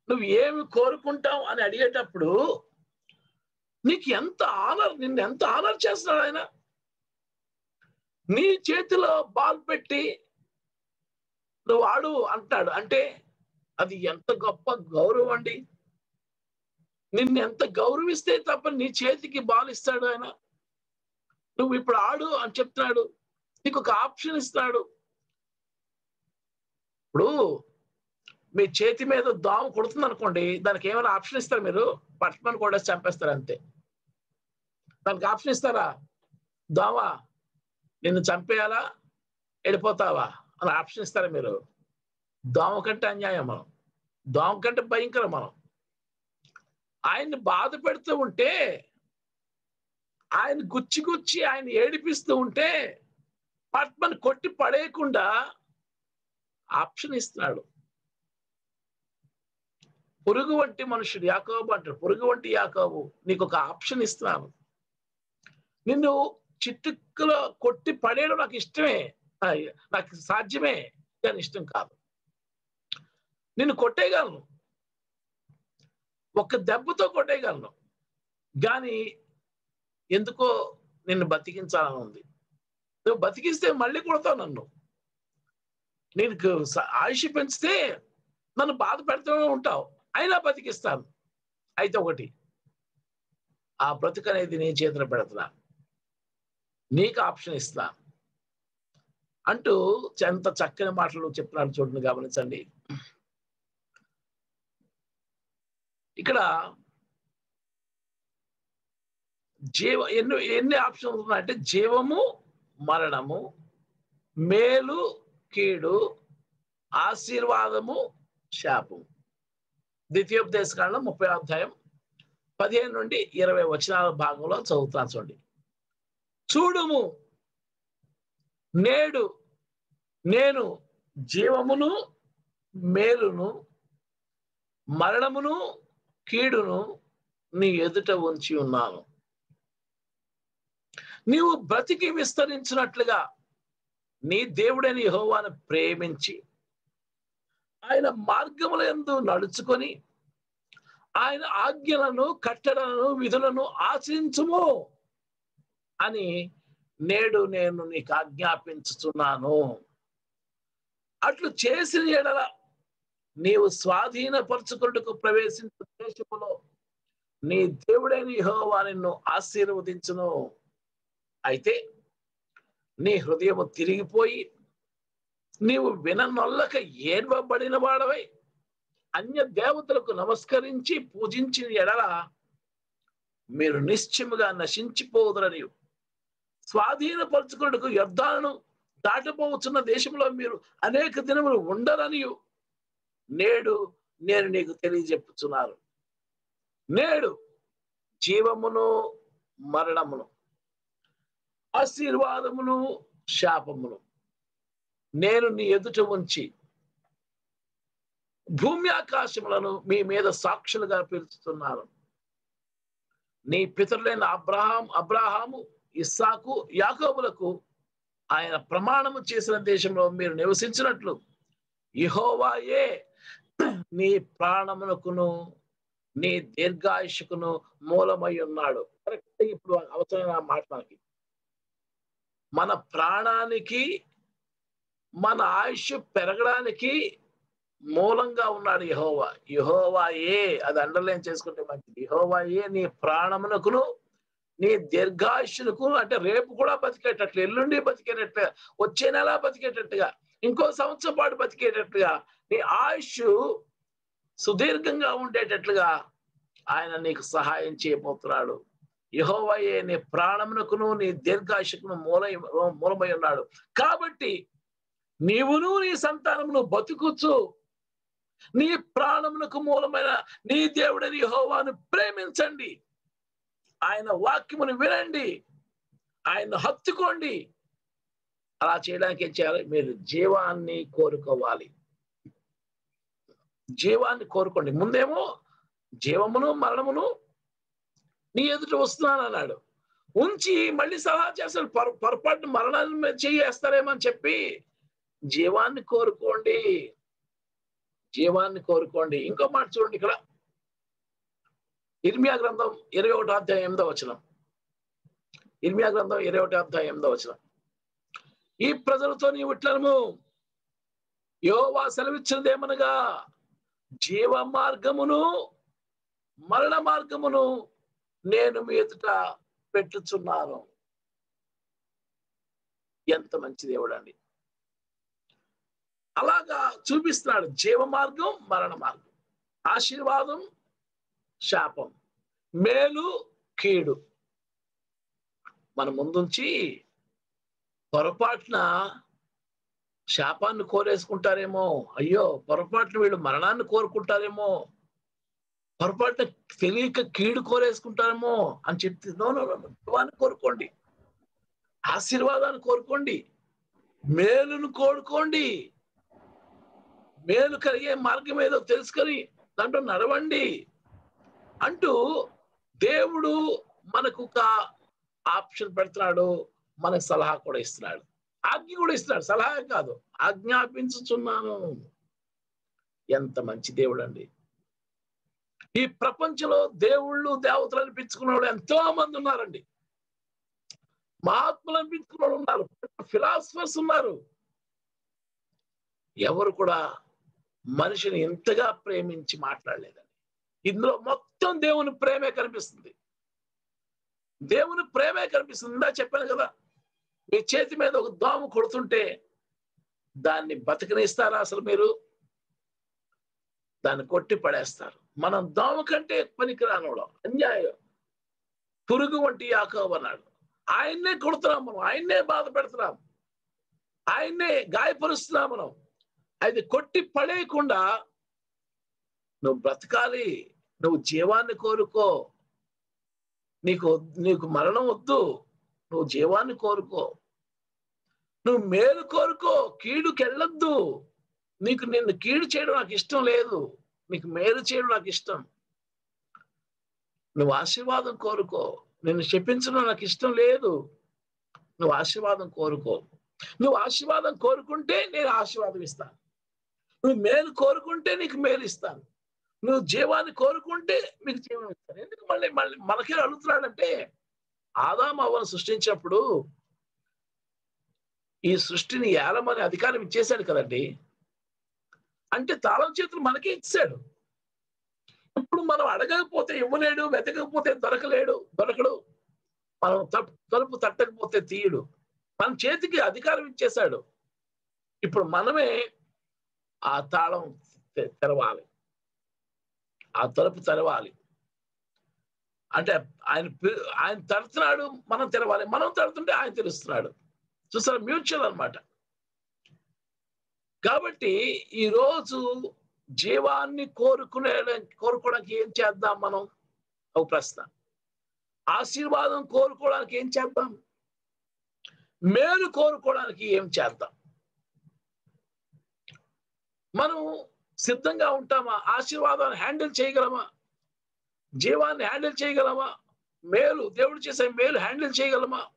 నువ్వు ఏమి కోరుకుంటావు అని అడిగేటప్పుడు నీకు ఎంత ఆనర్ నిన్ను ఎంత ఆనర్ చేస్తున్నాడు ఆయన? నీ చేతిలో బాల్ పెట్టి నువ్వు అంటాడు అంటే అది ఎంత గొప్ప గౌరవం అండి. నిన్ను ఎంత గౌరవిస్తే తప్ప నీ చేతికి బాల్ ఇస్తాడు ఆయన. నువ్వు ఇప్పుడు ఆడు అని చెప్తున్నాడు నీకు ఒక ఆప్షన్ ఇస్తున్నాడు. ఇప్పుడు మీ చేతి మీద దోమ కొడుతుంది అనుకోండి దానికి ఏమైనా ఆప్షన్ ఇస్తారు మీరు? పట్టమని కూడా చంపేస్తారు అంతే. దానికి ఆప్షన్ ఇస్తారా? దోమ నిన్ను చంపేయాలా? వెళ్ళిపోతావా? అని ఆప్షన్ ఇస్తారా మీరు? దోమ కంటే అన్యాయం మనం. దోమ కంటే భయంకరం మనం. ఆయన్ని బాధ పెడుతూ ఉంటే ఆయన గుచ్చి గుచ్చి ఆయన ఏడిపిస్తూ ఉంటే పట్మని కొట్టి పడేయకుండా ఆప్షన్ ఇస్తున్నాడు. పురుగు వంటి మనుషుడు యాకోబు అంటాడు. పురుగు వంటి యాకోబు నీకు ఒక ఆప్షన్ ఇస్తున్నాను. నిన్ను చిట్టుక్కులో కొట్టి పడేయడం నాకు ఇష్టమే. నాకు సాధ్యమే కానీ ఇష్టం కాదు. నిన్ను కొట్టేయగలను. ఒక్క దెబ్బతో కొట్టేయగలను. కానీ ఎందుకో నిన్ను బతికించాలని ఉంది. నువ్వు బతికిస్తే మళ్ళీ కొడతావు నన్ను. నీకు ఆయుష్ పెంచితే నన్ను బాధ పెడుతూనే ఉంటావు. అయినా బతికిస్తాను. అయితే ఒకటి ఆ బ్రతుకు అనేది నేను చేతిలో పెడుతున్నా. నీకు ఆప్షన్ ఇస్తా. అంటూ ఎంత చక్కని మాటలు చెప్తున్నాను చూడండి గమనించండి. ఇక్కడ జీవ ఎన్ని ఎన్ని ఆప్షన్స్ ఉన్నాయంటే జీవము మరణము మేలు కీడు ఆశీర్వాదము శాపము. ద్వితీయోపదేశ కాలంలో ముప్పై అధ్యాయం పదిహేను నుండి ఇరవై వచనాల భాగంలో చదువుతాను చూడండి. చూడుము. నేడు నేను జీవమును మేలును మరణమును కీడును నీ ఎదుట ఉంచి ఉన్నాను. నీవు బ్రతికి విస్తరించినట్లుగా నీ దేవుడని హోవాను ప్రేమించి ఆయన మార్గముల ఎందు నడుచుకొని ఆయన ఆజ్ఞలను కట్టడలను విధులను ఆచరించుము అని నేడు నేను నీకు ఆజ్ఞాపించుతున్నాను అట్లు చేసిన ఎడల నీవు స్వాధీనపరచుకున్నకు ప్రవేశించిన దేశములో నీ దేవుడైన యహోవా నిన్ను ఆశీర్వదించును. అయితే నీ హృదయము తిరిగిపోయి నీవు విననొల్లక ఏర్వబడిన వాడవై అన్య దేవతలకు నమస్కరించి పూజించిన ఎడల మీరు నిశ్చయముగా నశించిపోదురని స్వాధీనపరచుకున్నకు యుద్ధాలను దాటిపోవచ్చున్న దేశంలో మీరు అనేక దినములు ఉండరని నేడు నేను నీకు తెలియజెప్పుచున్నాను. నేడు జీవమును మరణమును ఆశీర్వాదమును శాపమును నేను నీ ఎదుట ఉంచి భూమి ఆకాశములను మీ మీద సాక్షులుగా పిలుచుతున్నాను నీ పితరులైన అబ్రహాం అబ్రహాము ఇస్సాకు యాకోబులకు ఆయన ప్రమాణము చేసిన దేశంలో మీరు నివసించినట్లు. ఇహోవాయే నీ ప్రాణమునకును నీ దీర్ఘాయుషకును మూలమై ఉన్నాడు. కరెక్ట్ ఇప్పుడు అవసరమైన మాట మనకి. మన ప్రాణానికి మన ఆయుష్ పెరగడానికి మూలంగా ఉన్నాడు యహోవా. యహోవా ఏ అది అండర్లైన్ చేసుకుంటే మంచిది. యహోవా ఏ నీ ప్రాణమునకును నీ దీర్ఘాయుషులకు అంటే రేపు కూడా బతికేటట్లు ఎల్లుండి బతికేటట్టుగా వచ్చే నెల బతికేటట్టుగా ఇంకో సంవత్సరం పాటు బతికేటట్టుగా నీ ఆయుష్ సుదీర్ఘంగా ఉండేటట్లుగా ఆయన నీకు సహాయం చేయబోతున్నాడు. యహోవయే నీ ప్రాణమునకును నీ దీర్ఘాయుషకును మూల మూలమై ఉన్నాడు. కాబట్టి నీవును నీ సంతానమును బతుకుచ్చు నీ ప్రాణమునకు మూలమైన నీ దేవుడని యహోవాను ప్రేమించండి. ఆయన వాక్యమును వినండి. ఆయన హత్తుకోండి. అలా చేయడానికి ఏం చేయాలి? మీరు జీవాన్ని కోరుకోవాలి. జీవాన్ని కోరుకోండి. ముందేమో జీవమును మరణమును నీ ఎదుట వస్తున్నాను అన్నాడు. ఉంచి మళ్ళీ సలహా చేస్తాడు. పొర పొరపాటు మరణాన్ని చేయేస్తారేమని చెప్పి జీవాన్ని కోరుకోండి. జీవాన్ని కోరుకోండి. ఇంకో మాట చూడండి ఇక్కడ. ఇర్మియా గ్రంథం ఇరవై ఒకటో అధ్యాయం ఎనిమిదో వచ్చిన ఇర్మియా గ్రంథం ఇరవై ఒకటో అధ్యాయం ఎనిమిదో వచ్చిన ఈ ప్రజలతో నీవు ఇట్లను యోవా సెలవిచ్చినదేమనగా జీవ మార్గమును మరణ మార్గమును నేను మీ ఎదుట పెట్టుచున్నాను. ఎంత మంచి దేవుడు అండి. అలాగా చూపిస్తున్నాడు జీవ మార్గం మరణ మార్గం. ఆశీర్వాదం శాపం. మేలు కీడు. మన ముందుంచి పొరపాటున శాపాన్ని కోరేసుకుంటారేమో అయ్యో పొరపాటున వీళ్ళు మరణాన్ని కోరుకుంటారేమో పొరపాటున తెలియక కీడు కోరేసుకుంటారేమో అని చెప్తే కోరుకోండి. ఆశీర్వాదాన్ని కోరుకోండి. మేలును కోరుకోండి. మేలు కలిగే మార్గం ఏదో తెలుసుకొని దాంట్లో నడవండి. అంటూ దేవుడు మనకు ఒక ఆప్షన్ పెడుతున్నాడు మనకు సలహా కూడా ఇస్తున్నాడు. ఆజ్ఞ కూడా ఇస్తున్నాడు. సలహా కాదు. ఆజ్ఞాపించుచున్నాను. ఎంత మంచి దేవుడు అండి ఈ ప్రపంచంలో దేవుళ్ళు దేవతలు అనిపించుకున్న వాళ్ళు ఎంతో మంది ఉన్నారండి. మహాత్ములు అనిపించుకున్న వాళ్ళు ఉన్నారు. ఫిలాసఫర్స్ ఉన్నారు. ఎవరు కూడా మనిషిని ఎంతగా ప్రేమించి మాట్లాడలేదండి. ఇందులో మొత్తం దేవుని ప్రేమే కనిపిస్తుంది. దేవుని ప్రేమే కనిపిస్తుంది. ఇందా చెప్పాను కదా మీ చేతి మీద ఒక దోమ కొడుతుంటే దాన్ని బతకనిస్తారా అసలు మీరు? దాన్ని కొట్టి పడేస్తారు. మనం దోమ కంటే పనికిరానోడం అన్యాయం. పురుగు వంటి యాకోబు అన్నాడు. ఆయన్నే కొడుతున్నాం మనం. ఆయన్నే బాధ పెడుతున్నాం. ఆయన్నే గాయపరుస్తున్నాం మనం. అది కొట్టి పడేయకుండా నువ్వు బ్రతకాలి. నువ్వు జీవాన్ని కోరుకో. నీకు నీకు మరణం వద్దు. నువ్వు జీవాన్ని కోరుకో. నువ్వు మేలు కోరుకో. కీడుకి వెళ్ళొద్దు నీకు నిన్ను కీడు చేయడం నాకు ఇష్టం లేదు. నీకు మేలు చేయడం నాకు ఇష్టం. నువ్వు ఆశీర్వాదం కోరుకో. నిన్ను చెప్పించడం నాకు ఇష్టం లేదు. నువ్వు ఆశీర్వాదం కోరుకో. నువ్వు ఆశీర్వాదం కోరుకుంటే నేను ఆశీర్వాదం ఇస్తాను. నువ్వు మేలు కోరుకుంటే నీకు మేలు ఇస్తాను. నువ్వు జీవాన్ని కోరుకుంటే మీకు జీవం ఇస్తాను ఎందుకు మళ్ళీ మళ్ళీ మనకే అడుగుతున్నాడంటే ఆదాం సృష్టించినప్పుడు ఈ సృష్టిని ఏలమని అధికారం ఇచ్చేశాడు కదండి. అంటే తాళం చేతులు మనకే ఇచ్చాడు. ఇప్పుడు మనం అడగకపోతే ఇవ్వలేడు వెతకకపోతే దొరకలేడు దొరకడు. మనం తలుపు తట్టకపోతే తీయడు. మన చేతికి అధికారం ఇచ్చేశాడు. ఇప్పుడు మనమే ఆ తాళం తెరవాలి. ఆ తలుపు తెరవాలి. అంటే ఆయన ఆయన తడుతున్నాడు మనం తెరవాలి. మనం తడుతుంటే ఆయన తెలుస్తున్నాడు చూసారా? మ్యూచువల్ అనమాట కాబట్టి ఈరోజు జీవాన్ని కోరుకునే కోరుకోవడానికి ఏం చేద్దాం మనం? ఒక ప్రశ్న. ఆశీర్వాదం కోరుకోవడానికి ఏం చేద్దాం? మేలు కోరుకోవడానికి ఏం చేద్దాం? మనం సిద్ధంగా ఉంటామా? ఆశీర్వాదాన్ని హ్యాండిల్ చేయగలమా? జీవాన్ని హ్యాండిల్ చేయగలమా? మేలు దేవుడు చేసే మేలు హ్యాండిల్ చేయగలమా?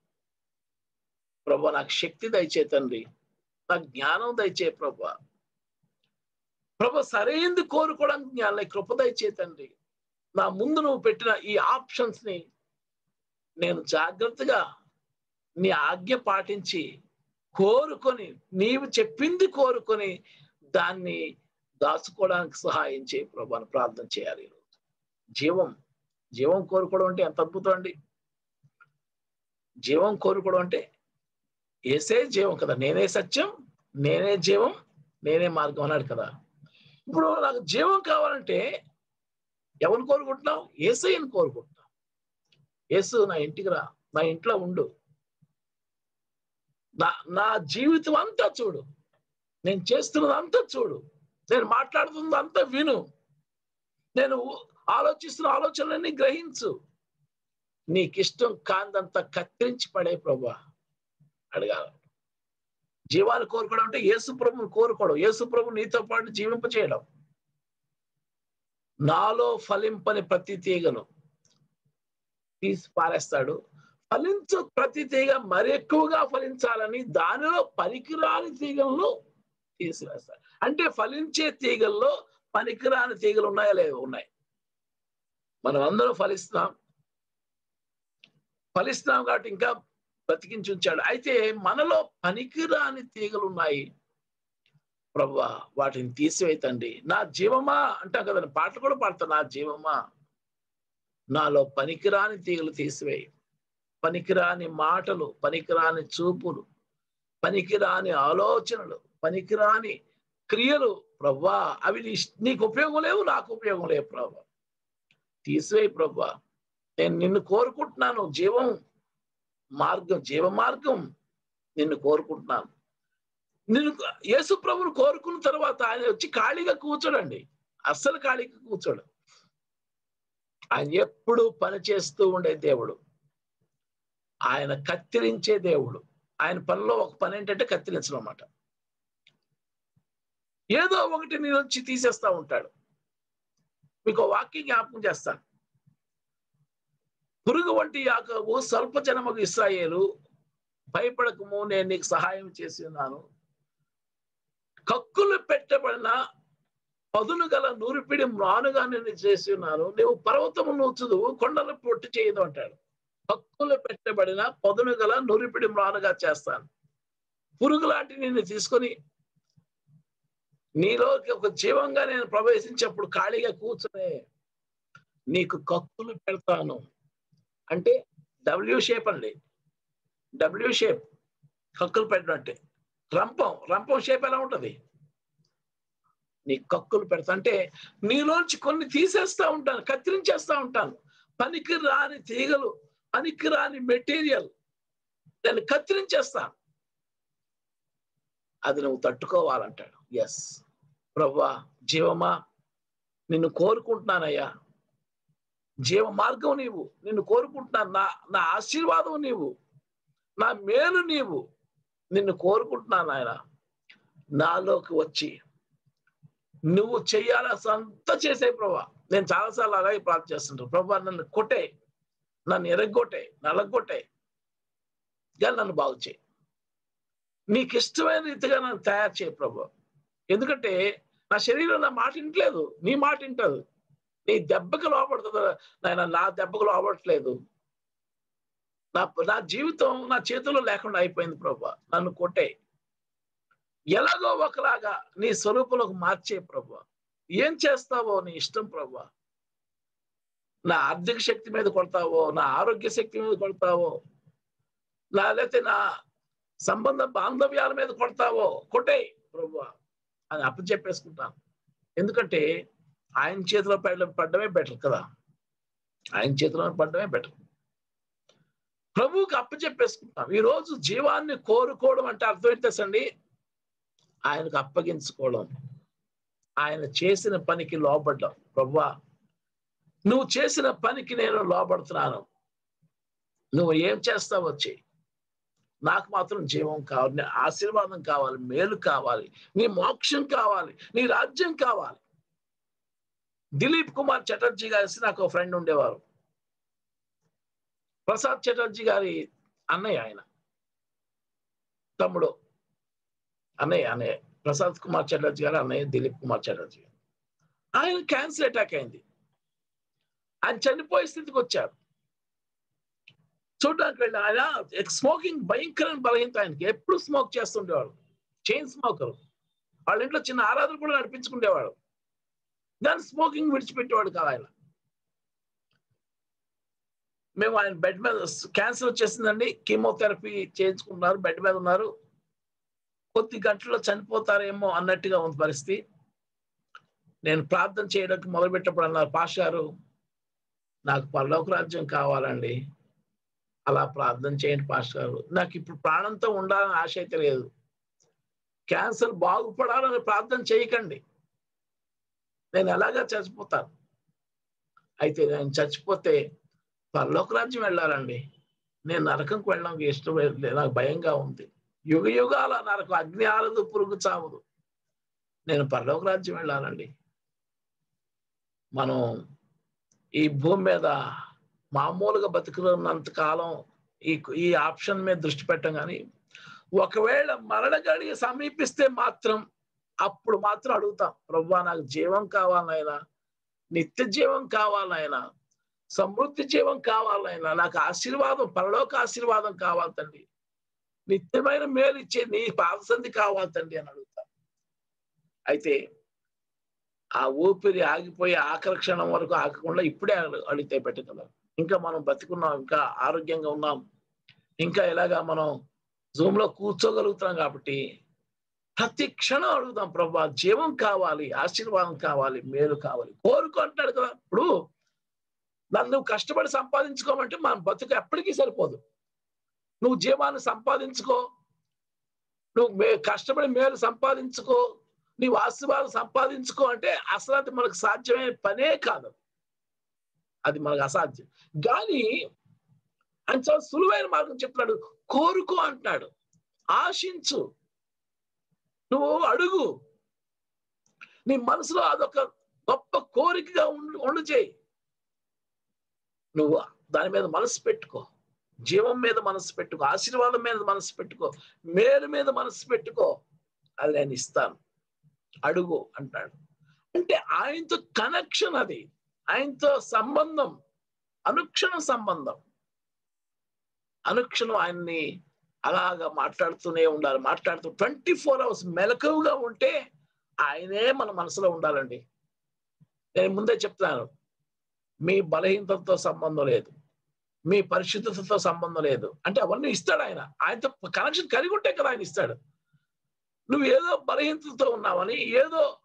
ప్రభు నాకు శక్తి దయచే తండ్రి. నాకు జ్ఞానం దయచే ప్రభు. ప్రభు సరైనది కోరుకోవడానికి జ్ఞానం కృప దయచే తండ్రి. నా ముందు నువ్వు పెట్టిన ఈ ఆప్షన్స్ని నేను జాగ్రత్తగా నీ ఆజ్ఞ పాటించి కోరుకొని నీవు చెప్పింది కోరుకొని దాన్ని దాచుకోవడానికి సహాయం చేయి ప్రభాని ప్రార్థన చేయాలి ఈరోజు జీవం జీవం కోరుకోవడం అంటే ఎంత అద్భుతం అండి. జీవం కోరుకోవడం అంటే ఏసే జీవం కదా. నేనే సత్యం నేనే జీవం నేనే మార్గం అన్నాడు కదా. ఇప్పుడు నాకు జీవం కావాలంటే ఎవరిని కోరుకుంటున్నావు? ఏసైని కోరుకుంటున్నావు. ఏసు నా ఇంటికి రా నా ఇంట్లో ఉండు. నా నా జీవితం అంతా చూడు. నేను చేస్తున్నదంతా చూడు. నేను మాట్లాడుతుంది అంతా విను. నేను ఆలోచిస్తున్న ఆలోచనలన్నీ గ్రహించు. నీకిష్టం కాందంతా కత్తిరించి పడే ప్రభా. అడగాల. జీవాలు కోరుకోవడం అంటే యేసుప్రభుని కోరుకోవడం. యేసుప్రభు నీతో పాటు జీవింపచేయడం. నాలో ఫలింపని ప్రతి తీగను తీసి పారేస్తాడు. ఫలించు ప్రతి తీగ మరి ఎక్కువగా ఫలించాలని దానిలో పనికిరాని తీగలను తీసివేస్తాడు. అంటే ఫలించే తీగల్లో పనికిరాని తీగలు ఉన్నాయా లేవు ఉన్నాయి. మనం అందరూ ఫలిస్తున్నాం. ఫలిస్తున్నాం కాబట్టి ఇంకా బతికించి ఉంచాడు. అయితే మనలో పనికిరాని తీగలు ఉన్నాయి. ప్రభా వాటిని తీసివేతండి నా జీవమా అంటాం కదా పాటలు కూడా పాడతా. నా జీవమా? నాలో పనికిరాని తీగలు తీసివేయి. పనికిరాని మాటలు పనికిరాని చూపులు పనికిరాని ఆలోచనలు పనికిరాని క్రియలు ప్రవ్వా అవి నీ నీకు ఉపయోగం లేవు నాకు ఉపయోగం లేవు ప్రభా. తీసివేయి ప్రభా. నేను నిన్ను కోరుకుంటున్నాను జీవం మార్గం జీవ మార్గం నిన్ను కోరుకుంటున్నాను. నిన్ను యేసు ప్రభుని కోరుకున్న తర్వాత ఆయన వచ్చి ఖాళీగా కూర్చోడండి. అస్సలు ఖాళీగా కూర్చోడు. ఆయన ఎప్పుడు పని చేస్తూ ఉండే దేవుడు. ఆయన కత్తిరించే దేవుడు. ఆయన పనిలో ఒక పని ఏంటంటే కత్తిరించడం అన్నమాట. ఏదో ఒకటి నీ నుంచి తీసేస్తా ఉంటాడు. మీకు వాక్యం జ్ఞాపకం చేస్తాను. పురుగు వంటి యాకబు స్వల్ప జనముకు ఇస్రాయేలు భయపడకము నేను నీకు సహాయం చేసి ఉన్నాను. కక్కులు పెట్టబడిన పదును గల నూరిపిడి మ్రానుగా నేను చేసి ఉన్నాను. నువ్వు పర్వతము నూచుదు కొండలు పొట్టు చేయదు అంటాడు. కక్కులు పెట్టబడిన పదును గల నూరిపిడి మ్రానుగా చేస్తాను. పురుగు లాంటి నిన్ను తీసుకొని నీలోకి ఒక జీవంగా నేను ప్రవేశించేప్పుడు ఖాళీగా కూర్చునే నీకు కక్కులు పెడతాను. అంటే డబ్ల్యూ షేప్ అండి. డబ్ల్యూ షేప్ కక్కులు పెట్టినట్టే. రంపం. రంపం షేప్ ఎలా ఉంటుంది? నీ కక్కులు పెడతా. అంటే నీలోంచి కొన్ని తీసేస్తా ఉంటాను కత్తిరించేస్తా ఉంటాను. పనికి రాని తీగలు పనికి రాని మెటీరియల్. దాన్ని కత్తిరించేస్తాను. అది నువ్వు తట్టుకోవాలంటాడు. ఎస్ ప్రవ్వా జీవమా? నిన్ను కోరుకుంటున్నానయ్యా. జీవ మార్గం నీవు. నిన్ను కోరుకుంటున్నాను. నా నా ఆశీర్వాదం నీవు. నా మేలు నీవు. నిన్ను కోరుకుంటున్నాను ఆయన. నాలోకి వచ్చి నువ్వు చెయ్యాల్సినంత చేసే ప్రభా. నేను చాలాసార్లు అలాగే ప్రార్థన చేస్తుంటాను. ప్రభా నన్ను కొట్టే నన్ను ఎరగొట్టే నలగొట్టే. కానీ నన్ను బాగు చేయి. నీకు ఇష్టమైన రీతిగా నన్ను తయారు చేయి ప్రభా. ఎందుకంటే నా శరీరం నా మాట వింటలేదు నీ మాట వింటదు. నీ దెబ్బకు లోపడుతుంది నాయన నా దెబ్బకు లోపడట్లేదు నా నా జీవితం నా చేతుల్లో లేకుండా అయిపోయింది ప్రభు. నన్ను కొట్టే. ఎలాగో ఒకలాగా నీ స్వరూపంలోకి మార్చే ప్రభు. ఏం చేస్తావో నీ ఇష్టం ప్రభు. నా ఆర్థిక శక్తి మీద కొడతావో నా ఆరోగ్య శక్తి మీద కొడతావో నా లేకపోతే నా సంబంధ బాంధవ్యాల మీద కొడతావో కొట్టే ప్రభు. అని అప్పచెప్పేసుకుంటాను ఎందుకంటే ఆయన చేతిలో పడ పడ్డమే బెటర్ కదా. ఆయన చేతిలో పడ్డమే బెటర్. ప్రభువుకి అప్పచెప్పేసుకుంటాం ఈ రోజు జీవాన్ని కోరుకోవడం అంటే అర్థం ఏంటండి ఆయనకు అప్పగించుకోవడం. ఆయన చేసిన పనికి లోపడ్డం ప్రభువా నువ్వు చేసిన పనికి నేను లోబడుతున్నాను. నువ్వు ఏం చేస్తావు వచ్చి నాకు మాత్రం జీవం కావాలి నీ ఆశీర్వాదం కావాలి మేలు కావాలి నీ మోక్షం కావాలి నీ రాజ్యం కావాలి. దిలీప్ కుమార్ చటర్జీ గారి నాకు ఫ్రెండ్ ఉండేవారు. ప్రసాద్ చటర్జీ గారి అన్నయ్య ఆయన. తమ్ముడు. అన్నయ్య అన్నయ్య. ప్రసాద్ కుమార్ చటర్జీ గారు అన్నయ్య దిలీప్ కుమార్ చటర్జీ ఆయన క్యాన్సర్ అటాక్ అయింది. ఆయన చనిపోయే స్థితికి వచ్చారు. చూడడానికి వెళ్ళి ఆయన స్మోకింగ్ భయంకరం బలహీనత ఆయనకి ఎప్పుడు స్మోక్ చేస్తుండేవాడు చైన్ స్మోకర్ వాళ్ళ ఇంట్లో చిన్న ఆరాధన కూడా నడిపించుకునేవాడు దాని స్మోకింగ్ విడిచిపెట్టేవాడు కాదు ఆయన. మేము ఆయన బెడ్ మీద క్యాన్సర్ వచ్చేసిందండి. కీమోథెరపీ చేయించుకున్నారు బెడ్ మీద ఉన్నారు. కొద్ది గంటల్లో చనిపోతారేమో అన్నట్టుగా ఉంది పరిస్థితి. నేను ప్రార్థన చేయడానికి మొదలుపెట్టినప్పుడు అన్నారు పాష గారు నాకు పరలోక రాజ్యం కావాలండి. అలా ప్రార్థన చేయండి పాస్టర్ గారు. నాకు ఇప్పుడు ప్రాణంతో ఉండాలని ఆశ అయితే లేదు. క్యాన్సర్ బాగుపడాలని ప్రార్థన చేయకండి. నేను ఎలాగా చచ్చిపోతాను? అయితే నేను చచ్చిపోతే పరలోక రాజ్యం వెళ్ళాలండి. నేను నరకంకు వెళ్ళడానికి ఇష్టం లేదు. నాకు భయంగా ఉంది. యుగ యుగాల నరకం అగ్ని ఆరదు పురుగు చావదు. నేను పరలోక రాజ్యం వెళ్ళాలండి. మనం ఈ భూమి మీద మామూలుగా బతుకున్నంత కాలం ఈ ఈ ఆప్షన్ మీద దృష్టి పెట్టం కానీ ఒకవేళ మరణ గడియ సమీపిస్తే మాత్రం అప్పుడు మాత్రం అడుగుతాం ప్రవ్వా నాకు జీవం కావాలైనా నిత్య జీవం కావాలైనా సమృద్ధి జీవం కావాలైనా నాకు ఆశీర్వాదం పరలోక ఆశీర్వాదం కావాలి తండ్రి. నిత్యమైన మేలు ఇచ్చే నీ పాదసంధి కావాలి తండ్రి అని అడుగుతాం. అయితే ఆ ఊపిరి ఆగిపోయి ఆకర్షణ వరకు ఆగకుండా ఇప్పుడే అడిగితే పెట్టగలరు. ఇంకా మనం బతికున్నాం ఇంకా ఆరోగ్యంగా ఉన్నాం. ఇంకా ఇలాగా మనం జూమ్లో కూర్చోగలుగుతున్నాం కాబట్టి ప్రతి క్షణం అడుగుతాం ప్రభా జీవం కావాలి ఆశీర్వాదం కావాలి మేలు కావాలి. కోరుకుంటాడు కదా. ఇప్పుడు నన్ను కష్టపడి సంపాదించుకోమంటే మన బతుకు ఎప్పటికీ సరిపోదు. నువ్వు జీవాన్ని సంపాదించుకో. నువ్వు మే కష్టపడి మేలు సంపాదించుకో. నీవు ఆశీర్వాదం సంపాదించుకో అంటే అసలు అది మనకు సాధ్యమైన పనే కాదు. అది మనకు అసాధ్యం. కానీ ఆయన చాలా సులువైన మార్గం చెప్తున్నాడు. కోరుకో అంటున్నాడు. ఆశించు. నువ్వు అడుగు. నీ మనసులో అదొక గొప్ప కోరికగా ఉండు ఉండు చేయి. నువ్వు దాని మీద మనసు పెట్టుకో. జీవం మీద మనసు పెట్టుకో. ఆశీర్వాదం మీద మనసు పెట్టుకో. మేలు మీద మనసు పెట్టుకో. అది నేను ఇస్తాను. అడుగు అంటాడు. అంటే ఆయనతో కనెక్షన్ అది. ఆయనతో సంబంధం అనుక్షణ సంబంధం. అనుక్షణం ఆయన్ని అలాగా మాట్లాడుతూనే ఉండాలి. మాట్లాడుతూ ట్వంటీ ఫోర్ అవర్స్ మెలకువగా ఉంటే ఆయనే మన మనసులో ఉండాలండి. నేను ముందే చెప్తున్నాను. మీ బలహీనతతో సంబంధం లేదు. మీ పరిశుద్ధతతో సంబంధం లేదు. అంటే అవన్నీ ఇస్తాడు ఆయన. ఆయనతో కనెక్షన్ కలిగి ఉంటే కదా ఆయన ఇస్తాడు. నువ్వు ఏదో బలహీనతతో ఉన్నావని ఏదో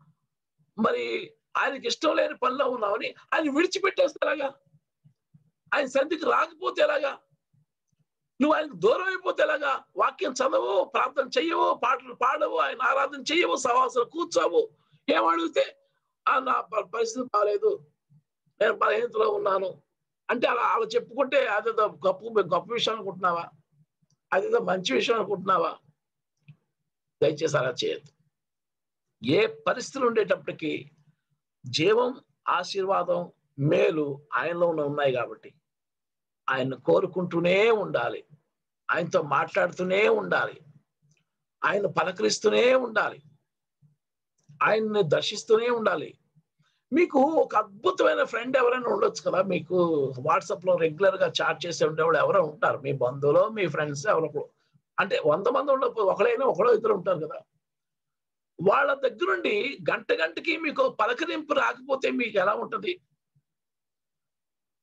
మరి ఆయనకి ఇష్టం లేని పనిలో ఉన్నావని ఆయన విడిచిపెట్టేస్తే ఎలాగా? ఆయన సంధికి రాకపోతే ఎలాగా? నువ్వు ఆయనకు దూరం అయిపోతే ఎలాగా? వాక్యం చదవు ప్రార్థన చెయ్యవు పాటలు పాడవు ఆయన ఆరాధన చెయ్యవు సవాసాలు కూర్చోవు. ఏమడిగితే ఆ నా పరిస్థితి బాగాలేదు నేను బలహీనతలో ఉన్నాను. అంటే అలా అలా చెప్పుకుంటే అదేదో గొప్ప గొప్ప విషయం అనుకుంటున్నావా? అదేదో మంచి విషయం అనుకుంటున్నావా? దయచేసి అలా చేయద్దు. ఏ పరిస్థితులు ఉండేటప్పటికీ జీవం ఆశీర్వాదం మేలు ఆయనలో ఉన్నాయి కాబట్టి ఆయన కోరుకుంటూనే ఉండాలి. ఆయనతో మాట్లాడుతూనే ఉండాలి. ఆయన పలకరిస్తూనే ఉండాలి. ఆయన్ని దర్శిస్తూనే ఉండాలి. మీకు ఒక అద్భుతమైన ఫ్రెండ్ ఎవరైనా ఉండొచ్చు కదా? మీకు వాట్సాప్లో రెగ్యులర్గా రెగ్యులర్గా చాట్ చేసే ఉండేవాళ్ళు ఎవరో ఉంటారు. మీ బంధువులు మీ ఫ్రెండ్స్ ఎవరో అంటే వంద మంది ఉండకపోతే ఒకడైనా ఒకడో ఇద్దరు ఉంటారు కదా? వాళ్ళ దగ్గరుండి గంట గంటకి మీకు పలకరింపు రాకపోతే మీకు ఎలా ఉంటుంది?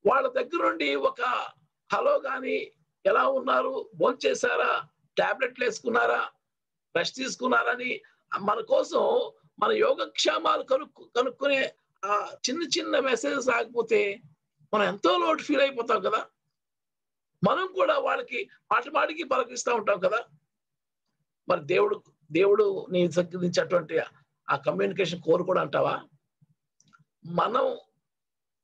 వాళ్ళ దగ్గరుండి ఒక హలో గాని ఎలా ఉన్నారు? భోంచేశారా? టాబ్లెట్లు వేసుకున్నారా? రెస్ట్ తీసుకున్నారని మన కోసం మన యోగక్షేమాలు కనుక్కు కనుక్కునే ఆ చిన్న చిన్న మెసేజెస్ రాకపోతే మనం ఎంతో లోటు ఫీల్ అయిపోతాం కదా? మనం కూడా వాళ్ళకి పాటపాటికి పలకరిస్తూ ఉంటాం కదా? మరి దేవుడు దేవుడు నీ దగ్గర అటువంటి ఆ కమ్యూనికేషన్ కోరుకోడు అంటావా? మనం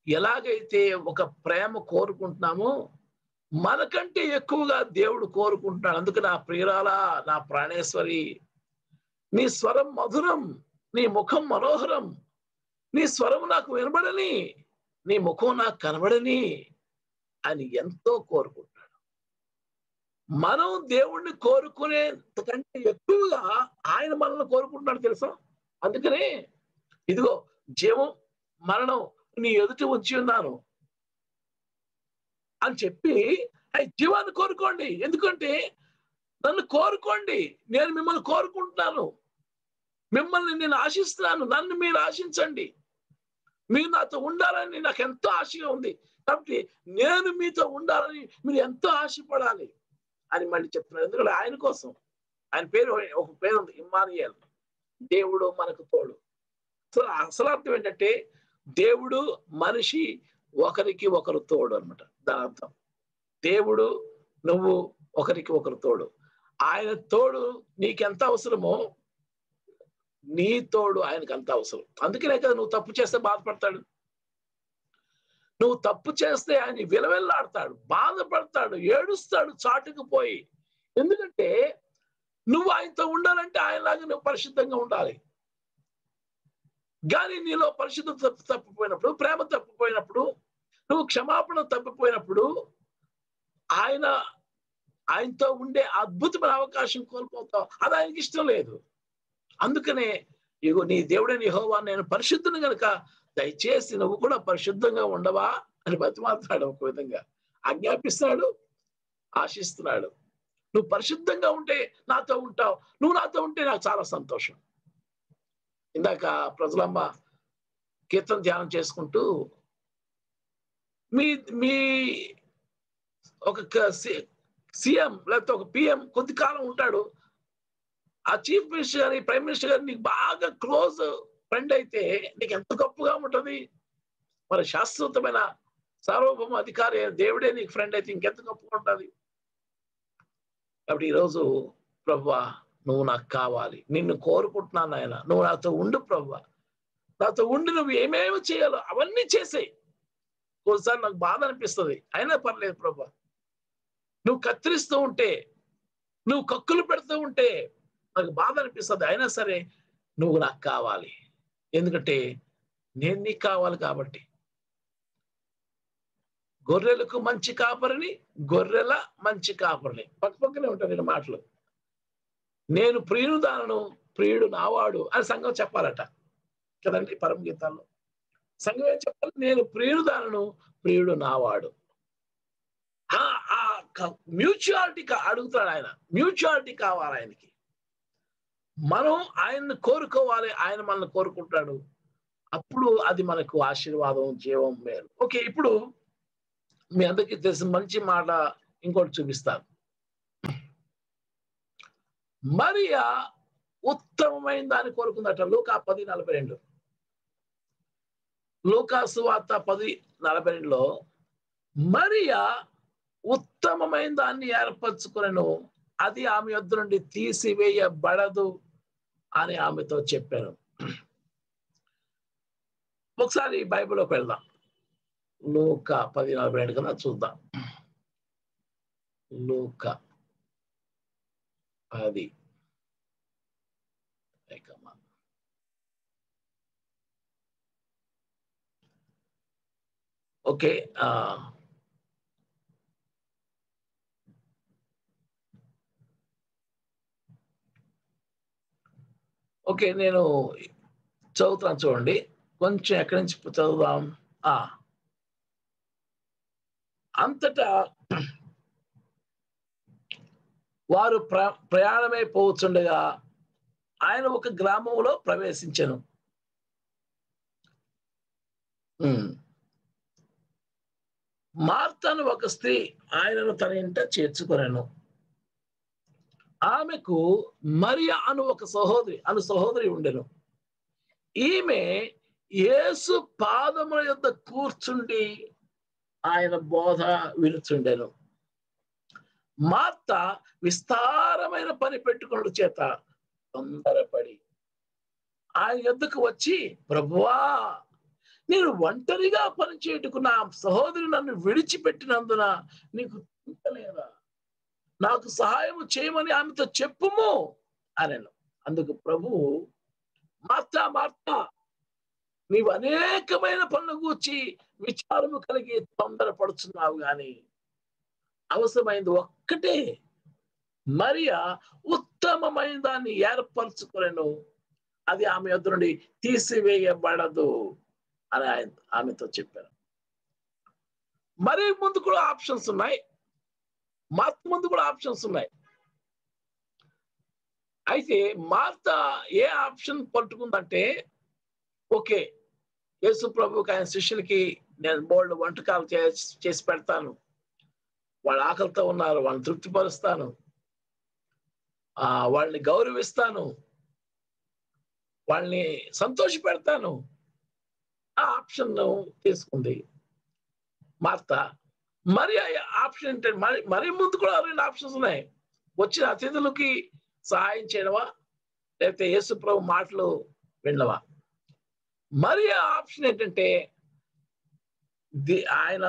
ఎలాగైతే ఒక ప్రేమ కోరుకుంటున్నామో మనకంటే ఎక్కువగా దేవుడు కోరుకుంటున్నాడు. అందుకు నా ప్రియురాలా నా ప్రాణేశ్వరి నీ స్వరం మధురం నీ ముఖం మనోహరం నీ స్వరం నాకు వినబడని నీ ముఖం నాకు కనబడని అని ఎంతో కోరుకుంటున్నాడు మనం దేవుణ్ణి కోరుకునే కంటే ఎక్కువగా ఆయన మనల్ని కోరుకుంటున్నాడు తెలుసా? అందుకనే ఇదిగో జీవం మరణం నీ ఎదుటి ఉంచి ఉన్నాను అని చెప్పి "ఐ, జీవాన్ని కోరుకోండి. ఎందుకంటే నన్ను కోరుకోండి. నేను మిమ్మల్ని కోరుకుంటున్నాను. మిమ్మల్ని నేను ఆశిస్తున్నాను. నన్ను మీరు ఆశించండి. మీరు నాతో ఉండాలని నాకు ఎంతో ఆశగా ఉంది. కాబట్టి నేను మీతో ఉండాలని మీరు ఎంతో ఆశపడాలి. అని మళ్ళీ చెప్తున్నాడు ఎందుకంటే ఆయన కోసం. ఆయన పేరు ఒక పేరు ఉంది ఇమ్మానియల్. దేవుడు మనకు తోడు. సో అసలు అర్థం ఏంటంటే దేవుడు మనిషి ఒకరికి ఒకరు తోడు అన్నమాట. దాని అర్థం. దేవుడు నువ్వు ఒకరికి ఒకరు తోడు. ఆయన తోడు నీకెంత అవసరమో నీ తోడు ఆయనకు అంత అవసరం. అందుకనే కదా నువ్వు తప్పు చేస్తే బాధపడతాడు. నువ్వు తప్పు చేస్తే ఆయన విలవెల్లాడతాడు బాధపడతాడు ఏడుస్తాడు చాటుకు పోయి. ఎందుకంటే నువ్వు ఆయనతో ఉండాలంటే ఆయనలాగా నువ్వు పరిశుద్ధంగా ఉండాలి. కానీ నీలో పరిశుద్ధం తప్పు తప్పిపోయినప్పుడు ప్రేమ తప్పిపోయినప్పుడు నువ్వు క్షమాపణ తప్పిపోయినప్పుడు ఆయన ఆయనతో ఉండే అద్భుతమైన అవకాశం కోల్పోతావు. అది ఆయనకి ఇష్టం లేదు. అందుకనే ఇగో నీ దేవుడని హోవా నేను పరిశుద్ధుని గనుక దయచేసి నువ్వు కూడా పరిశుద్ధంగా ఉండవా అని బతిమాలుతున్నాడు ఒక విధంగా. ఆజ్ఞాపిస్తున్నాడు ఆశిస్తున్నాడు. నువ్వు పరిశుద్ధంగా ఉంటే నాతో ఉంటావు. నువ్వు నాతో ఉంటే నాకు చాలా సంతోషం. ఇందాక ప్రజలమ్మ కీర్తన ధ్యానం చేసుకుంటూ మీ మీ ఒక సీఎం లేకపోతే ఒక పిఎం కొద్ది కాలం ఉంటాడు. ఆ చీఫ్ మినిస్టర్ గారి ప్రైమ్ మినిస్టర్ గారు నీకు బాగా క్లోజ్ ఫ్రెండ్ అయితే నీకు ఎంత గొప్పగా ఉంటుంది? మరి శాశ్వతమైన సార్వభౌమ అధికారి దేవుడే నీకు ఫ్రెండ్ అయితే ఇంకెంత గొప్పగా ఉంటుంది? కాబట్టి ఈరోజు ప్రభా నువ్వు నాకు కావాలి. నిన్ను కోరుకుంటున్నాను ఆయన. నువ్వు నాతో ఉండు ప్రభా. నాతో ఉండి నువ్వు ఏమేమి చేయాలో అవన్నీ చేసే ఒకసారి నాకు బాధ అనిపిస్తుంది. అయినా పర్లేదు ప్రభా. నువ్వు కత్తిరిస్తూ ఉంటే నువ్వు కక్కులు పెడుతూ ఉంటే నాకు బాధ అనిపిస్తుంది. అయినా సరే నువ్వు నాకు కావాలి. ఎందుకంటే నేను నీకు కావాలి కాబట్టి. గొర్రెలకు మంచి కాపరిని గొర్రెల మంచి కాపరిని. పక్క పక్కనే ఉంటుంది నేను మాటలు. నేను ప్రియుడు దానను ప్రియుడు నావాడు అని సంఘం చెప్పాలట. కదండి పరమ గీతాల్లో సంఘం ఏం చెప్పాలి? నేను ప్రియుడు దానను ప్రియుడు నావాడు. ఆ మ్యూచువాలిటీ అడుగుతాడు ఆయన. మ్యూచువాలిటీ కావాలి ఆయనకి. మనం ఆయన్ని కోరుకోవాలి ఆయన మనల్ని కోరుకుంటాడు. అప్పుడు అది మనకు ఆశీర్వాదం జీవం మేలు. ఓకే ఇప్పుడు మీ అందరికీ తెలిసిన మంచి మాట ఇంకోటి చూపిస్తాను. మరియా ఉత్తమమైన దాన్ని కోరుకుందట లోకా పది నలభై రెండు. లూకా సువార్త పది నలభై రెండులో మరియా ఉత్తమమైన దాన్ని ఏర్పరచుకునను అది ఆమె యొద్ నుండి తీసివేయబడదు. అని ఆమెతో చెప్పాను ఒకసారి బైబిల్లోకి వెళ్దాం. లూక పది నలభై రెండు కన్నా చూద్దాం. లూక పది. ఓకే ఓకే నేను చదువుతాను చూడండి. కొంచెం ఎక్కడి నుంచి చదువుదాం? ఆ. అంతటా వారు ప్ర ప్రయాణమై పోవచ్చుండగా ఆయన ఒక గ్రామంలో ప్రవేశించను. మార్తను ఒక స్త్రీ ఆయనను తన ఇంట చేర్చుకొనను. ఆమెకు మరియ అను ఒక సహోదరి అను సహోదరి ఉండెను. ఈమె యేసు పాదముల యొక్క కూర్చుండి ఆయన బోధ వినుచుండెను. మార్త విస్తారమైన పని పెట్టుకున్న చేత తొందరపడి ఆయన యొద్దకు వచ్చి ప్రభువా నేను ఒంటరిగా పనిచేయటకు నా సహోదరి నన్ను విడిచిపెట్టినందున నీకు చింతలేదా నాకు సహాయం చేయమని ఆమెతో చెప్పుము అనను. అందుకు ప్రభు మార్తా మార్తా నీవు అనేకమైన పనులు గూర్చి విచారము కలిగి తొందరపడుతున్నావు గాని అవసరమైంది ఒక్కటే. మరియా ఉత్తమమైన దాన్ని ఏర్పరచుకునేను. అది ఆమె యొద్ద నుండి తీసివేయబడదు అని ఆయన ఆమెతో చెప్పారు. మరి ముందు కూడా ఆప్షన్స్ ఉన్నాయి. మార్త ముందు కూడా ఆప్షన్స్ ఉన్నాయి. అయితే మార్త ఏ ఆప్షన్ పట్టుకుందంటే ఓకే యేసు ప్రభుకి ఆయన శిష్యులకి నేను బోల్డ్ వంటకాలు చేసి చేసి పెడతాను. వాళ్ళ ఆకలితో ఉన్నారు వాళ్ళని తృప్తిపరుస్తాను. ఆ వాళ్ళని గౌరవిస్తాను. వాళ్ళని సంతోష పెడతాను. ఆ ఆప్షన్ తీసుకుంది. మార్త మరి ఆప్షన్ ఏంటంటే మరి మరి ముందు కూడా రెండు ఆప్షన్స్ ఉన్నాయి. వచ్చిన అతిథులకి సహాయం చేయడమా? లేకపోతే యేసు ప్రభు మాటలు వినవా మరి ఆ ఆప్షన్ ఏంటంటే ఆయన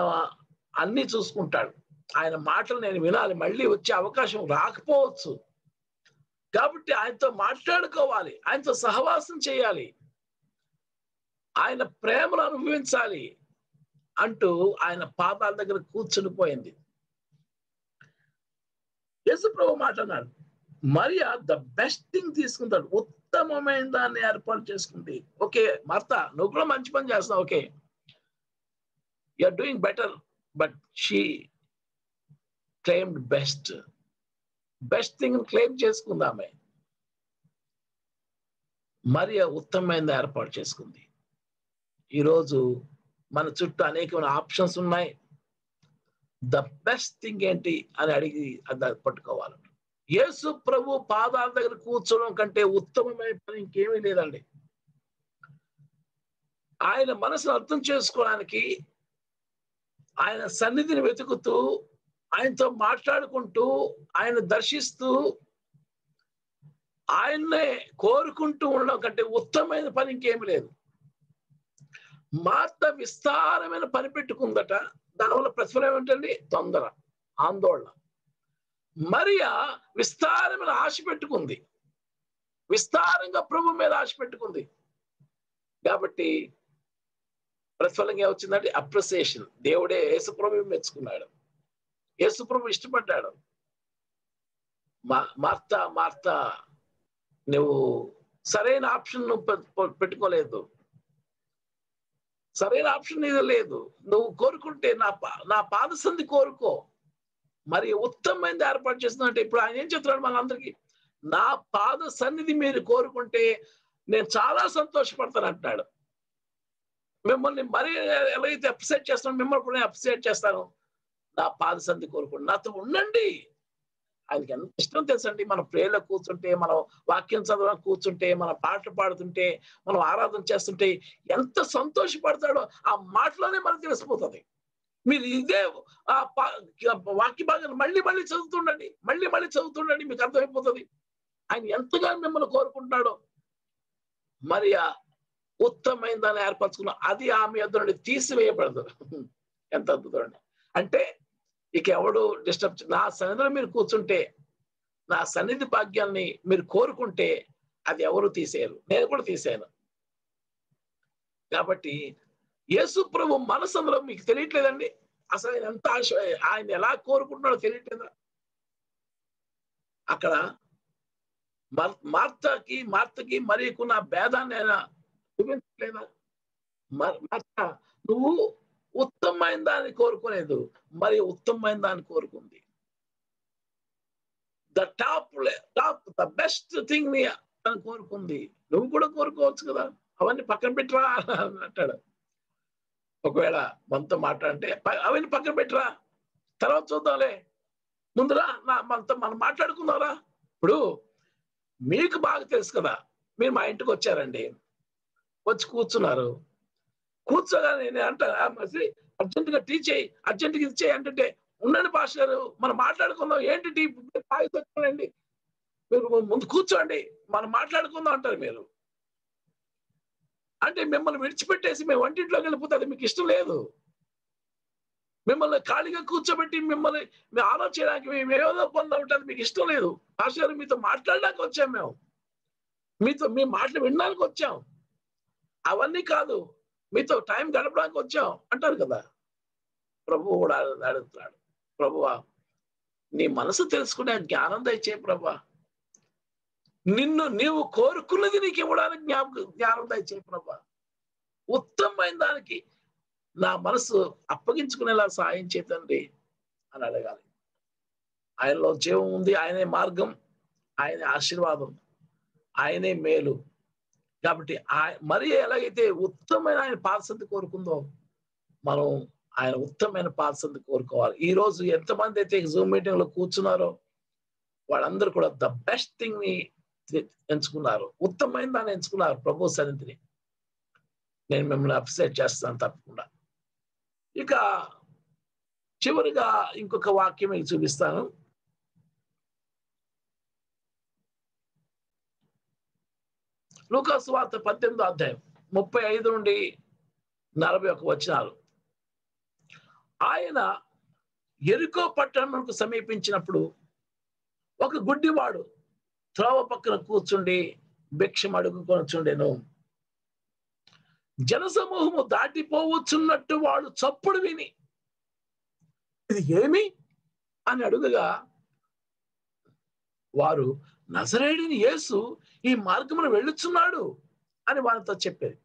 అన్ని చూసుకుంటాడు. ఆయన మాటలు నేను వినాలి. మళ్ళీ వచ్చే అవకాశం రాకపోవచ్చు. కాబట్టి ఆయనతో మాట్లాడుకోవాలి. ఆయనతో సహవాసం చేయాలి. ఆయన ప్రేమను అనుభవించాలి. అంటూ ఆయన పాదాల దగ్గర కూర్చుని పోయింది. యేసుప్రభు మాట మరియా ద బెస్ట్ థింగ్ తీసుకుంటాడు ఉత్తమమైన దాన్ని ఏర్పాటు చేసుకుంది. ఓకే మర్త నువ్వు కూడా మంచి పని చేస్తున్నావు okay. Are doing better but she claimed best best thing claim చేసుకుంది ఆమె మరియా ఉత్తమమైన ఏర్పాటు చేసుకుంది. ఈరోజు మన చుట్టూ అనేకమైన ఆప్షన్స్ ఉన్నాయి. ద బెస్ట్ థింగ్ ఏంటి అని అడిగి అది పట్టుకోవాలి. యేసు ప్రభు పాదాల దగ్గర కూర్చోవడం కంటే ఉత్తమమైన పని ఇంకేమీ లేదండి. ఆయన మనసును అర్థం చేసుకోవడానికి ఆయన సన్నిధిని వెతుకుతూ ఆయనతో మాట్లాడుకుంటూ ఆయన దర్శిస్తూ ఆయన్నే కోరుకుంటూ ఉండడం కంటే ఉత్తమమైన పని ఇంకేమి లేదు. మార్త విస్తారమైన పని పెట్టుకుందట దానివల్ల ప్రతిఫలం ఏమిటండి? తొందర ఆందోళన. మరియా విస్తారమైన ఆశ పెట్టుకుంది. విస్తారంగా ప్రభు మీద ఆశ పెట్టుకుంది. కాబట్టి ప్రతిఫలంగా వచ్చిందంటే అప్రిసియేషన్ దేవుడే యేసుప్రభు మెచ్చుకున్నాడు. యేసుప్రభు ఇష్టపడ్డాడు. మా మార్త మార్త నువ్వు సరైన ఆప్షన్ పెట్టుకోలేదు. సరైన ఆప్షన్ ఇది లేదు. నువ్వు కోరుకుంటే నా పా- నా పాదసంధి కోరుకో. మరి ఉత్తమమైనది ఏర్పాటు చేస్తున్నట్టే ఇప్పుడు ఆయన ఏం చెప్తున్నాడు మనందరికీ? నా పాద సన్నిధి మీరు కోరుకుంటే నేను చాలా సంతోషపడతాను అంటున్నాడు. మిమ్మల్ని మరీ ఎలాగైతే అప్సెట్ చేస్తాను మిమ్మల్ని కూడా అప్సెట్ చేస్తాను. నా పాద సంధి కోరుకోండి నాతో ఉండండి. ఆయనకి ఎంత ఇష్టం తెలుసండి? మన ప్రేయర్లో కూర్చుంటే మనం వాక్యం చదవడం కూర్చుంటే మన పాటలు పాడుతుంటే మనం ఆరాధన చేస్తుంటే ఎంత సంతోషపడతాడో ఆ మాటలోనే మనకు తెలిసిపోతుంది. మీరు ఇదే ఆ వాక్య భాగాన్ని మళ్ళీ మళ్ళీ చదువుతుండండి. మళ్ళీ మళ్ళీ చదువుతుండండి మీకు అర్థమైపోతుంది. ఆయన ఎంతగా మిమ్మల్ని కోరుకుంటున్నాడో. మరి ఆ ఉత్తమమైన దాన్ని ఏర్పరచుకున్న అది ఆమె యొద్ నుండి తీసివేయబడదు. ఎంత అద్భుతం అంటే ఇక ఎవడు డిస్టర్బ్ నా సన్నిధిలో మీరు కూర్చుంటే నా సన్నిధి భాగ్యాన్ని మీరు కోరుకుంటే అది ఎవరు తీసేయరు. నేను కూడా తీసేయను. కాబట్టి యేసు ప్రభు మనసంలో మీకు తెలియట్లేదండి. అసలు ఆయన ఎంత ఆశ ఆయన ఎలా కోరుకుంటున్నాడో తెలియట్లేదా? అక్కడ మర్- మార్తకి మార్తకి నా భేదాన్ని ఆయన చూపించట్లేదా? మార్త నువ్వు ఉత్తమమైన దాన్ని కోరుకోలేదు మరి ఉత్తమమైన దాన్ని కోరుకుంది the top top the best థింగ్ని తను కోరుకుంది. నువ్వు కూడా కోరుకోవచ్చు కదా. అవన్నీ పక్కన పెట్టరా అని అంటాడు. ఒకవేళ మనతో మాట్లాడంటే అవన్నీ పక్కన పెట్టరా. తర్వాత చూద్దాంలే. ముందురా నా మనతో మనం మాట్లాడుకుందాంరా. ఇప్పుడు మీకు బాగా తెలుసు కదా. మీరు మా ఇంటికి వచ్చారండి. వచ్చి కూర్చున్నారు. కూర్చోగానే నేను అంట అర్జెంట్గా టీ చేయి అర్జెంటుగా ఇది చేయి అంటే ఉండండి పాస్టర్ గారు మనం మాట్లాడుకుందాం ఏంటి టీ తాగుతానండి మీరు ముందు కూర్చోండి మనం మాట్లాడుకుందాం అంటారు మీరు అంటే మిమ్మల్ని విడిచిపెట్టేసి మేము వంటింట్లోకి వెళ్ళిపోతే అది మీకు ఇష్టం లేదు. మిమ్మల్ని ఖాళీగా కూర్చోబెట్టి మిమ్మల్ని మేము ఆలోచించడానికి మేము ఏదో పనులు ఉంటుంది మీకు ఇష్టం లేదు. పాస్టర్ గారు మీతో మాట్లాడడానికి వచ్చాం మేము. మీతో మీ మాటలు వినడానికి వచ్చాం. అవన్నీ కాదు మీతో టైం గడపడానికి వచ్చాం అంటారు కదా. ప్రభు కూడా అడుగుతున్నాడు ప్రభువా నీ మనసు తెలుసుకునే జ్ఞానం దయచే ప్రభా. నిన్ను నీవు కోరుకున్నది నీకు ఇవ్వడానికి జ్ఞాపక జ్ఞానం దయచే ప్రభా. ఉత్తమమైన దానికి నా మనసు అప్పగించుకునేలా సాయం చేతండి అని అడగాలి. ఆయనలో జీవం ఉంది ఆయనే మార్గం ఆయనే ఆశీర్వాదం ఆయనే మేలు. కాబట్టి ఆయ మరి ఎలాగైతే ఉత్తమైన ఆయన పాదసంతి కోరుకుందో మనం ఆయన ఉత్తమైన పాదసంతి కోరుకోవాలి. ఈ రోజు ఎంతమంది అయితే జూమ్ మీటింగ్లో కూర్చున్నారో వాళ్ళందరూ కూడా ద బెస్ట్ థింగ్ని ఎంచుకున్నారు. ఉత్తమమైన దాన్ని ఎంచుకున్నారు ప్రభు సన్నిధిని. నేను మిమ్మల్ని అప్సెట్ చేస్తాను తప్పకుండా. ఇక చివరిగా ఇంకొక వాక్యం మీకు చూపిస్తాను. లూకాసు వార్త పద్దెనిమిదో అధ్యాయం ముప్పై ఐదు నుండి నలభై ఒక వచనాలు. ఆయన ఎరుకో పట్టణంకు సమీపించినప్పుడు ఒక గుడ్డివాడు త్రోవ పక్కన కూర్చుండి భిక్షం అడుగుకొనుచుండెను. జనసమూహము దాటిపోవచ్చున్నట్టు వాడు చప్పుడు విని ఇది ఏమి? అని అడుగగా వారు నజరేడిని యేసు ఈ మార్గమును వెళ్ళుచున్నాడు అని వాళ్ళతో చెప్పేది.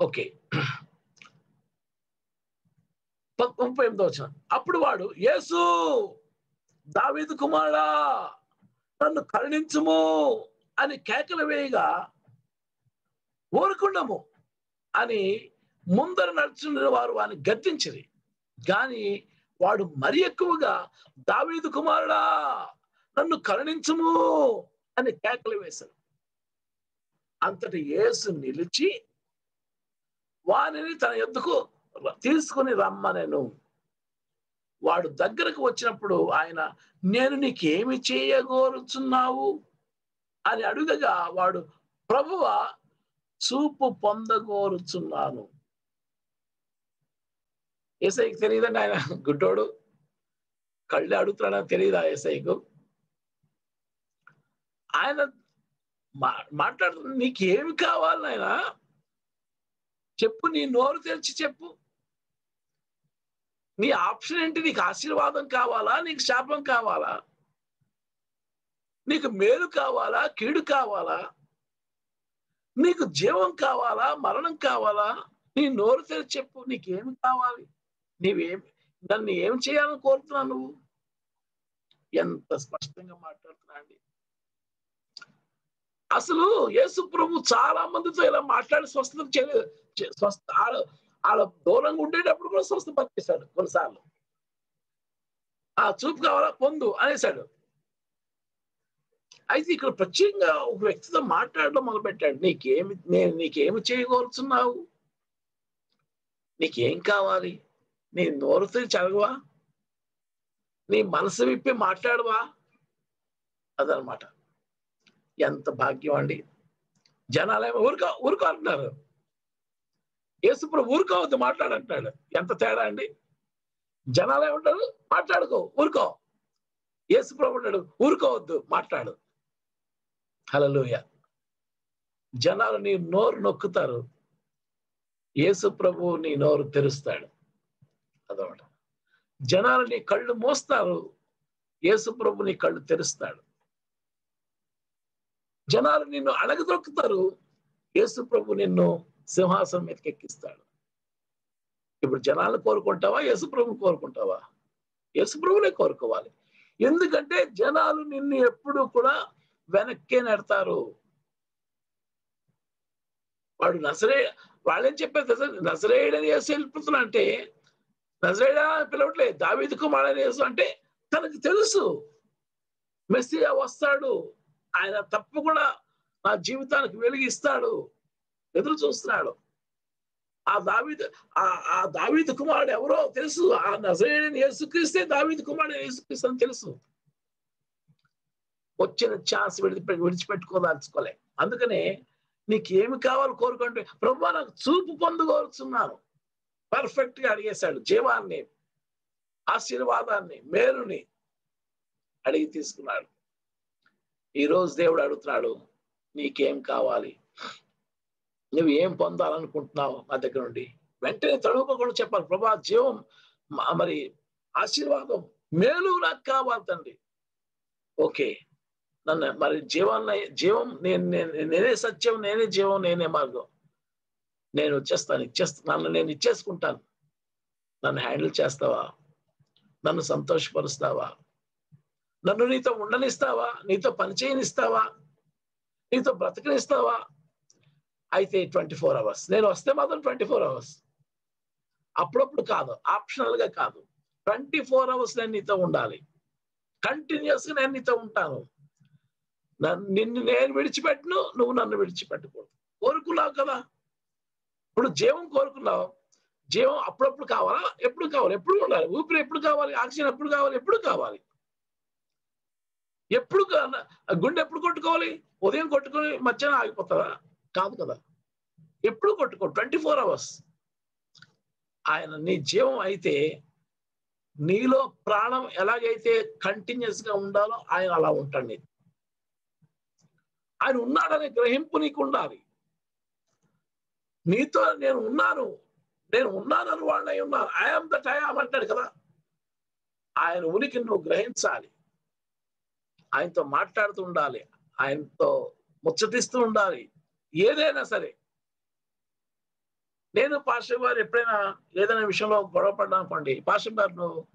ఓకే. ముప్పై ఎనిమిదో వచ్చిన అప్పుడు వాడు యేసు దావీదు కుమారా నన్ను కరుణించుము అని కేకలు వేయగా ఊరుకుండము అని ముందర నడుచున్న వారు వారిని గద్దించిరి. కానీ వాడు మరి ఎక్కువగా దావీదు కుమారుడా నన్ను కరుణించము అని కేకలు వేశారు. అంతటి యేసు నిలిచి వానిని తన ఎద్దుకు తీసుకుని రమ్మనేను. వాడు దగ్గరకు వచ్చినప్పుడు ఆయన నేను నీకేమి చేయగోరుచున్నావు? అని అడుగగా వాడు ప్రభువ చూపు పొందగోరుచున్నాను. ఏసైకి తెలియదండి ఆయన గుడ్డోడు కళ్ళు అడుగుతున్నాడా తెలియదా ఏసైకు? ఆయన మా మాట్లాడుతున్నా నీకేమి కావాలి ఆయన చెప్పు నీ నోరు తెరిచి చెప్పు. నీ ఆప్షన్ ఏంటి? నీకు ఆశీర్వాదం కావాలా? నీకు శాపం కావాలా? నీకు మేలు కావాలా? కీడు కావాలా? నీకు జీవం కావాలా? మరణం కావాలా? నీ నోరు తెరిచి చెప్పు. నీకేమి కావాలి? నీవేమి నన్ను ఏం చేయాలని కోరుతున్నావు నువ్వు? ఎంత స్పష్టంగా మాట్లాడుతున్నా అండి అసలు యేసు ప్రభు చాలా మందితో ఇలా మాట్లాడి స్వస్థత చేయలేదు స్వస్థ వాళ్ళ దూరంగా ఉండేటప్పుడు కూడా స్వస్థ పనిచేశాడు కొన్నిసార్లు. ఆ చూపు కావాలా? పొందు అనేసాడు అయితే ఇక్కడ ప్రత్యేకంగా ఒక వ్యక్తితో మాట్లాడడం మొదలు పెట్టాడు నీకేమి నేను నీకేమి చేయగలుగుతున్నావు? నీకేం కావాలి? నీ నోరుతో చదవా నీ మనసు విప్పి మాట్లాడవా? అదనమాట. ఎంత భాగ్యం అండి. జనాలేమో ఊరుకో ఊరుకో అంటున్నారు. యేసుప్రభు ఊరుకోవద్దు మాట్లాడంటున్నాడు ఎంత తేడా అండి? జనాలు ఏమంటారు? మాట్లాడుకో ఊరుకో. యేసుప్రభు అంటాడు ఊరుకోవద్దు మాట్లాడు. హలలుయ జనాలు నీ నోరు నొక్కుతారు. యేసు నీ నోరు తెరుస్తాడు. అదొకట. జనాలు నీ కళ్ళు మోస్తారు. ఏసుప్రభు నీ కళ్ళు తెరుస్తాడు. జనాలు నిన్ను అడగదొక్కుతారు యేసు ప్రభు నిన్ను సింహాసనం మీదకి ఎక్కిస్తాడు. ఇప్పుడు జనాలను కోరుకుంటావా? యేసు ప్రభుని కోరుకుంటావా? యేసు ప్రభునే కోరుకోవాలి. ఎందుకంటే జనాలు నిన్ను ఎప్పుడు కూడా వెనక్కే నెడతారు. వాడు నసరే వాళ్ళేం చెప్పారు నసరేయుడని వేసి వెళ్ళిపోతున్నా అంటే నజరేడా పిలవట్లే దావీదు కుమారుడని వేసు అంటే తనకు తెలుసు. మెస్సీ వస్తాడు. ఆయన తప్పకుండా నా జీవితానికి వెలిగిస్తాడు. ఎదురు చూస్తున్నాడు. ఆ దావీదు ఆ దావీద్ కుమారుడు ఎవరో తెలుసు. ఆ నజరేని యేసుక్రీస్తే దావీద్ కుమారుడు యేసుక్రీస్తు అని తెలుసు. వచ్చిన ఛాన్స్ విడిచి విడిచిపెట్టుకోదాల్చుకోలే. అందుకనే నీకు ఏమి కావాలో కోరుకుంటే ప్రభు నాకు చూపు పొందుకోరుచున్నాను పర్ఫెక్ట్గా అడిగేశాడు. జీవాన్ని ఆశీర్వాదాన్ని మేలుని అడిగి తీసుకున్నాడు. ఈ రోజు దేవుడు అడుగుతున్నాడు నీకేం కావాలి? నువ్వు ఏం పొందాలనుకుంటున్నావు నా దగ్గర నుండి? వెంటనే తడవకుండా చెప్పాలి ప్రభా జీవం మరి ఆశీర్వాదం మేలు నాకు కావాలి తండ్రి. ఓకే నన్ను మరి జీవాన్ని జీవం నేను నేనే సత్యం నేనే జీవం నేనే మార్గం. నేను వచ్చేస్తాను ఇచ్చేస్తా నన్ను నేను ఇచ్చేసుకుంటాను. నన్ను హ్యాండిల్ చేస్తావా? నన్ను సంతోషపరుస్తావా? నన్ను నీతో ఉండనిస్తావా? నీతో పని చేయనిస్తావా నీతో బ్రతకనిస్తావా? అయితే ట్వంటీ ఫోర్ అవర్స్. నేను వస్తే మాత్రం ట్వంటీ ఫోర్ అవర్స్. అప్పుడప్పుడు కాదు ఆప్షనల్గా కాదు. ట్వంటీ ఫోర్ అవర్స్ నేను నీతో ఉండాలి. కంటిన్యూస్గా నేను నీతో ఉంటాను. నిన్ను నేను విడిచిపెట్టును నువ్వు నన్ను విడిచిపెట్టకూడదు. కోరుకున్నావు కదా? ఇప్పుడు జీవం కోరుకున్నావు. జీవం అప్పుడప్పుడు కావాలా? ఎప్పుడు కావాలి? ఎప్పుడు ఉండాలి? ఊపిరి ఎప్పుడు కావాలి? ఆక్సిజన్ ఎప్పుడు కావాలి? ఎప్పుడు కావాలి? ఎప్పుడు గుండె ఎప్పుడు కొట్టుకోవాలి? ఉదయం కొట్టుకొని మధ్యాహ్నం ఆగిపోతుందా కాదు కదా. ఎప్పుడు కొట్టుకో ట్వంటీ ఫోర్ అవర్స్ ఆయన నీ జీవం అయితే నీలో ప్రాణం ఎలాగైతే కంటిన్యూస్గా ఉండాలో ఆయన అలా ఉంటాడు ఆయన ఉన్నాడనే గ్రహింపు నీకు ఉండాలి. నీతో నేను ఉన్నాను. నేను ఉన్నానని వాళ్ళై ఉన్నాను ఐఎమ్ దట్ ఐఆమ్ అంటాడు కదా. ఆయన ఉనికి నువ్వు గ్రహించాలి. ఆయనతో మాట్లాడుతూ ఉండాలి. ఆయనతో ముచ్చటిస్తూ ఉండాలి. ఏదైనా సరే. నేను పాస్టర్ గారు ఎప్పుడైనా ఏదైనా విషయంలో గొడవ పడ్డా అనుకోండి గారు నువ్వు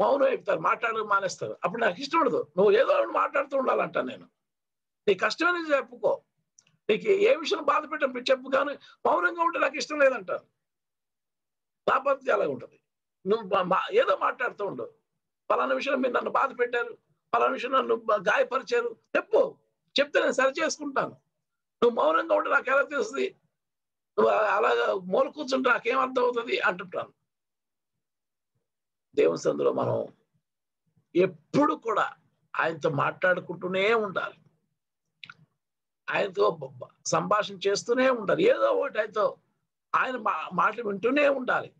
మౌనం చెప్తారు మాట్లాడడం మానేస్తారు. అప్పుడు నాకు ఇష్టం ఉండదు. నువ్వు ఏదో ఒకటి మాట్లాడుతూ ఉండాలంట నేను. నీ కష్టమని చెప్పుకో. నీకు ఏ విషయం బాధ పెట్టడం చెప్పు కానీ మౌనంగా ఉంటే నాకు ఇష్టం లేదంటారు నా అలా ఉంటుంది నువ్వు మా- ఏదో మాట్లాడుతూ ఉండవు పలానా విషయం మీరు నన్ను బాధ పెట్టారు. పలానా విషయం నన్ను గాయపరిచారు. చెప్పు. చెప్తే నేను సరి చేసుకుంటాను. నువ్వు మౌనంగా ఉంటే నాకు ఎలా తెలుస్తుంది? నువ్వు అలాగా మూల కూర్చుంటే నాకేం అర్థం అవుతుంది అంటుంటాను. దేవుని సందులో మనం ఎప్పుడు కూడా ఆయనతో మాట్లాడుకుంటూనే ఉండాలి. ఆయనతో సంభాషణ చేస్తూనే ఉండాలి. ఏదో ఒకటి ఆయనతో ఆయన మా- మాటలు వింటూనే ఉండాలి.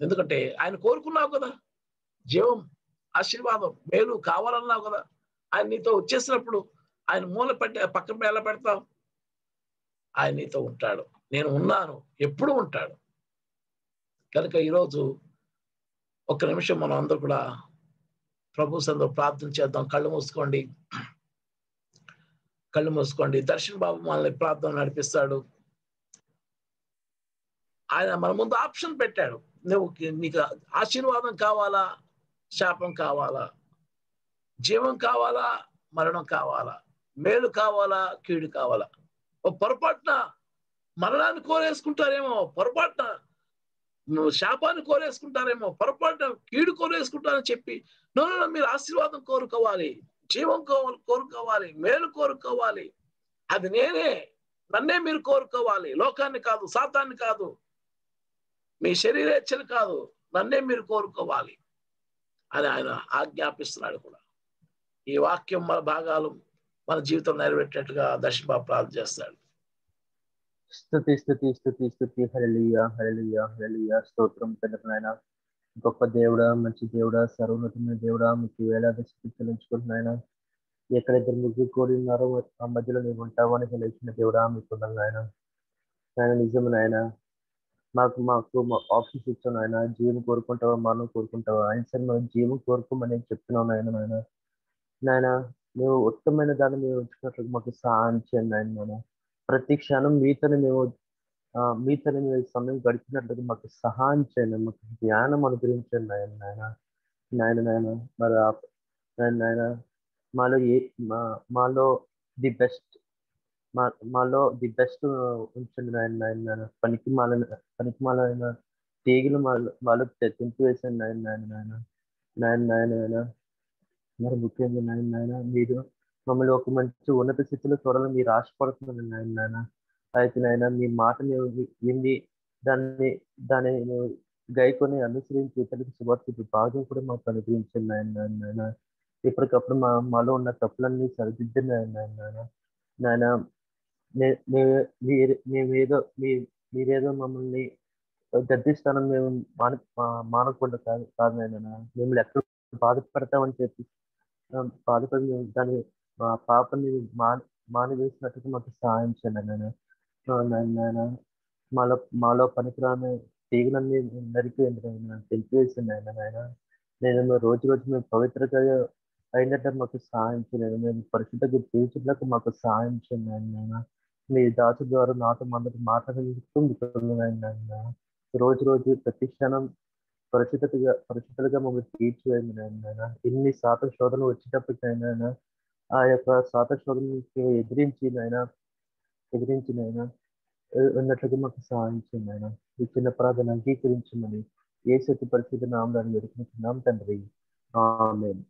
ఎందుకంటే ఆయన కోరుకున్నావు కదా? జీవం ఆశీర్వాదం మేలు కావాలన్నావు కదా. ఆయన నీతో వచ్చేసినప్పుడు ఆయన మూల పెట్టే పక్కన ఎలా పెడతావు ఆయన నీతో ఉంటాడు. నేను ఉన్నాను ఎప్పుడు ఉంటాడు. కనుక ఈరోజు ఒక్క నిమిషం మనం అందరూ కూడా ప్రభు సందు ప్రార్థన చేద్దాం. కళ్ళు మూసుకోండి. కళ్ళు మూసుకోండి. దర్శన్ బాబు మనల్ని ప్రార్థన నడిపిస్తాడు. ఆయన మన ముందు ఆప్షన్ పెట్టాడు. నువ్వు నీకు ఆశీర్వాదం కావాలా? శాపం కావాలా? జీవం కావాలా? మరణం కావాలా? మేలు కావాలా? కీడు కావాలా? ఓ పొరపాటున మరణాన్ని కోరేసుకుంటారేమో పొరపాటున నువ్వు శాపాన్ని కోరేసుకుంటారేమో పొరపాటున కీడు కోరేసుకుంటారని చెప్పి నూనె మీరు ఆశీర్వాదం కోరుకోవాలి జీవం కో- కోరుకోవాలి మేలు కోరుకోవాలి. అది నేనే నన్నే మీరు కోరుకోవాలి. లోకాన్ని కాదు సాతాన్ని కాదు మీ శరీరేచ్ఛలు కాదు నన్నే మీరు కోరుకోవాలి. అని ఆయన ఆజ్ఞాపిస్తున్నాడు కూడా. ఈ వాక్యం మన భాగాలు మన జీవితం నెరవేర్చేట్టుగా దర్శన ప్రార్థన చేస్తాడు.
స్థుతి స్థుతి స్థుతి స్థుతి. హరళీయ హరళీయ హరళీయ స్తోత్రం తండ్రి నాయన. గొప్ప దేవుడా మంచి దేవుడా సర్వోన్నతమైన దేవుడా మీకు వేలాది స్థితి చెల్లించుకుంటున్నాయన ఎక్కడ ముగ్గురు కోడి ఉన్నారో ఆ మధ్యలో నీవు ఉంటావు అని తెలిసిన దేవుడా మీకు నాయన. ఆయన నిజం నాయన. మాకు మాకు మా ఆఫీస్ ఇచ్చాను ఆయన జీవం కోరుకుంటావా మనం కోరుకుంటావా? ఆయన సరే మేము జీవం కోరుకోమని చెప్తున్నాను నాయన నాయన. నాయన మేము ఉత్తమైన దాన్ని మేము ఉంచుకున్నట్లు మాకు సహాయం చేయండి ఆయన నాయన. ప్రతి క్షణం మీతోనే మేము మీతో మీతోనే మేము సమయం గడిపినట్లుగా మాకు సహాయం చేయండి మాకు జ్ఞానం అనుగ్రహించండి నాయన నాయన. నాయన నాయన మరి నాయన నాయన మాలో ఏ మా మాలో ది బెస్ట్ మా మాలో ది బెస్ట్ ఉంచండి నాయన నాయన నాయన. పనికి మాల పనికి మాలైన తీగలు మాలో మాలో తెంపి వేసాను నాయన నాయన నాయన. నాయన నాయన నాయన. మరి ముఖ్యంగా నాయన నాయన మీరు మమ్మల్ని ఒక మంచి ఉన్నత స్థితిలో చూడాలని మీరు ఆశపడుతున్నాను నాయన నాయన. అయితే నాయన మీ మాట మేము విని దాన్ని దాన్ని గైకొని అనుసరించి ఇతరులకు శుభార్త భాగం కూడా మాకు అనుగ్రహించండి నాయన నాయన నాయన. ఎప్పటికప్పుడు మా మాలో ఉన్న తప్పులన్నీ సరిదిద్దండి నాయన. నాయన మేమేదో మీ మీరేదో మమ్మల్ని గర్దిస్తానని మేము మాన మానకుండా కాదు కాదు నాయన. మిమ్మల్ని ఎక్కడ బాధపడతామని చెప్పి బాధపడి మేము దాన్ని మా పాపని మా మానివేసినట్టుగా మాకు సహాయం చేయండి నాయన. మాలో మాలో పనికిరాని తీగులన్నీ నరికివేయండి నాయన. తెలిపివేసింది నాయన నాయన. నేను రోజు రోజు మేము పవిత్రత అయినట్టు మాకు సహాయం చేయలేదు. మేము పరిశుద్ధంగా జీవించడానికి మాకు సహాయం చేయండి నాయన. మీ దాసు ద్వారా నాతో మనతో మాట్లాడుతూ నాయన రోజు రోజు ప్రతి క్షణం పరిశుద్ధతగా పరిశుద్ధులుగా మమ్మల్ని తీర్చివేయండి నాయన. ఎన్ని శాత శోధనలు వచ్చేటప్పటికైనా ఆ యొక్క శాత శోధనకి ఎదిరించి నాయన ఎదిరించి నాయన ఉన్నట్లుగా మాకు సహాయించింది ఆయన ఈ చిన్న ప్రార్థన అంగీకరించమని ఏ శక్తి పరిస్థితి నామదాన్ని వెతుకుంటున్నాం తండ్రి. ఆమేన్.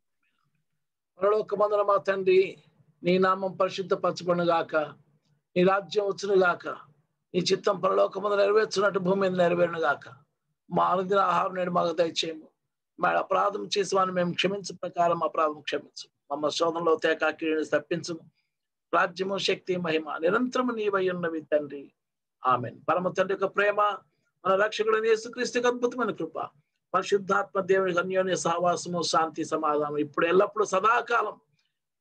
పరలోక మా తండ్రి నీ నామం పరిశుద్ధపరచబడును గాక నీ రాజ్యం వచ్చును గాక. నీ చిత్తం పరలోక మందు నెరవేర్చున్నట్టు భూమి మీద నెరవేరును గాక. మా అనుదిన ఆహారం నేడు మాకు దయచేయము. మా అపరాధం చేసి వాడిని మేము క్షమించు ప్రకారం అపరాధం క్షమించు. మమ్మ శోధనలో తేకాకిని తప్పించము రాజ్యము శక్తి మహిమ నిరంతరము నీవై ఉన్నవి తండ్రి. ఆమె పరమ తండ్రి యొక్క ప్రేమ మన రక్షకుడు యేసుక్రీస్తుకి అద్భుతమైన కృప పరిశుద్ధాత్మ దేవుని అన్యోన్య సహవాసము శాంతి సమాధానం. ఇప్పుడు ఎల్లప్పుడూ సదాకాలం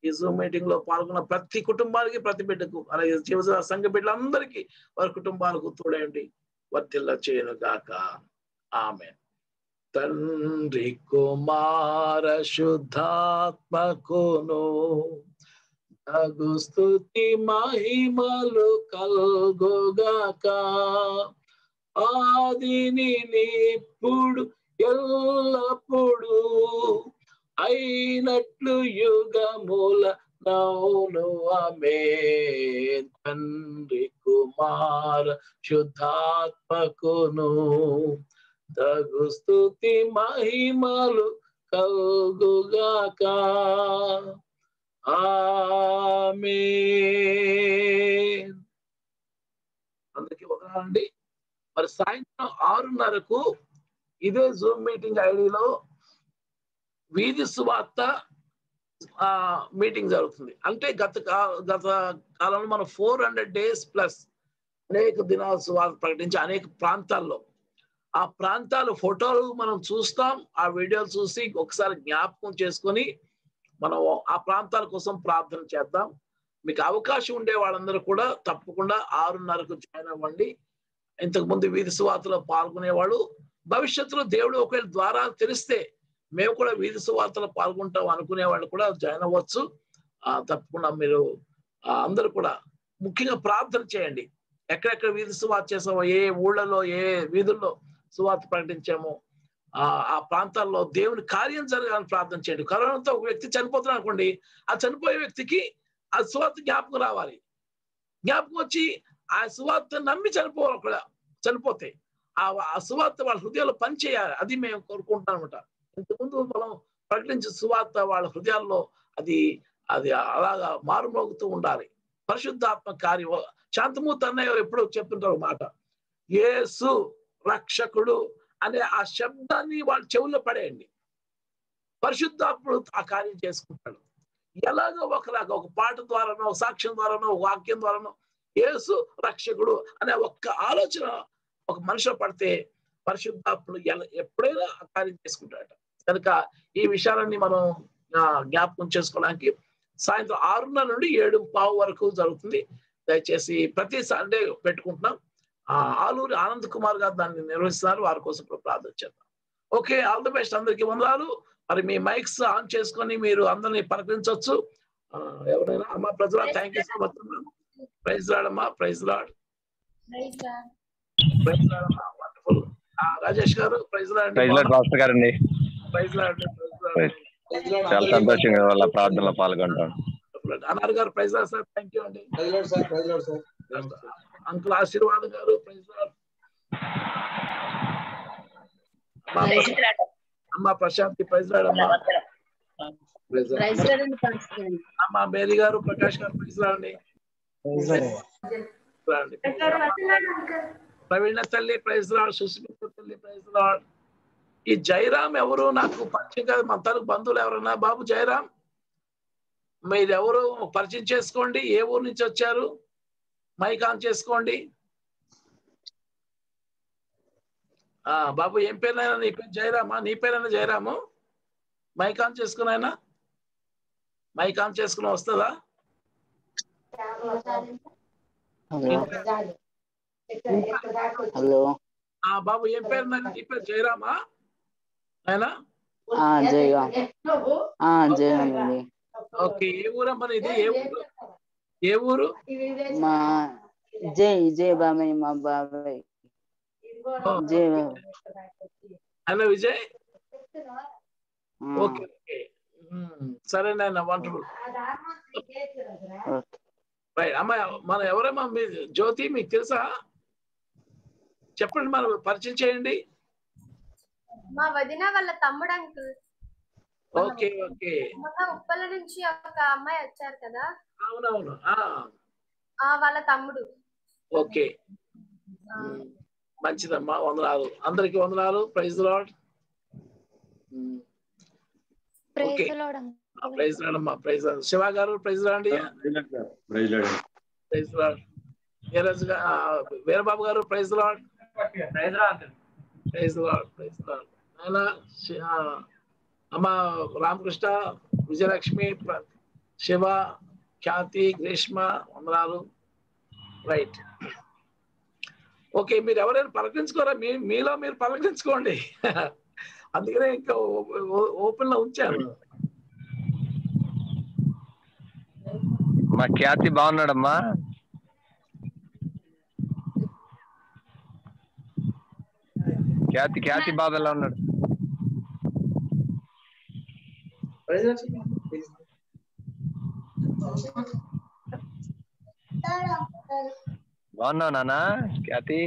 ఈ జూమ్ మీటింగ్లో పాల్గొన్న ప్రతి కుటుంబానికి ప్రతి బిడ్డకు అలాగే జీవజ సంఘ బిడ్డలందరికీ వారి కుటుంబాలకు తోడేయండి వర్తిల్ల చేయను గాక ఆమె తండ్రి కుమార శుద్ధాత్మకును తగు స్థుతి మహిమలు కల్గోగాక. ఆదిని ఇప్పుడు ఎల్లప్పుడూ అయినట్లు యుగముల నౌను అమే తండ్రి కుమార శుద్ధాత్మకును తగు స్థుతి మహిమలు కలుగుగాక. ఆమె అందుకే వదలండి మరి సాయంత్రం ఆరున్నరకు ఇదే జూమ్ మీటింగ్ ఐడిలో వీధి సువార్త మీటింగ్ జరుగుతుంది. అంటే గత గత కాలంలో మనం ఫోర్ హండ్రెడ్ డేస్ ప్లస్ అనేక దినాల సువార్త ప్రకటించి అనేక ప్రాంతాల్లో. ఆ ప్రాంతాలు ఫోటోలు మనం చూస్తాం ఆ వీడియోలు చూసి ఒకసారి జ్ఞాపకం చేసుకొని మనం ఆ ప్రాంతాల కోసం ప్రార్థన చేద్దాం. మీకు అవకాశం ఉండే వాళ్ళందరూ కూడా తప్పకుండా ఆరున్నరకు జాయిన్ అవ్వండి. ఇంతకుముందు వీధి సువార్తలో పాల్గొనేవాళ్ళు. భవిష్యత్తులో దేవుడు ఒకవేళ ద్వారా తెలిస్తే మేము కూడా వీధి సువార్తలు పాల్గొంటాం అనుకునే వాళ్ళు కూడా జాయిన్ అవ్వచ్చు. ఆ, తప్పకుండా మీరు అందరు అందరూ కూడా ముఖ్యంగా ప్రార్థన చేయండి. ఎక్కడెక్కడ వీధి సువార్త చేసామో ఏ ఊళ్ళలో ఏ వీధుల్లో సువార్త ప్రకటించామో ఆ ఆ ప్రాంతాల్లో దేవుని కార్యం జరగాలని ప్రార్థన చేయండి. కరోనాతో ఒక వ్యక్తి చనిపోతున్నాడు అనుకోండి ఆ చనిపోయే వ్యక్తికి ఆ సువార్త జ్ఞాపకం రావాలి. జ్ఞాపకం వచ్చి ఆ సువార్త నమ్మి చనిపోవాలి కూడా చనిపోతే. ఆ ఆ సువార్త వాళ్ళ హృదయంలో పనిచేయాలి. అది మేము కోరుకుంటాం అనమాట ఇంతకుముందు మనం ప్రకటించే సువార్త వాళ్ళ హృదయాల్లో అది అది అలాగా మారుమోగుతూ ఉండాలి. పరిశుద్ధాత్మ కార్యం శాంతమూర్తి అన్నయ్య ఎప్పుడో చెప్తుంటారు మాట. యేసు రక్షకుడు అనే ఆ శబ్దాన్ని వాళ్ళ చెవుల్లో పడేయండి. పరిశుద్ధాత్ముడు ఆ కార్యం చేసుకుంటాడు. ఎలాగో ఒకలాగా ఒక పాట ద్వారానో ఒక సాక్ష్యం ద్వారానో ఒక వాక్యం ద్వారానో యేసు రక్షకుడు అనే ఒక్క ఆలోచన ఒక మనిషిలో పడితే పరిశుద్ధాత్ముడు ఎలా ఎప్పుడైనా ఆ కార్యం చేసుకుంటాడట. కనుక ఈ విషయాలన్నీ మనం జ్ఞాపకం చేసుకోవడానికి సాయంత్రం ఆరున్నర నుండి ఏడు పావు వరకు జరుగుతుంది. దయచేసి ప్రతి సండే పెట్టుకుంటున్నాం. ఆ, ఆలూరి ఆనంద్ కుమార్ గారు దాన్ని నిర్వహిస్తున్నారు. వారి కోసం ఇప్పుడు ప్రార్థన చేద్దాం. Okay all the best. అందరికీ వందనాలు. మరి మీ మైక్స్ ఆన్ చేసుకొని మీరు అందరినీ పలకరించవచ్చు. ఎవరైనా? అమ్మా ప్రజల thank you so much praise రాడమ్మా praise rod praise రాడమ్మా వండర్ఫుల్ రాజేష్ గారు
praise Lord
praise Lord
Praise. చాలా సంతోషంగా వాళ్ళ ప్రార్థనలో పాల్గొంటాను
అన్నారు గారు ప్రైజ్ సార్ థ్యాంక్ యూ అండి.
Sir praise Lord sir.
Uncle ఆశీర్వాదం గారు ప్రైజ్ అమ్మా ప్రశాంతి ప్రైజ్ రాడ్ అమ్మా. అమ్మా మేరీ గారు ప్రకాష్ గారు ప్రైజ్ రాండి రాండి ప్రవీణ తల్లి ప్రైజ్ రాడ్ సుస్మిత తల్లి ప్రైజ్ రాడ్ ఈ జైరామ్ ఎవరు? నాకు పరిచయం కాదు. మన తరకు బంధువులు ఎవరన్నా? బాబు జైరామ్ మీరు ఎవరు పరిచయం చేసుకోండి. ఏ ఊరు నుంచి వచ్చారు? మైక్ ఆన్ చేసుకోండి. ఆ బాబు ఏం పేరునైనా నీ పేరు జయరామా? నీ పేరైనా జయరాము? మైక్ ఆన్ చేసుకున్నాయినా మైక్ ఆన్ చేసుకుని వస్తుందా?
హలో.
ఆ బాబు ఏం పేరు? నీ పేరు జయరామా ఆయన
ఆ జయగా ఆ జయగానండి
ఓకే ఏ ఊరమ్మా ఇది ఏ ఊరు? ఏ ఊరు?
మా విజయ్ విజయ్ బాబాయ్ మా బాబాయ్. బాబాయ్
ఆయన విజయ్.
ఆ,
ఓకే ఓకే. సరే నాయన వండర్ఫుల్
ఓకే.
రైట్ అమ్మ మన ఎవరమ్మా మీ జ్యోతి మీకు తెలుసా? చెప్పండి మనం పరిచయం చేయండి.
మా వదిన వాళ్ళ తమ్ముడు అంకుల్.
Okay okay.
ఉప్పల నుంచి ఒక అమ్మాయి వచ్చారు కదా?
అవునవును. ఆ,
ఆ వాళ్ళ తమ్ముడు.
ఓకే. మంచిదమ్మా వందనాలు. అందరికి వందనాలు. Praise lord okay. Praise lord అమ్మా. ప్రైజ్ లాడ్ శివ గారు
praise
lord praise lord praise lord Veerababu గారు praise lord praise lord praise lord praise lord ఆయన అమ్మ రామకృష్ణ విజయలక్ష్మి శివ ఖ్యాతి గ్రీష్మ వందనాలు. రైట్ ఓకే మీరు ఎవరైనా పలకరించుకోరా? మీ మీలో మీరు పలకరించుకోండి. అందుకనే ఇంకా ఓపెన్లో ఉంచాను.
మా ఖ్యాతి బాగున్నాడమ్మా. ఖ్యాతి ఖ్యాతి బాబు ఎలా ఉన్నాడు. బాగున్నావు నాన్న ఖ్యాతి?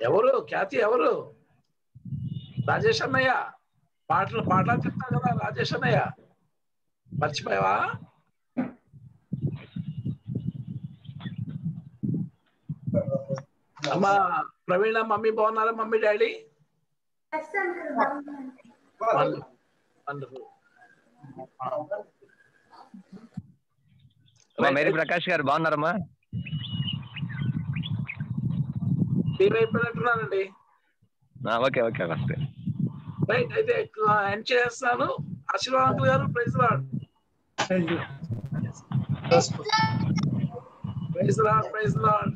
ఎవరు? ఖ్యాతి ఎవరు? రాజేష్ అన్నయ్య. పాటలు పాటలు చెప్తా కదా రాజేష్ అన్నయ్య. మర్చిపోయావా? అమ్మా ప్రవీణ మమ్మీ బాగున్నారా? Mummy
daddy? మేరీ ప్రకాష్ గారు బాగున్నారమ్మా?
అయిపోయినట్టున్నానండి
ఓకే ఓకే వస్తే
రైట్ అయితే ఎండ్ చేస్తాను. ఆశీర్వాద్ అంకుల్ గారు praise lord. Praise lord praise lord.